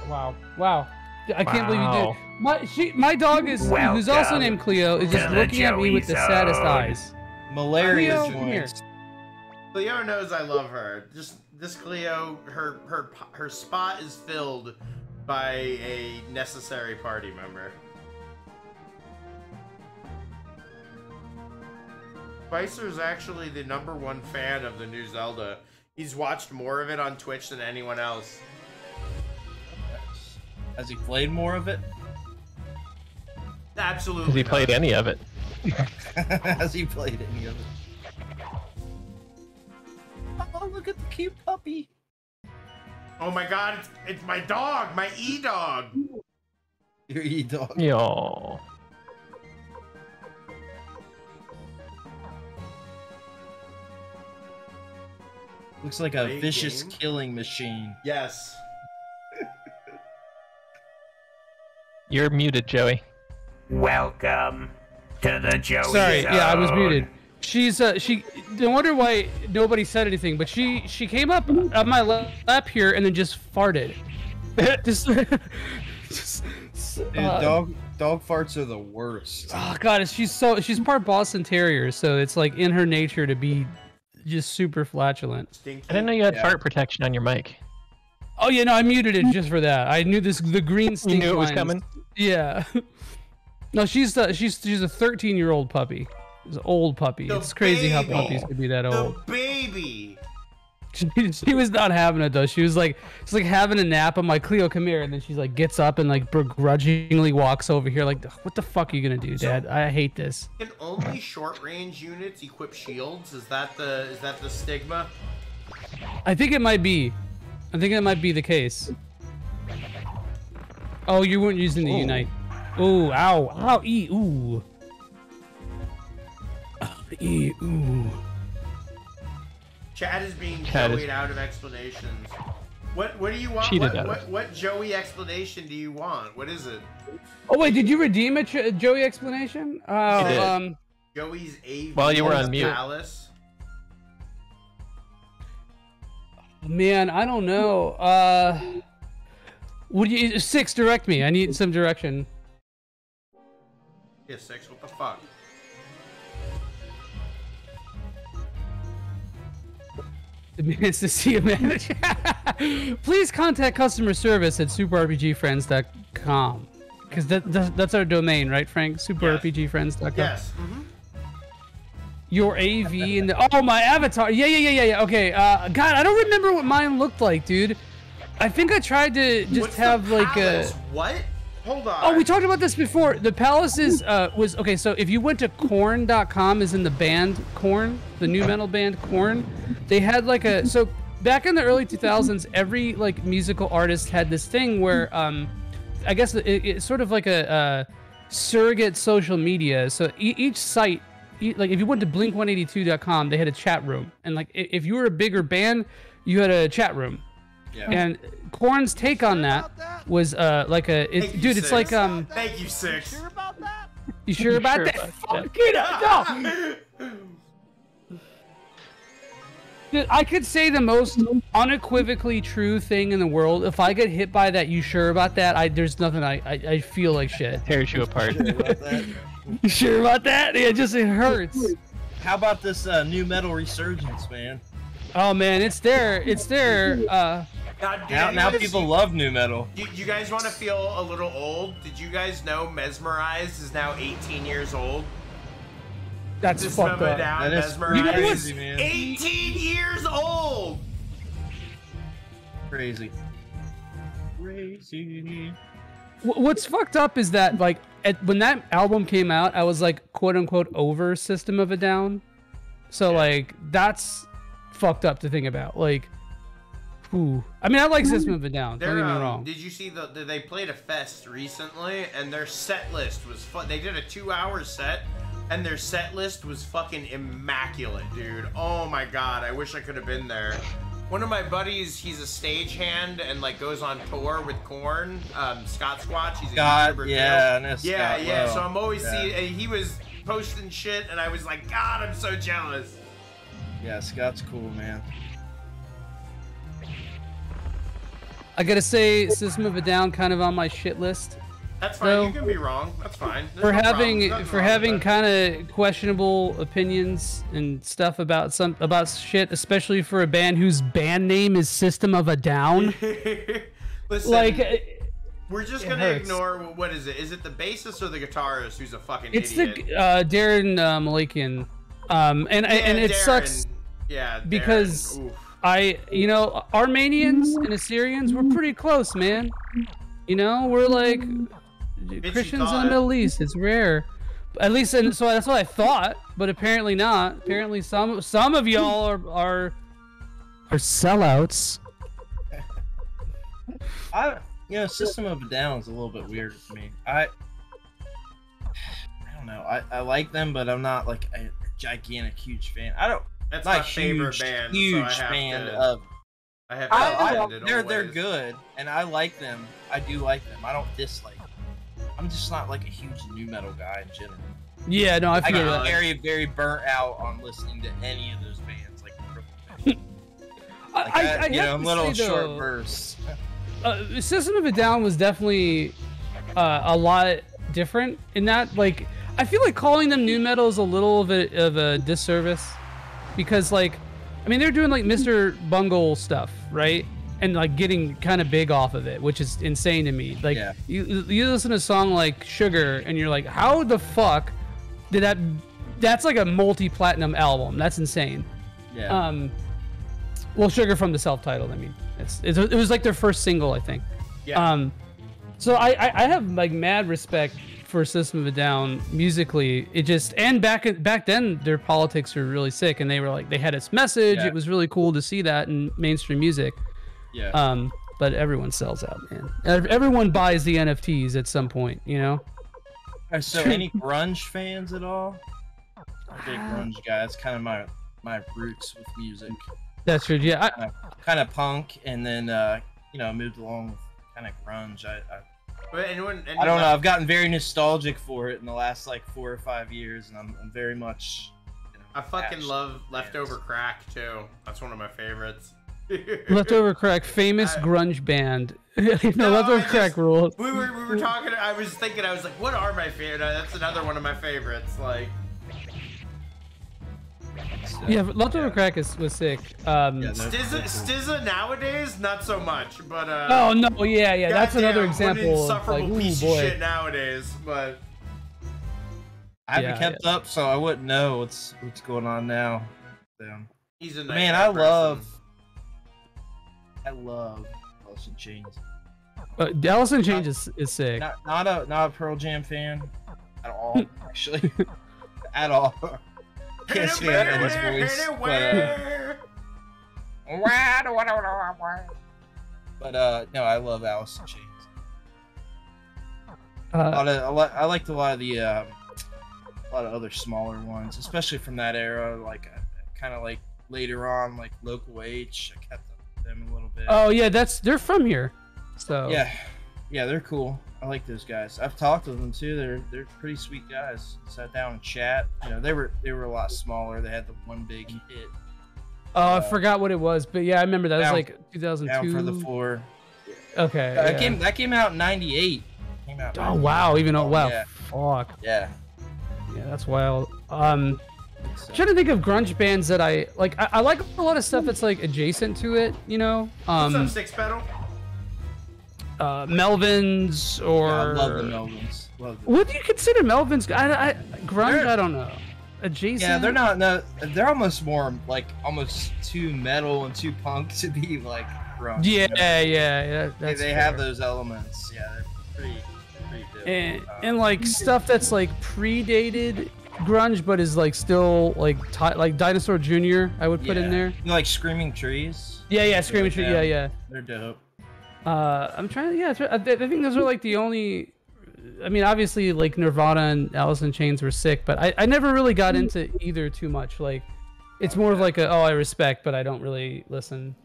Wow, wow. I can't believe you Wow. did. My she, my dog is who's also named Cleo is just to the looking at me with the saddest eyes. Malaria Cleo, joints. Cleo knows I love her. Just this Cleo, her her her spot is filled by a necessary party member. Spicer's actually the number one fan of the new Zelda. He's watched more of it on Twitch than anyone else. Has he played more of it? Absolutely. Has he played not. any of it? Has he played any of it? Oh, look at the cute puppy. Oh my god, it's, it's my dog, my e dog. Your e dog. Yo. Looks like a Great vicious game. killing machine. Yes. You're muted, Joie. Welcome to the Joie Sorry, yeah, I was muted. She's uh she no wonder why nobody said anything, but she she came up on my lap here and then just farted. just, just Dude, uh, dog dog farts are the worst. Oh god, she's so she's part Boston Terrier, so it's like in her nature to be just super flatulent. I didn't know you had Yeah. fart protection on your mic. Oh yeah, no, I muted it just for that. I knew this the green stink knew it was coming? Yeah. no, she's uh, she's she's a 13 year old puppy. It's an old puppy. The it's crazy how puppies can be that old. The baby. She, she was not having it though. She was like, she's like having a nap. I'm like, Cleo, come here. And then she's like, gets up and like begrudgingly walks over here. Like, what the fuck are you gonna do, Dad? I hate this. Can only short range units equip shields? Is that the is that the stigma? I think it might be. I think that might be the case. Oh, you weren't using the Ooh. unite. Ooh, ow, ow, e, ooh. Oh, e, ooh. Chad is being Chad is- out of explanations. What what do you want? Cheated What, what what Joie explanation do you want? What is it? Oh wait, did you redeem a Ch- Joie explanation? Oh, did. um, Joie's AV While you were on mute. Palace. man, I don't know. Uh, would you six direct me? I need some direction. Yeah, six. What the fuck? It's to see a manager. Please contact customer service at superrpgfriends.com. Because that, that's, that's our domain, right, Frank? Superrpgfriends.com. Yes. hmm Your AV and the oh my avatar. Yeah, yeah, yeah, yeah, yeah. Okay. Uh, God, I don't remember what mine looked like, dude. I think I tried to just What's have the like a. What? Hold on. Oh, we talked about this before. The palace is uh was okay. So if you went to korn.com, is in the band Korn, the nu metal band Korn, they had like a so back in the early 2000s, every like musical artist had this thing where um, I guess it, it's sort of like a, uh surrogate social media. So e- each site. Like if you went to blink182.com, they had a chat room, and like if you were a bigger band, you had a chat room. Yeah. And Korn's take on that was uh like a it, Thank you, dude. It's Six. like um. Thank you, six. You sure about sure that? about Fuck it up. Dude, I could say the most unequivocally true thing in the world. If I get hit by that, you sure about that? I there's nothing. I I, I feel like shit. Tears you apart. You sure about that? Yeah, just it hurts. How about this uh, nu metal resurgence, man? Oh man, it's there. It's there. Uh, Now, did Now, now people see- love nu metal. You, you guys want to feel a little old? Did you guys know Mesmerized is now 18 years old? that's System fucked of a up. Down, That is Mesmerized. You know what's- crazy, man. 18 years old! Crazy. Crazy. What's fucked up is that like at, when that album came out, I was like quote unquote over System of a Down. So like that's fucked up to think about. Like, ooh. I mean, I like System of a Down. Don't get me um, wrong. Did you see the, the they played a fest recently and their set list was fun. They did a two hour set and their set list was fucking immaculate, dude. Oh my god, I wish I could have been there. One of my buddies, he's a stagehand and like goes on tour with Korn. Um, Scott Squatch, he's a Scott, YouTuber yeah, I too. yeah, Scott yeah. well. So I'm always Yeah. seeing. He was posting shit, and I was like, God, I'm so jealous. Yeah, Scott's cool, man. I gotta say, System of a Down kind of on my shit list. That's fine. So- you can be wrong. That's fine. There's for no having for having kind of questionable opinions and stuff about some about shit, especially for a band whose band name is System of a Down. Listen, like uh, we're just gonna hurts. ignore what is it? Is it the bassist or the guitarist who's a fucking it's idiot? the uh, Darren uh, Malakian, um, and Yeah, and it Darren. sucks Yeah, Darren. because Oof. I you know Armenians and Assyrians were pretty close, man. You know, we're like Christians in the. Middle East. It's rare. At least, and so that's what I thought, but apparently not. Apparently, some some of y'all are are are sellouts. I you know System of a Down is a little bit weird for me. I I don't know. I, I like them, but I'm not like a gigantic huge fan. I don't. That's not my favorite huge, band, so Huge I have fan to- of. I have to I, defend it they're they're good, and I like them. I do like them. I don't dislike. Them. I'm just not like a huge nu metal guy in general. Yeah, no, I I feel get that. very very burnt out on listening to any of those bands. Like, like I- I, I you know, have to little say, short though- bursts. uh, System of a Down was definitely uh, a lot different in that. Like, I feel like calling them nu metal is a little of a, of a disservice because, like, I mean, they're doing like Mr. Bungle stuff, right? And like getting kind of big off of it, which is insane to me. Like, Yeah. you you listen to a song like Sugar, and you're like, how the fuck did that? That's like a multi-platinum album. That's insane. Yeah. Um, well, Sugar from the self-titled. I mean, it's, it's it was like their first single, I think. Yeah. Um, so I, I I have like mad respect for System of a Down musically. It just and back back then their politics were really sick, and they were like they had its message. Yeah. It was really cool to see that in mainstream music. Yeah. Um, but everyone sells out, man. Everyone buys the NFTs at some point, you know. Are so any grunge fans at all? I'm a big grunge guy. It's kind of my my roots with music. That's true. Yeah, I, Kind of, kind of punk, and then uh, you know moved along with kind of grunge. I I, But anyone, I don't know. I've gotten very nostalgic for it in the last like four or five years, and I'm, I'm very much. You know, I fucking attached. love Leftover Crack too. That's one of my favorites. Leftover Crack, famous grunge band. no, No, Leftover just- Crack rules. We were we were talking. I was thinking. I was like, what are my favorite? That's another one of my favorites. Like, Yeah, but Leftover Crack is, was sick. Um, Stizza, Stizza nowadays, not so much. But uh. Oh no, yeah, yeah, that's another goddamn, an example. Of, insufferable like, ooh, piece boy. of shit nowadays. But I haven't Yeah, kept up, so I wouldn't know what's what's going on now. Them. he's a Man, I person. love. I love Alice in Chains. Uh, Alice in Chains is, is sick. Not not a not a Pearl Jam fan at all, actually, at all. Can't stand Eddie's voice, but, uh, but uh, no, I love Alice in Chains. a lot Uh, of, a lot, I liked a lot of the um, a lot of other smaller ones, especially from that era. Like kind of like later on, like Local H. I kept them a little bit. oh yeah, that's they're from here. So Yeah, yeah, they're cool. I like those guys. I've talked with them too. They're they're pretty sweet guys. Sat down and chat. You know, they were they were a lot smaller. They had the one big hit. Oh, I forgot what it was, but yeah, I remember that was like 2002. Bound for the floor. Okay. That yeah. came that came out in '98. Came out. in Oh wow, even though wow, Yeah. fuck. Yeah. Yeah, that's wild. Um, trying to think of grunge bands that I like. I, I like a lot of stuff that's like adjacent to it. You know, Um, What's um, up, Six Pedal? Uh, Melvins or Yeah, I love the Melvins. Love. What do you consider Melvins? I, I grunge. I don't know. Adjacent. Yeah, they're not. No, they're almost more like almost too metal and too punk to be like grunge. you Yeah, know? yeah, yeah. They, That's they have those elements. Yeah, they're pretty, pretty and, Uh, and like stuff that's like predated grunge, but is like still like ti like Dinosaur Jr. I would put in there. You know, like Screaming Trees. Yeah, yeah, Screaming like Tree. them. Yeah, yeah. They're dope. Uh, I'm trying. to Yeah, I, I think those are like the only. I mean, obviously, like Nirvana and Alice in Chains were sick, but I, I never really got into either too much. Like, it's more of like a oh I respect, but I don't really listen.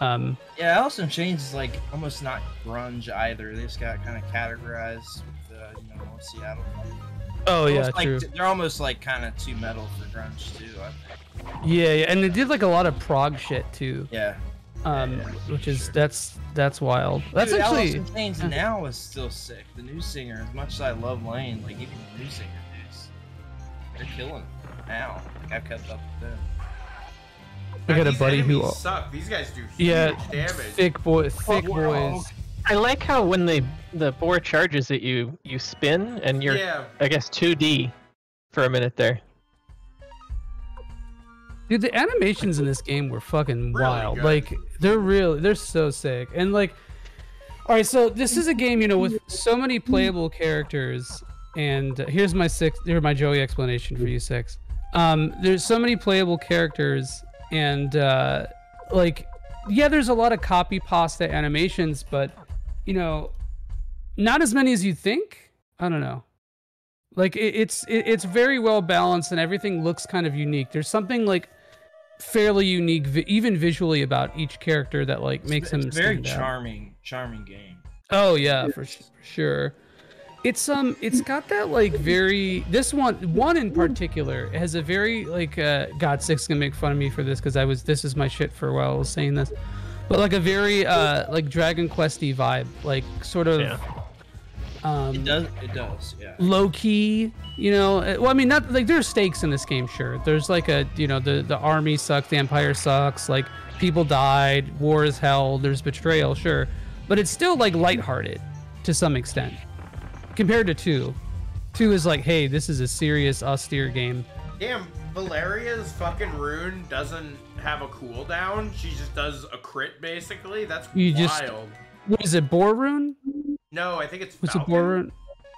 Um, Yeah, Alice in Chains is like almost not grunge either. They just got kind of categorized with uh, you know Seattle. Oh, yeah, like- true. They're almost like kind of too metal for grunge too. I think. yeah, yeah, and they did like a lot of prog shit too. Yeah. Um, which is that's that's wild. That's Dude, actually Alice in Chains now is still sick. The new singer, as much as I love Lane, like even the new singer dudes, they're killing it now. Like I've kept up with them. I got a buddy who enemies suck. These guys do huge yeah damage. thick boy thick wow. boys. I like how when the the boar charges at you, you spin and you're Yeah. I guess 2D for a minute there. Dude, the animations in this game were fucking wild. good. Like they're really they're so sick. And like All right, so this is a game, you know, with so many playable characters, and uh, here's my six, or my Joie explanation for you six. Um, there's so many playable characters, and uh, like, yeah, there's a lot of copy pasta animations, but you know, not as many as you think. I don't know. Like it, it's it, it's very well balanced, and everything looks kind of unique. There's something like fairly unique, vi- even visually, about each character that like makes it's him very stand out. charming, charming game. Oh yeah, for, for sure. It's um, it's got that like very this one one in particular has a very like uh, God six is gonna make fun of me for this because I was this is my shit for a while I was saying this, but like a very uh like Dragon Questy vibe, like sort of. Um, It does. It does. Yeah. low key you know uh, well i mean not like there's stakes in this game sure there's like a you know the the army sucks the empire sucks like people died war is hell there's betrayal sure but it's still like lighthearted to some extent compared to two two is like hey this is a serious austere game Damn, Valeria's fucking rune doesn't have a cooldown. She just does a crit basically. That's you just wild. what is it boar rune No, I think it's what's a Falcon.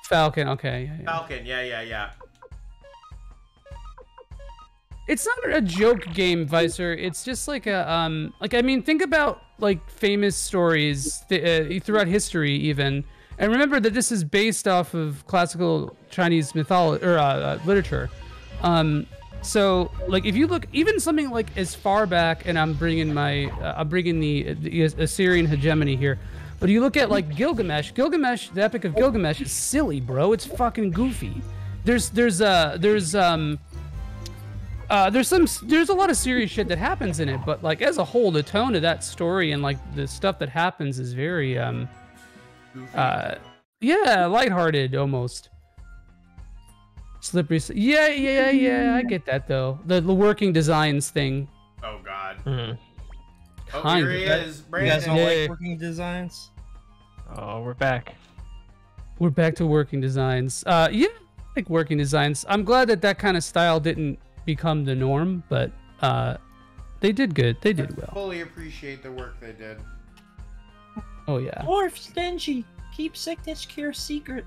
falcon okay yeah, yeah. Falcon, yeah, yeah, yeah. it's not a joke game, Vicer. It's just like a um, like I mean, think about like famous stories th- uh, throughout history, even, and remember that this is based off of classical Chinese mythology or uh, uh, literature. Um, so like if you look even something like as far back, and I'm bringing my uh, I'm bringing the, the Assyrian hegemony here. But you look at like Gilgamesh, Gilgamesh, the Epic of Gilgamesh is silly, bro. It's fucking goofy. There's there's uh there's um uh, there's some there's a lot of serious shit that happens in it, but like as a whole, the tone of that story and like the stuff that happens is very um uh yeah, lighthearted almost. Slippery. s- Yeah, yeah, yeah. I get that though. The, the working designs thing. Oh god. Oh, Kind here he of. is. You Brandon. guys don't Yeah. like working designs? Oh, we're back. We're back to working designs. Uh, yeah, I like working designs. I'm glad that that kind of style didn't become the norm, but uh, they did good. They did well. Fully appreciate the work they did. Oh yeah. Dwarf stingy. Keep sickness cure secret.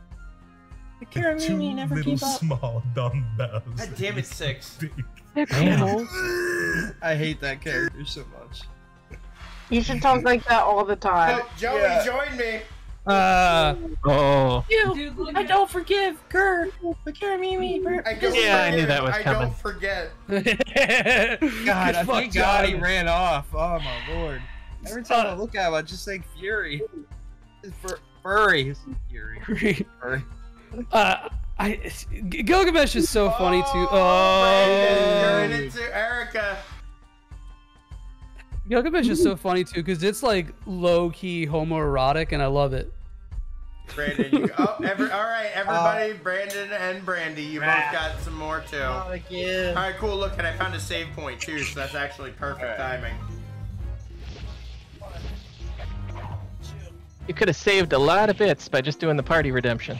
The cure Two Mimi never little keep up. small dumbbells. God damn it, six. I hate that character so much. You should talk like that all the time. Joie, Yeah. join me. Uh. Oh. You, I don't forgive Gur. The cure Mimi. I don't Yeah, I knew forget. that was coming. I don't forget. God, I Fuck thank God he ran off. Oh my lord. Every time I look at him, I just think Fury. It's fur- furry. Fury. Furry. Uh, I G- Gilgamesh is so funny too. Brandon, you're in Oh, it too. Erica. Gilgamesh is so funny too because it's like low key homoerotic, and I love it. Brandon, you, oh, every, all right, everybody, Brandon and Brandi, you both got some more too. Oh, yeah. right, cool. Look, and I found a save point too, so that's actually perfect timing. You could have saved a lot of bits by just doing the party redemption.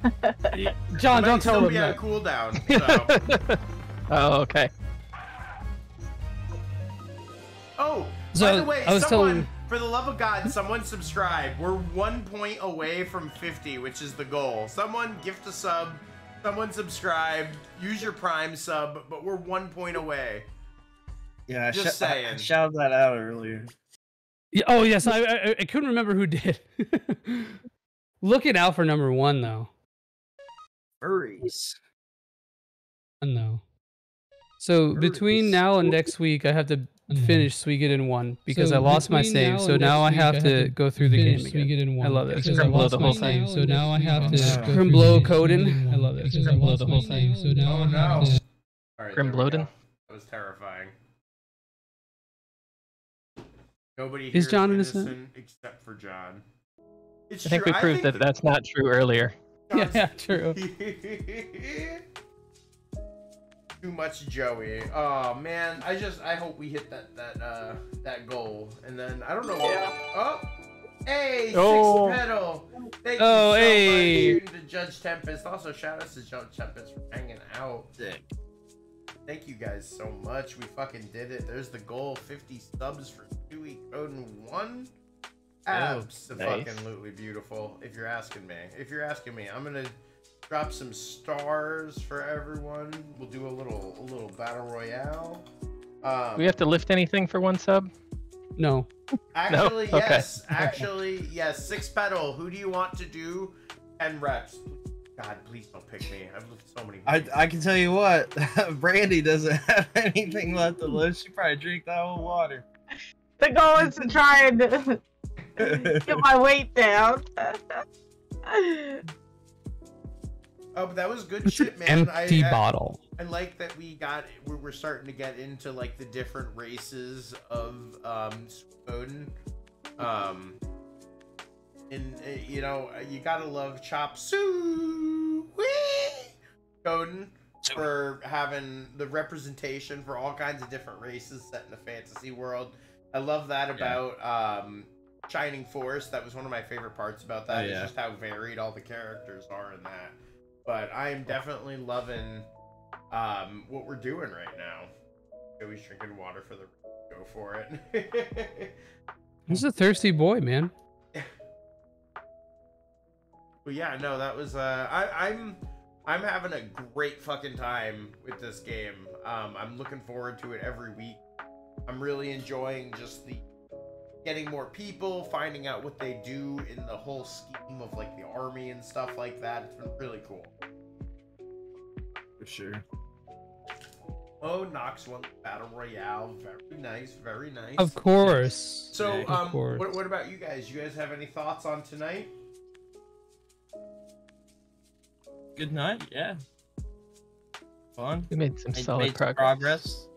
John, don't might tell still him be on that. cooldown. So. Oh, okay. Oh, by the way, I was someone, telling- for the love of God, someone subscribe. We're one point away from 50, which is the goal. Someone gift a sub, someone subscribe, use your Prime sub, but we're one point away. Yeah, Just sh- I- I saying. shouted that out earlier. Yeah, oh yes, I, I I couldn't remember who did. Looking out for number one though. Furries. No. So between now and next week, I have to finish Suikoden one because So I lost my save. now So now I have to go through the game finish again. Suikoden I love it. because I lost my save, so now I have to go through Crimblow the Coden. I love it. because I lost my save, so now Oh I have no. to. All right, Grim there we go. Bloden? That was terrifying. Nobody Is here is John innocent? except for John. It's I think true. we proved that that's not true earlier. Yeah, yeah, true. Too much Joey. Oh man, I just I hope we hit that that uh that goal, and then I don't know. What, oh, hey, Oh. six pedal. Thank Oh, you so hey. much to Judge Tempest. Also, shout out to Judge Tempest for hanging out. Thank you guys so much. We fucking did it. There's the goal. 50 subs for Chewy Coden one. Absolutely beautiful. If you're asking me, if you're asking me, I'm gonna drop some stars for everyone. We'll do a little a little battle royale. Um, we have to lift anything for one sub? No. Actually, No? Okay. yes. Actually, yes. Six pedal. Who do you want to do? Ten reps. God, please don't pick me. I've lived so many. I, I can tell you what, Brandi doesn't have anything left to live. She probably drank that whole water. The goal is to try and get my weight down. Oh, but that was good shit, man. empty I, I, bottle. I like that we got we're, we're starting to get into like the different races of um Odin. Um and uh, you know, you gotta love Chop Suey Odin for having the representation for all kinds of different races set in the fantasy world. I love that about um Shining Force. That was one of my favorite parts about that. Oh, is yeah. just how varied all the characters are in that. But I am definitely loving um, what we're doing right now. Joie's drinking water for the go for it. He's a thirsty boy, man. but yeah, no, that was uh, I, I'm I'm having a great fucking time with this game. Um, I'm looking forward to it every week. I'm really enjoying just the getting more people, finding out what they do in the whole scheme of like the army and stuff like that. It's been really cool. For sure. Oh, Knox won battle royale. Very nice, very nice. Of course. So, Of um, course. what, what about you guys? You guys have any thoughts on tonight? Good night, yeah. Fun. We made some Made- solid made some progress.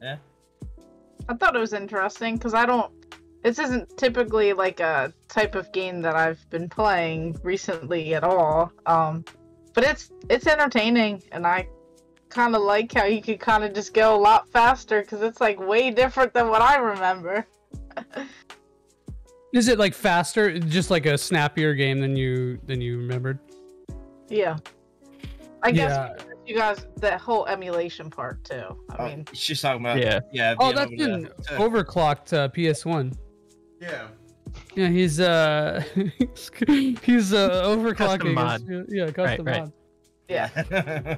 Yeah. I thought it was interesting because I don't. This isn't typically like a type of game that I've been playing recently at all. Um, but it's it's entertaining, and I kind of like how you could kind of just go a lot faster because it's like way different than what I remember. Is it like faster, just like a snappier game than you than you remembered? Yeah. I guess Yeah. because you guys the whole emulation part too. I mean, She's talking about Yeah. yeah. Oh, being that's able been to- to- overclocked uh, PS1. Yeah. Yeah, he's uh he's uh overclocking. mod. his- yeah, custom right. mod. yeah.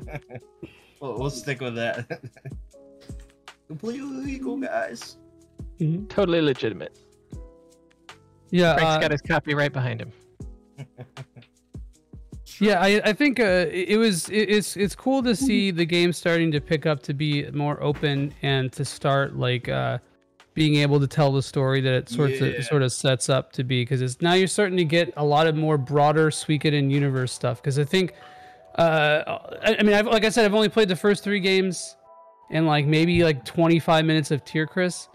we'll, we'll stick with that. Completely legal, guys. Totally legitimate. Yeah, Frank's uh, got his copy right behind him. Yeah, I, I think uh, it it was it, it's it's cool to see the game starting to pick up to be more open and to start like uh, being able to tell the story that it sort Yeah. of sort of sets up to be because it's now you're starting to get a lot of more broader Suikoden universe stuff because I think uh, I, I mean I've, like I said I've only played the first three games and like maybe like 25 minutes of Tierkreis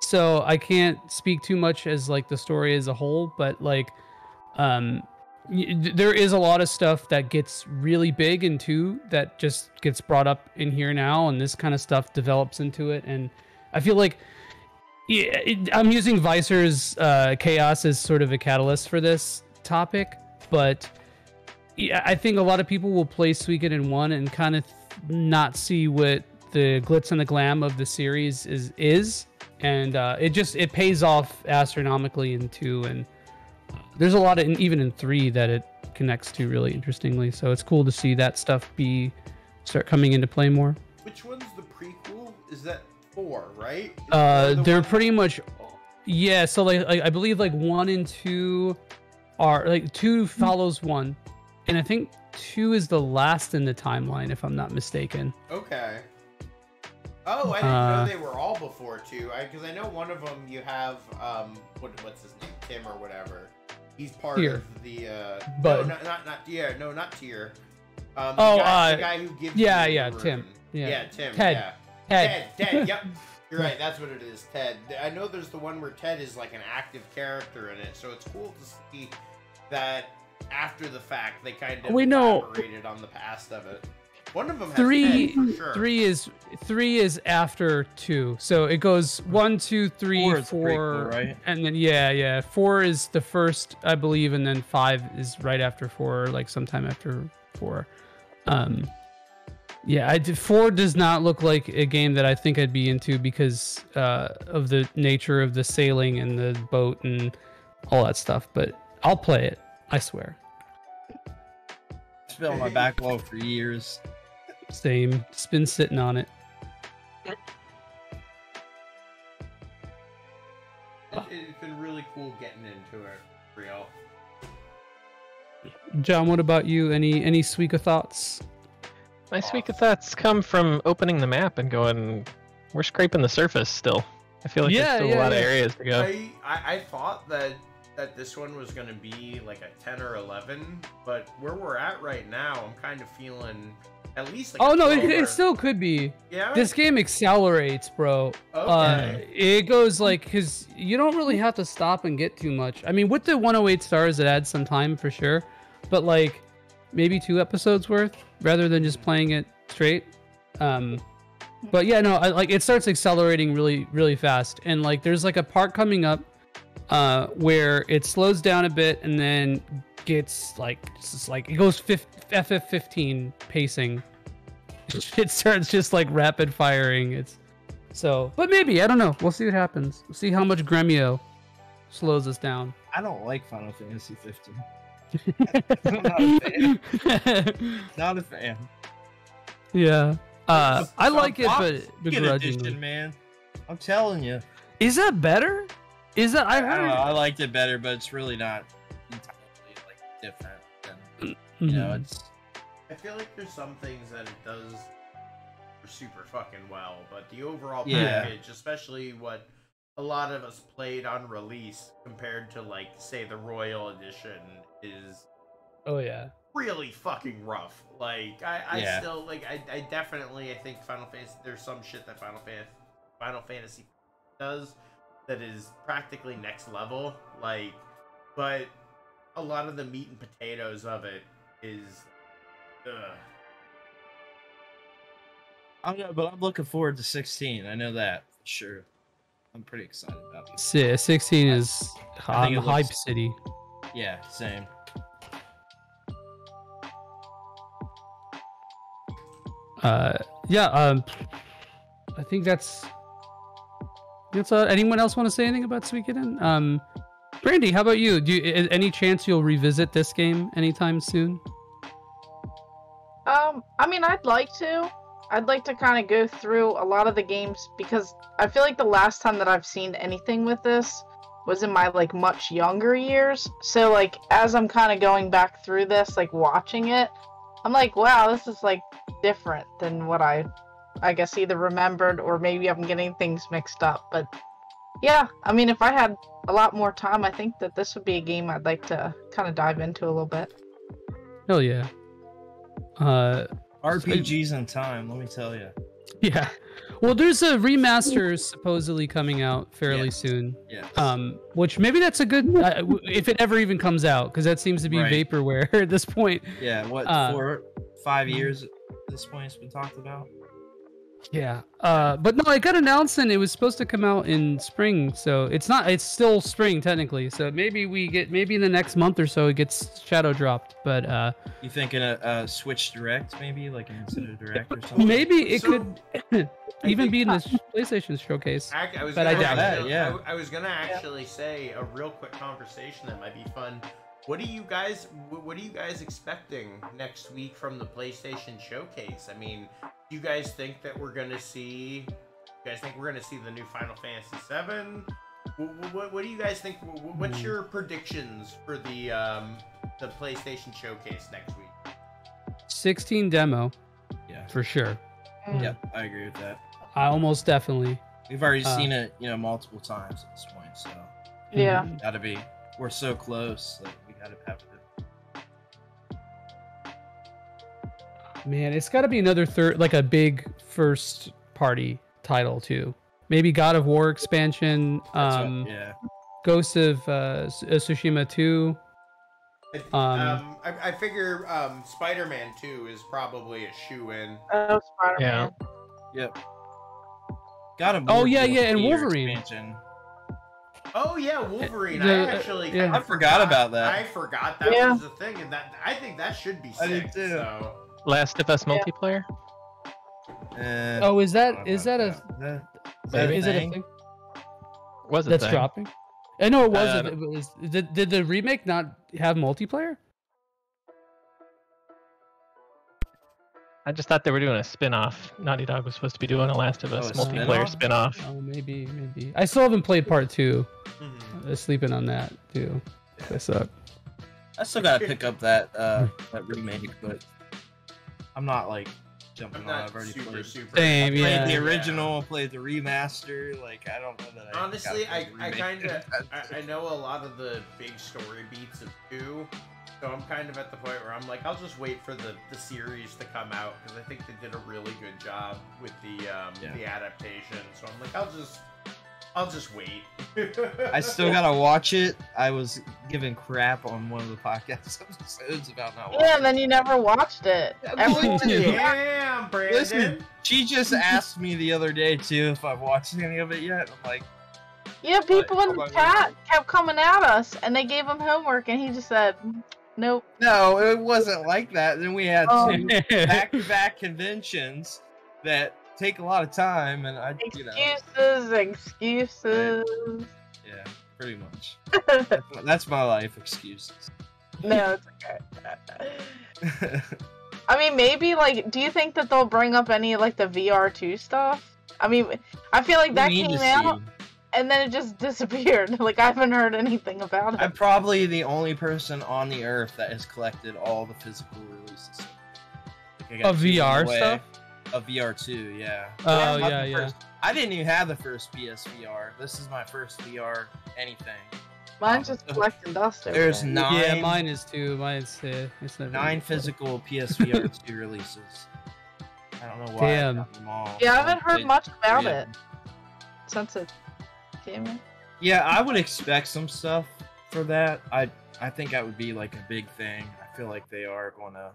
so I can't speak too much as like the story as a whole but like um y- there is a lot of stuff that gets really big in two that just gets brought up in here now and this kind of stuff develops into it and i feel like yeah, it, i'm using vicer's uh, chaos as sort of a catalyst for this topic but yeah, i think a lot of people will play suikoden in 1 and kind of not see what the glitz and the glam of the series is is and uh, it just it pays off astronomically in 2 and there's a lot of even in three that it connects to really interestingly so it's cool to see that stuff be start coming into play more Which one's the prequel? Is that four, right? Is uh the they're one- pretty much yeah so like, like i believe like one and two are like two follows one and i think two is the last in the timeline if i'm not mistaken Okay. Oh, I didn't Uh, know they were all before two. Because I, know one of them you have um, what what's his name, Tim or whatever. He's part Tyr. of the uh, no, not not not yeah, no, not Tier. Um, the oh guy, uh the guy who gives yeah yeah the tim yeah, yeah, Tim, ted yeah. Ted Ted, Ted, yep. You're right, that's what it is, Ted. I know there's the one where Ted is like an active character in it, so it's cool to see that after the fact they kind of We know- elaborated on the past of it. One of them has three Ted, for sure. three is three is after two so it goes one two three Four is prequel, right? and then yeah yeah four is the first i believe and then five is right after four like sometime after four um yeah I did, four does not look like a game that i think i'd be into because uh of the nature of the sailing and the boat and all that stuff. But I'll play it. I swear. It's been on my backlog for years. Same. Just been sitting on it. It, it's been really cool getting into it, real. John, what about you? Any any Suika thoughts? My sweet thoughts come from opening the map and going, we're scraping the surface still. I feel like Yeah, there's still yeah, a lot of areas to go. I, I, I thought that that this one was gonna be like a 10 or 11, but where we're at right now, I'm kind of feeling at least like oh a no, it, it still could be. Yeah? This game accelerates, bro. Uh, Okay. it goes like because you don't really have to stop and get too much. I mean, with the 108 stars, it adds some time for sure, but like maybe two episodes worth rather than just playing it straight. Um, but yeah, no, I, like it starts accelerating really, really fast, and like there's like a part coming up uh, where it slows down a bit and then gets like just like it goes fif- FF15 pacing. It starts just like rapid firing. It's so, but maybe I don't know. We'll see what happens. We'll see how much Gremio slows us down. I don't like Final Fantasy 15. I'm not a fan. not a fan. Yeah, uh, I like it, but Get begrudgingly. edition, man. I'm telling you. Is that better? Is that I I, don't heard? know. I liked it better, but it's really not entirely like different. Than, you know, Mhm. it's I feel like there's some things that it does super fucking well, but the overall Yeah. package, especially what a lot of us played on release compared to like say the Royal Edition is Oh yeah. really fucking rough. Like I, I Yeah. still like I, I definitely I think Final Fantasy there's some shit that Final Fantasy Final Fantasy does that is practically next level. Like but a lot of the meat and potatoes of it is ugh. I don't know, but I'm looking forward to 16. I know that for sure. I'm pretty excited about it. Si- 16 is I think um, it hype looks- city. Yeah, same. Uh, yeah. Um, I think that's that's. Anyone else want to say anything about Suikoden? Um, Brandi, how about you? Do you, any chance you'll revisit this game anytime soon? Um, I mean, I'd like to. I'd like to kind of go through a lot of the games because I feel like the last time that I've seen anything with this was in my like much younger years. So like as I'm kind of going back through this, like watching it, I'm like, wow, this is like different than what I I guess either remembered or maybe I'm getting things mixed up. But yeah, I mean, if I had a lot more time, I think that this would be a game I'd like to kind of dive into a little bit. Hell yeah. Uh, RPGs in time, let me tell you. Yeah. Well, there's a remaster supposedly coming out fairly soon. Yes. Um, which maybe that's a good uh, if it ever even comes out because that seems to be Right. vaporware at this point. Yeah, what, Uh, four, five years at this point it's been talked about? Yeah. Uh, but no, it got announced and it was supposed to come out in spring, so it's not. It's still spring technically. So maybe we get maybe in the next month or so it gets shadow dropped. But uh, You thinking a, a Switch Direct, maybe? Like an Nintendo Direct or something? maybe it So- could even be in the PlayStation showcase. Ac- I was but I gonna doubt actually- it. I w- I, was gonna actually say a real quick conversation that might be fun. What do you guys? What are you guys expecting next week from the PlayStation Showcase? I mean, do you guys think that we're gonna see? You guys think we're gonna see the new Final Fantasy VII? What, what, what do you guys think? wh- wh- What's Hmm. your predictions for the um, the PlayStation Showcase next week? 16 demo. Yeah. For sure. Yep, I agree with that. I almost definitely. We've already Uh, seen it, you know, multiple times at this point, so Yeah. gotta be. We're so close, like we gotta have. Man, it's got to be another third, like a big first party title too. Maybe God of War expansion. That's what- Um, yeah. Ghost of uh, uh, Tsushima 2. Um, Um, I, I figure um, Spider-Man 2 is probably a shoe in. Oh, Spider-Man. Yeah. Yep. Got him. Oh, yeah, yeah, and Wolverine. Expansion. Oh yeah, Wolverine. The- I actually yeah. kinda I forgot about that. I forgot that Yeah. was a thing, and that I think that should be I did too. So Last of Us multiplayer. Uh, oh, is I that don't know is that a about that. Is is that a it a thing? thing Was it that's thing? dropping? I know it was. Uh, it was did, did the remake not have multiplayer? I just thought they were doing a spin-off. Naughty Dog was supposed to be doing a Last of Us Oh, a multiplayer spin-off? spin-off. Oh, maybe, maybe. I still haven't played part 2 Mm-hmm. Uh, sleeping on that too. I suck. I still gotta pick up that uh that remake, but I'm not like jumping I'm on. I've already super, played. super- Same, I played yeah. the Yeah. original, played the remaster. Like I don't know that. I Honestly, gotta I, I kind of I, I know a lot of the big story beats of two, so I'm kind of at the point where I'm like, I'll just wait for the, the series to come out because I think they did a really good job with the um, Yeah. the adaptation. So I'm like, I'll just I'll just wait. I still gotta watch it. I was given crap on one of the podcast episodes about not watching. Yeah, and then you never watched it. Everyone Damn, Brandon. Listen, she just asked me the other day too if I've watched any of it yet. I'm like, Yeah, people in the chat kept coming at us, and they gave him homework, and he just said, "Nope." no, it wasn't like that. Then we had Oh. two back-to-back conventions that take a lot of time, and I, you know, Excuses, excuses. yeah, pretty much. That's my- That's my life. Excuses. no, it's okay. I mean, maybe like, do you think that they'll bring up any like the VR two stuff? I mean, I feel like We that came out. And then it just disappeared. Like I haven't heard anything about it. I'm probably the only person on the earth that has collected all the physical releases. Like, Of two on the VR way. stuff? Of VR two, yeah. Oh, Not yeah, the yeah. first- I didn't even have the first PSVR. This is my first VR anything. Mine's just collecting dust. There's there. nine. Yeah, mine is too. Mine's uh, it's never Nine physical PSVR two releases. I don't know why. I Damn. got them all. Yeah, I haven't heard Played much about three it since it came in. Yeah, I would expect some stuff for that. I I think that would be like a big thing. I feel like they are going to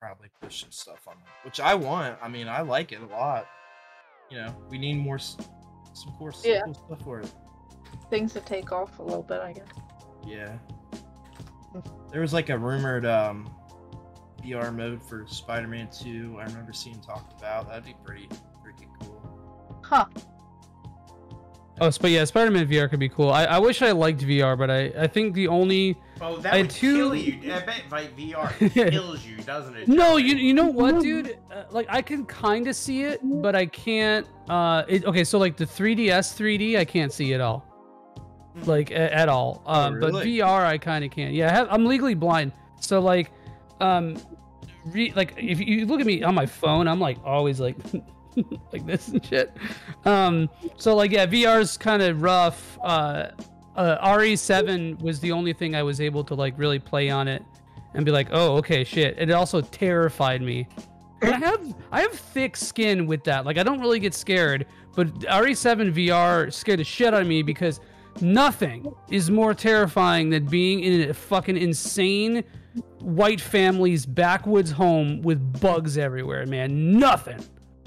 probably push some stuff on that, which I want. I mean, I like it a lot. You know, we need more some cool, Yeah. cool stuff for it. Things to take off a little bit, I guess. Yeah. There was like a rumored um VR mode for Spider-Man 2. I remember seeing talked about. That'd be pretty freaking cool. Huh. Oh, but yeah, Spider-Man VR could be cool. I, I wish I liked VR, but I, I think the only Oh, that I would had two- kill you. I bet like VR kills you, doesn't it? No, you you know what, dude? Uh, like I can kind of see it, but I can't. Uh, it, okay, so like the 3DS 3D, I can't see at all, like a, at all. Um, but really? VR, I kind of can. Yeah, I have, I'm legally blind, so like, um, re, like if you look at me on my phone, I'm like always like. like this and shit. Um, so like yeah, VR's kind of rough. Uh, uh, RE7 was the only thing I was able to like really play on it and be like, oh, okay, shit. It also terrified me. I have I have thick skin with that. Like I don't really get scared, but RE7 VR scared the shit out of me because nothing is more terrifying than being in a fucking insane white family's backwoods home with bugs everywhere, man. Nothing.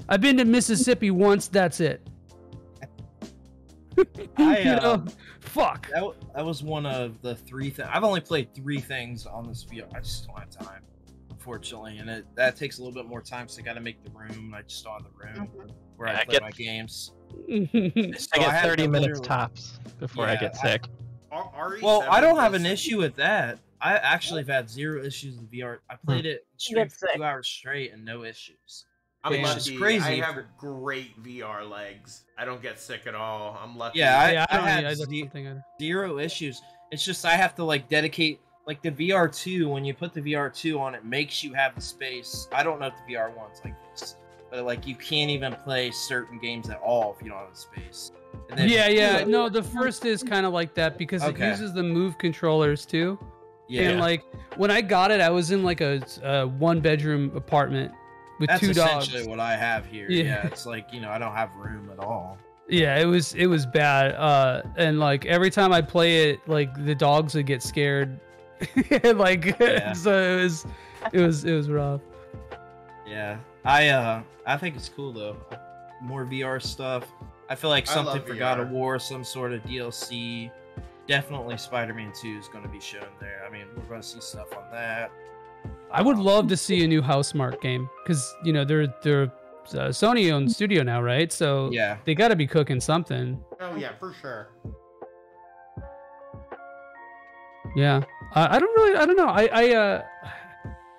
I've been to Mississippi once, that's it. I, You uh, know, fuck. That, that was one of the three things. I've only played three things on this VR. I just don't have time, unfortunately, and it that takes a little bit more time. So I got to make the room. I just don't have the room where Yeah, I I play get- my games. I get 30 to minutes tops before I get sick. Well, I don't have an issue with that. I actually have had zero issues with VR. I played Hmm. it straight two hours straight and no issues. I'm It's lucky. just crazy. I have great VR legs. I don't get sick at all. I'm lucky. Yeah, I, Yeah, I I, don't had need- ze- I- zero issues. It's just I have to like dedicate like the VR two. When you put the VR two on, it makes you have the space. I don't know if the VR one's like this, but like you can't even play certain games at all if you don't have the space. And then- yeah, yeah. No, the first is kind of like that because Okay. it uses the move controllers too. Yeah. And like when I got it, I was in like a, a one bedroom apartment with That's two dogs. essentially what I have here. Yeah. Yeah. it's like you know I don't have room at all. Yeah, it was it was bad. Uh, and like every time I play it, like the dogs would get scared. like Yeah. so it was it was it was rough. Yeah, I uh I think it's cool though. More VR stuff. I feel like something love for God of War, some sort of DLC. Definitely Spider-Man 2 is going to be shown there. I mean, we're going to see stuff on that. I would love to see a new Housemarque game because you know they're they're uh, Sony owned studio now, right? So Yeah. they got to be cooking something. Oh yeah, for sure. Yeah. I I don't really. I don't know. I I uh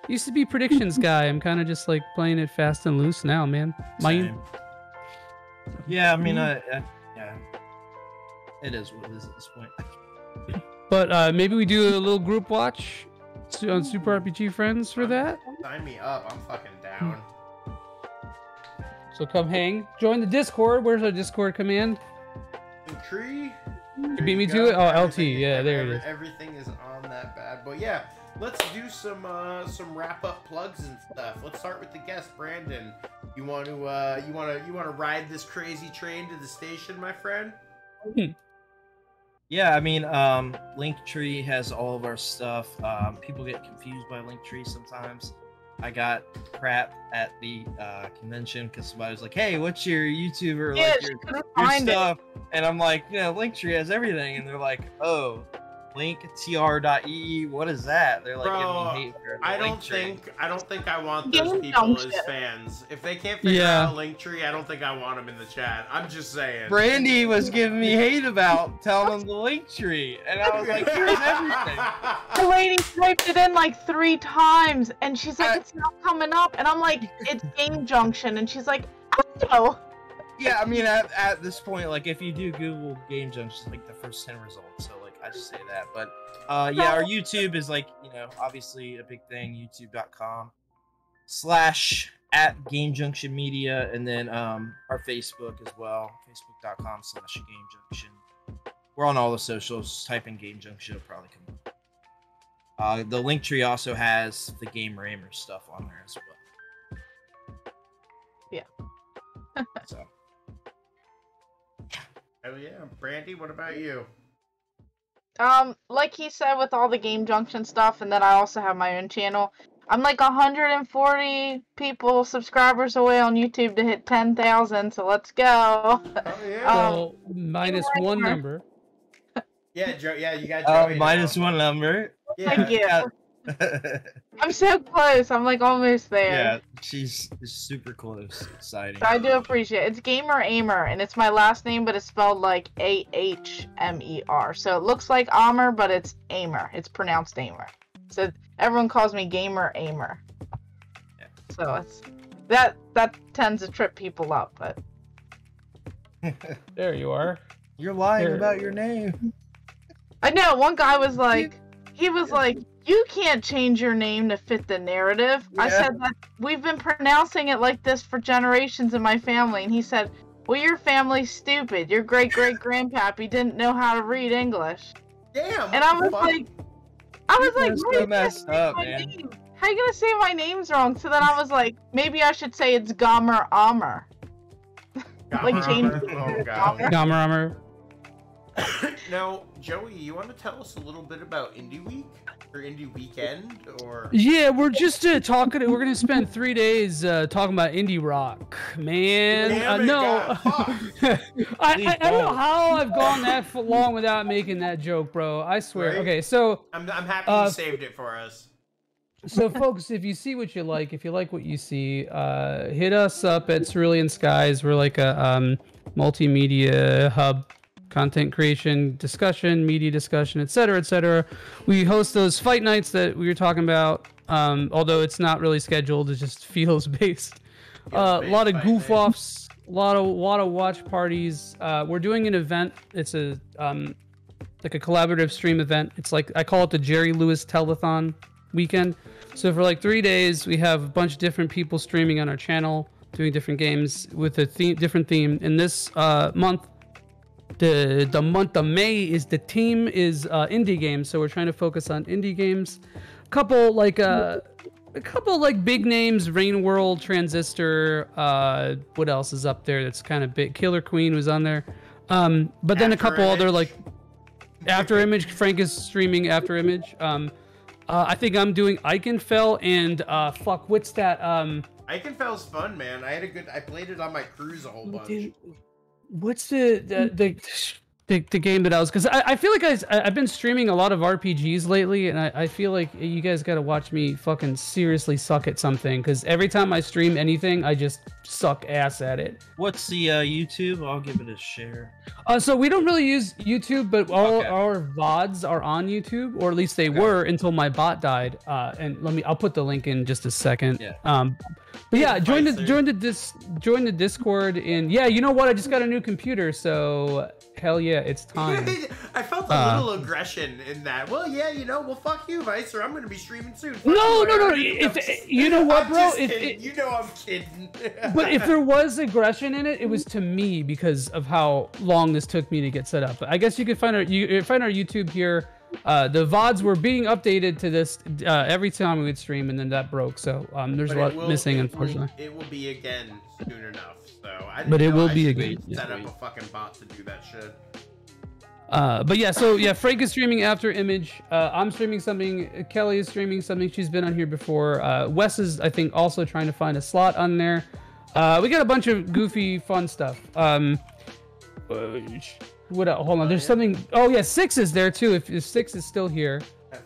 used to be predictions guy. I'm kind of just like playing it fast and loose now, man. Mine. Same. Yeah, I mean, I, I yeah, it is what it is at this point. But uh maybe we do a little group watch su- on Super RPG Friends for that. Sign me up. I'm fucking down. So come hang. Join the Discord. Where's our Discord command? Tree. You beat me to it? Oh, LT. Yeah, there it is. Everything is on that bad boy. Yeah, let's do some uh, some wrap up plugs and stuff. Let's start with the guest, Brandon. You want to uh, you want to you want to ride this crazy train to the station, my friend? Yeah, I mean, um, Linktree has all of our stuff. Um, people get confused by Linktree sometimes. I got crap at the uh, convention because somebody was like, "Hey, what's your YouTuber Yeah, like your, your find it. stuff?" And I'm like, "You know, Linktree has everything," and they're like, "Oh, linktr.ee, what is that?" They're like, Bro, giving me hate for I don't Linktree. think I don't think I want those Game people as Junction. fans. If they can't figure Yeah. out Linktree, I don't think I want them in the chat. I'm just saying. Brandi was giving me hate about telling them the Linktree, and I was like, "Here's everything." The lady typed it in like three times, and she's like, "It's not coming up," and I'm like, "It's Game Junction," and she's like, "Oh." Yeah, I mean, at, at this point, like, if you do Google Game Junction, like the first 10 results. So, like, I just say that. But, uh, yeah, our YouTube is, like, you know, obviously a big thing. YouTube.com slash at Game Junction Media. And then um, our Facebook as well. Facebook.com slash Game Junction. We're on all the socials. Type in Game Junction, it'll probably come up. Uh, the link tree also has the Gamer Aimer stuff on there as well. Yeah. so. Oh yeah, Brandi. What about you? Um, like he said with all the Game Junction stuff, and then I also have my own channel. I'm like 140 people subscribers away on YouTube to hit 10,000, so let's go. Oh yeah. So minus one number. Yeah, Joe. Yeah, you got Oh, Joie. minus one number. Yeah. Thank you. I'm so close. I'm like almost there. Yeah, she's super close. Exciting. I do appreciate it. It's Gamer Aimer, and it's my last name, but it's spelled like A H M E R. So it looks like Amer, but it's Aimer. It's pronounced Aimer. So everyone calls me Gamer Aimer. So it's that that tends to trip people up, but There you are. You're lying There. about your name. I know one guy was like, he was like, you can't change your name to fit the narrative. I said that we've been pronouncing it like this for generations in my family, and he said, well, your family's stupid. Your great great grandpappy didn't know how to read English. Damn. And I was fuck? like, I was like, That's "Wait, so you messed up, my man. name. How you gonna say my name's wrong? So then I was like, maybe I should say it's Gomer Amer. like change Oh. Gomer. Gamer armor. Now, Joie, you want to tell us a little bit about Indie Week or Indie Weekend or? Yeah, we're just uh, talking. We're gonna spend three days uh, talking about indie rock, man. Uh, no, I, I, I don't know how I've gone that long without making that joke, bro. I swear. Right? Okay, so I'm, I'm happy Uh, you saved it for us. so folks, if you see what you like, if you like what you see, uh, hit us up at Cerulean Skies. We're like a um, multimedia hub, content creation, discussion, media discussion, etc., etc. We host those fight nights that we were talking about. Um, although it's not really scheduled, it just feels based. Uh, a lot of goof offs, a lot of lot of watch parties. Uh, we're doing an event. It's a um, like a collaborative stream event. It's like I call it the Jerry Lewis Telethon weekend. So for like three days, we have a bunch of different people streaming on our channel, doing different games with a theme, different theme. And this uh, month, the the month of May is the team is uh, indie games. So we're trying to focus on indie games. Couple like uh, a couple like big names: Rain World, Transistor. Uh, what else is up there? That's kind of big. Killer Queen was on there. Um, but then a After couple other like after image frank is streaming after image um uh, i think i'm doing Ikenfell and uh fuck what's that um Ikenfell's fun, man. I had a good. I played it on my cruise a whole bunch. dude, what's the the, the the, the game that I was because I, I feel like I, I've been streaming a lot of RPGs lately, and I, I feel like you guys got to watch me fucking seriously suck at something because every time I stream anything, I just suck ass at it. What's the uh, YouTube? I'll give it a share. Uh, so we don't really use YouTube, but all our VODs are on YouTube, or at least they were until my bot died. Uh, and let me, I'll put the link in just a second. Yeah. Um, but yeah, join the join the dis join the Discord and yeah, you know what? I just got a new computer, so hell yeah, it's time. I felt a Uh, little aggression in that. Well, yeah, you know, well, fuck you, Vice, or I'm gonna be streaming soon. Fuck No, you, no, no, no. already- If just- you know what, I'm bro, just if it- you know I'm kidding. but if there was aggression in it, it was to me because of how long this took me to get set up. But I guess you could find our you find our YouTube here. Uh, the VODs were being updated to this uh, every time we would stream, and then that broke. So um, there's But a lot will- missing, it unfortunately. Will, it will be again soon enough. I But it will I be again, yeah. Set up a fucking bot to do that shit. Uh, but yeah, so yeah, Frank is streaming Afterimage. Uh, I'm streaming something. Kelly is streaming something. She's been on here before. Uh, Wes is, I think, also trying to find a slot on there. Uh, we got a bunch of goofy, fun stuff. Um, uh, what? else? Hold on. There's something. Oh yeah, Six is there too. If, if Six is still here,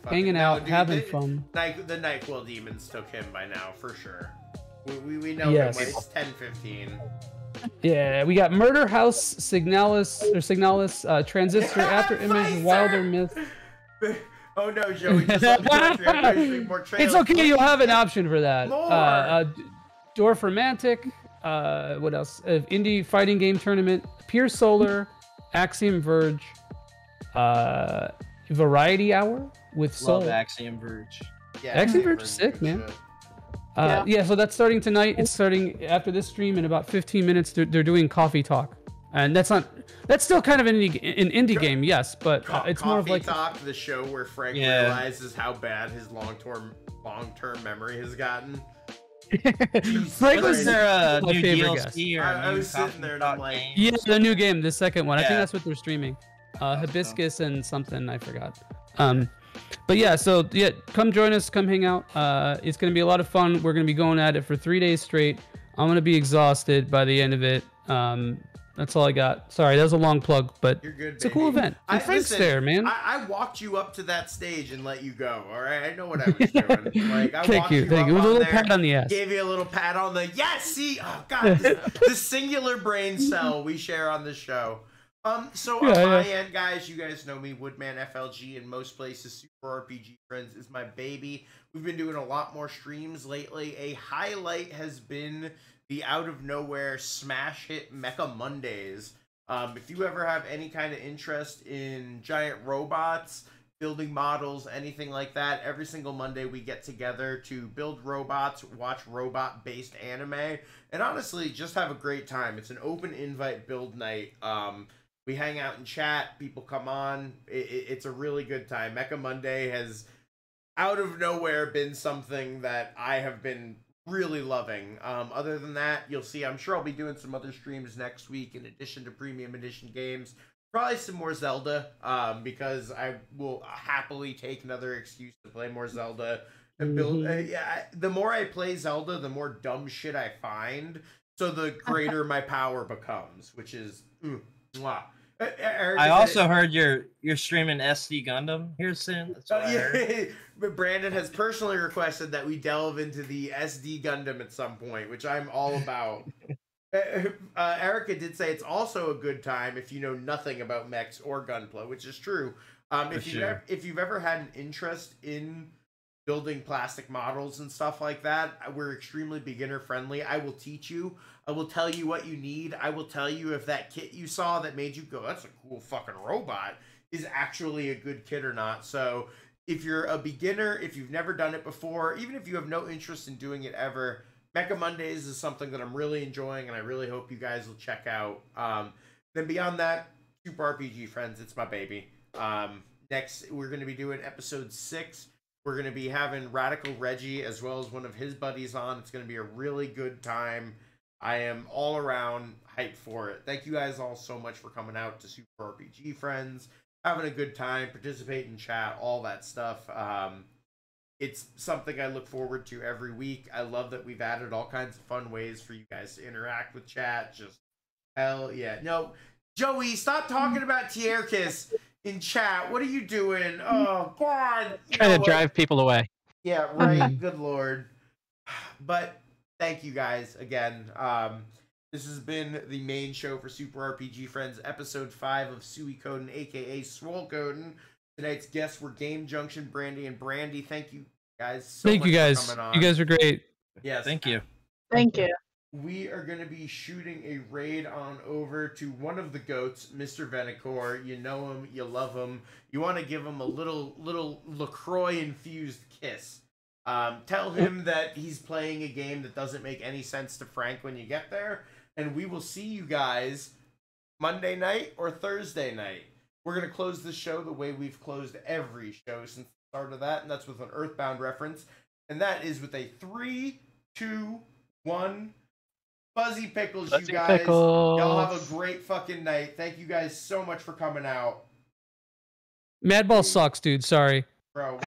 hanging No, out, dude, having the, fun. Night, the Nyquil demons took him by now for sure. We, we, we know Yes. him it's 10 15. Yeah, we got Murder House, Signalis or Signalis, uh, Transistor, Afterimage, Wilder Myth. Oh no, Joie, just let me know if you're having more trailers. It's okay. You'll have an option for that. More. Uh, uh, Dwarf Romantic. Uh, what else? Uh, indie fighting game tournament. Pure Solar. Axiom Verge. Uh, Variety Hour with Soul. Love Axiom Verge. Yeah, Axiom Verge is sick, man. Uh, yeah. so that's starting tonight. It's starting after this stream in about 15 minutes. They're, they're doing coffee talk, and that's not. That's still kind of an indie, an indie game, yes, but uh, it's more of Coffee like Talk, the show where Frank Yeah. realizes how bad his long term long term memory has gotten. Frank was there a my new favorite DLC guest. or a I, I new was sitting there and I'm like, Yeah, the new game, the second one. I think that's what they're streaming. Uh, Hibiscus and something I forgot. Um, but yeah, so yeah, come join us, come hang out. Uh, it's gonna be a lot of fun. We're gonna be going at it for three days straight. I'm gonna be exhausted by the end of it. Um, that's all I got. Sorry, that was a long plug, but You're good, it's a cool event. I- Frank's listen, there, man. I, I walked you up to that stage and let you go. All right, I know what I was doing. Like, I Thank walked you, thank you. It was a little there, pat on the ass. Gave you a little pat on the yes. See, oh god, the singular brain cell we share on this show. Um, so Yeah, on my end, guys, you guys know me, Woodman FLG in most places. Super RPG Friends is my baby. We've been doing a lot more streams lately. A highlight has been the out of nowhere smash hit Mecha Mondays. Um, if you ever have any kind of interest in giant robots, building models, anything like that, every single Monday we get together to build robots, watch robot based anime, and honestly just have a great time. It's an open invite build night. Um, we hang out and chat, people come on. It, it, it's a really good time. Mecha Monday has out of nowhere been something that I have been really loving. Um, other than that, you'll see, I'm sure I'll be doing some other streams next week in addition to premium edition games. Probably some more Zelda, um, because I will happily take another excuse to play more Zelda and build. Mhm. Uh, yeah, the more I play Zelda, the more dumb shit I find. So the greater my power becomes, which is mm, mwah. Uh, Eric, I also it- heard you're you're streaming SD Gundam here soon. That's what Oh, yeah. but Brandon has personally requested that we delve into the SD Gundam at some point, which I'm all about. Uh, uh, Erica did say it's also a good time if you know nothing about mechs or gunpla, which is true. Um, if you sure. ever, if you've ever had an interest in building plastic models and stuff like that, we're extremely beginner friendly. I will teach you. I will tell you what you need. I will tell you if that kit you saw that made you go, "That's a cool fucking robot," is actually a good kit or not. So if you're a beginner, if you've never done it before, even if you have no interest in doing it ever, Mecha Mondays is something that I'm really enjoying, and I really hope you guys will check out. Um, then beyond that, Super RPG Friends, it's my baby. Um, next, we're going to be doing episode six. We're going to be having Radical Reggie as well as one of his buddies on. It's going to be a really good time. I am all around hyped for it. Thank you guys all so much for coming out to Super RPG Friends, having a good time, participate in chat, all that stuff. Um, it's something I look forward to every week. I love that we've added all kinds of fun ways for you guys to interact with chat. Just hell yeah. No, Joie, stop talking about Tierkreis in chat. What are you doing? Oh God. You Trying to what? drive people away. Yeah, right. Good lord. But thank you guys again. Um, this has been the main show for Super RPG Friends, episode five of Suikoden, aka Swolkoden. Tonight's guests were Game Junction, Brandy, and Brandi. Thank you guys so Thank much you for guys. coming on. You guys are great. Yes. Thank you. Thank you. We are going to be shooting a raid on over to one of the goats, Mr. Venicor. You know him, you love him. You want to give him a little little Lacroix infused kiss. Um, tell him that he's playing a game that doesn't make any sense to Frank when you get there, and we will see you guys Monday night or Thursday night. We're gonna close the show the way we've closed every show since the start of that, and that's with an Earthbound reference, and that is with a three, two, one. Fuzzy pickles, Fuzzy you guys. Y'all have a great fucking night. Thank you guys so much for coming out, Madball sucks, dude. Sorry. bro.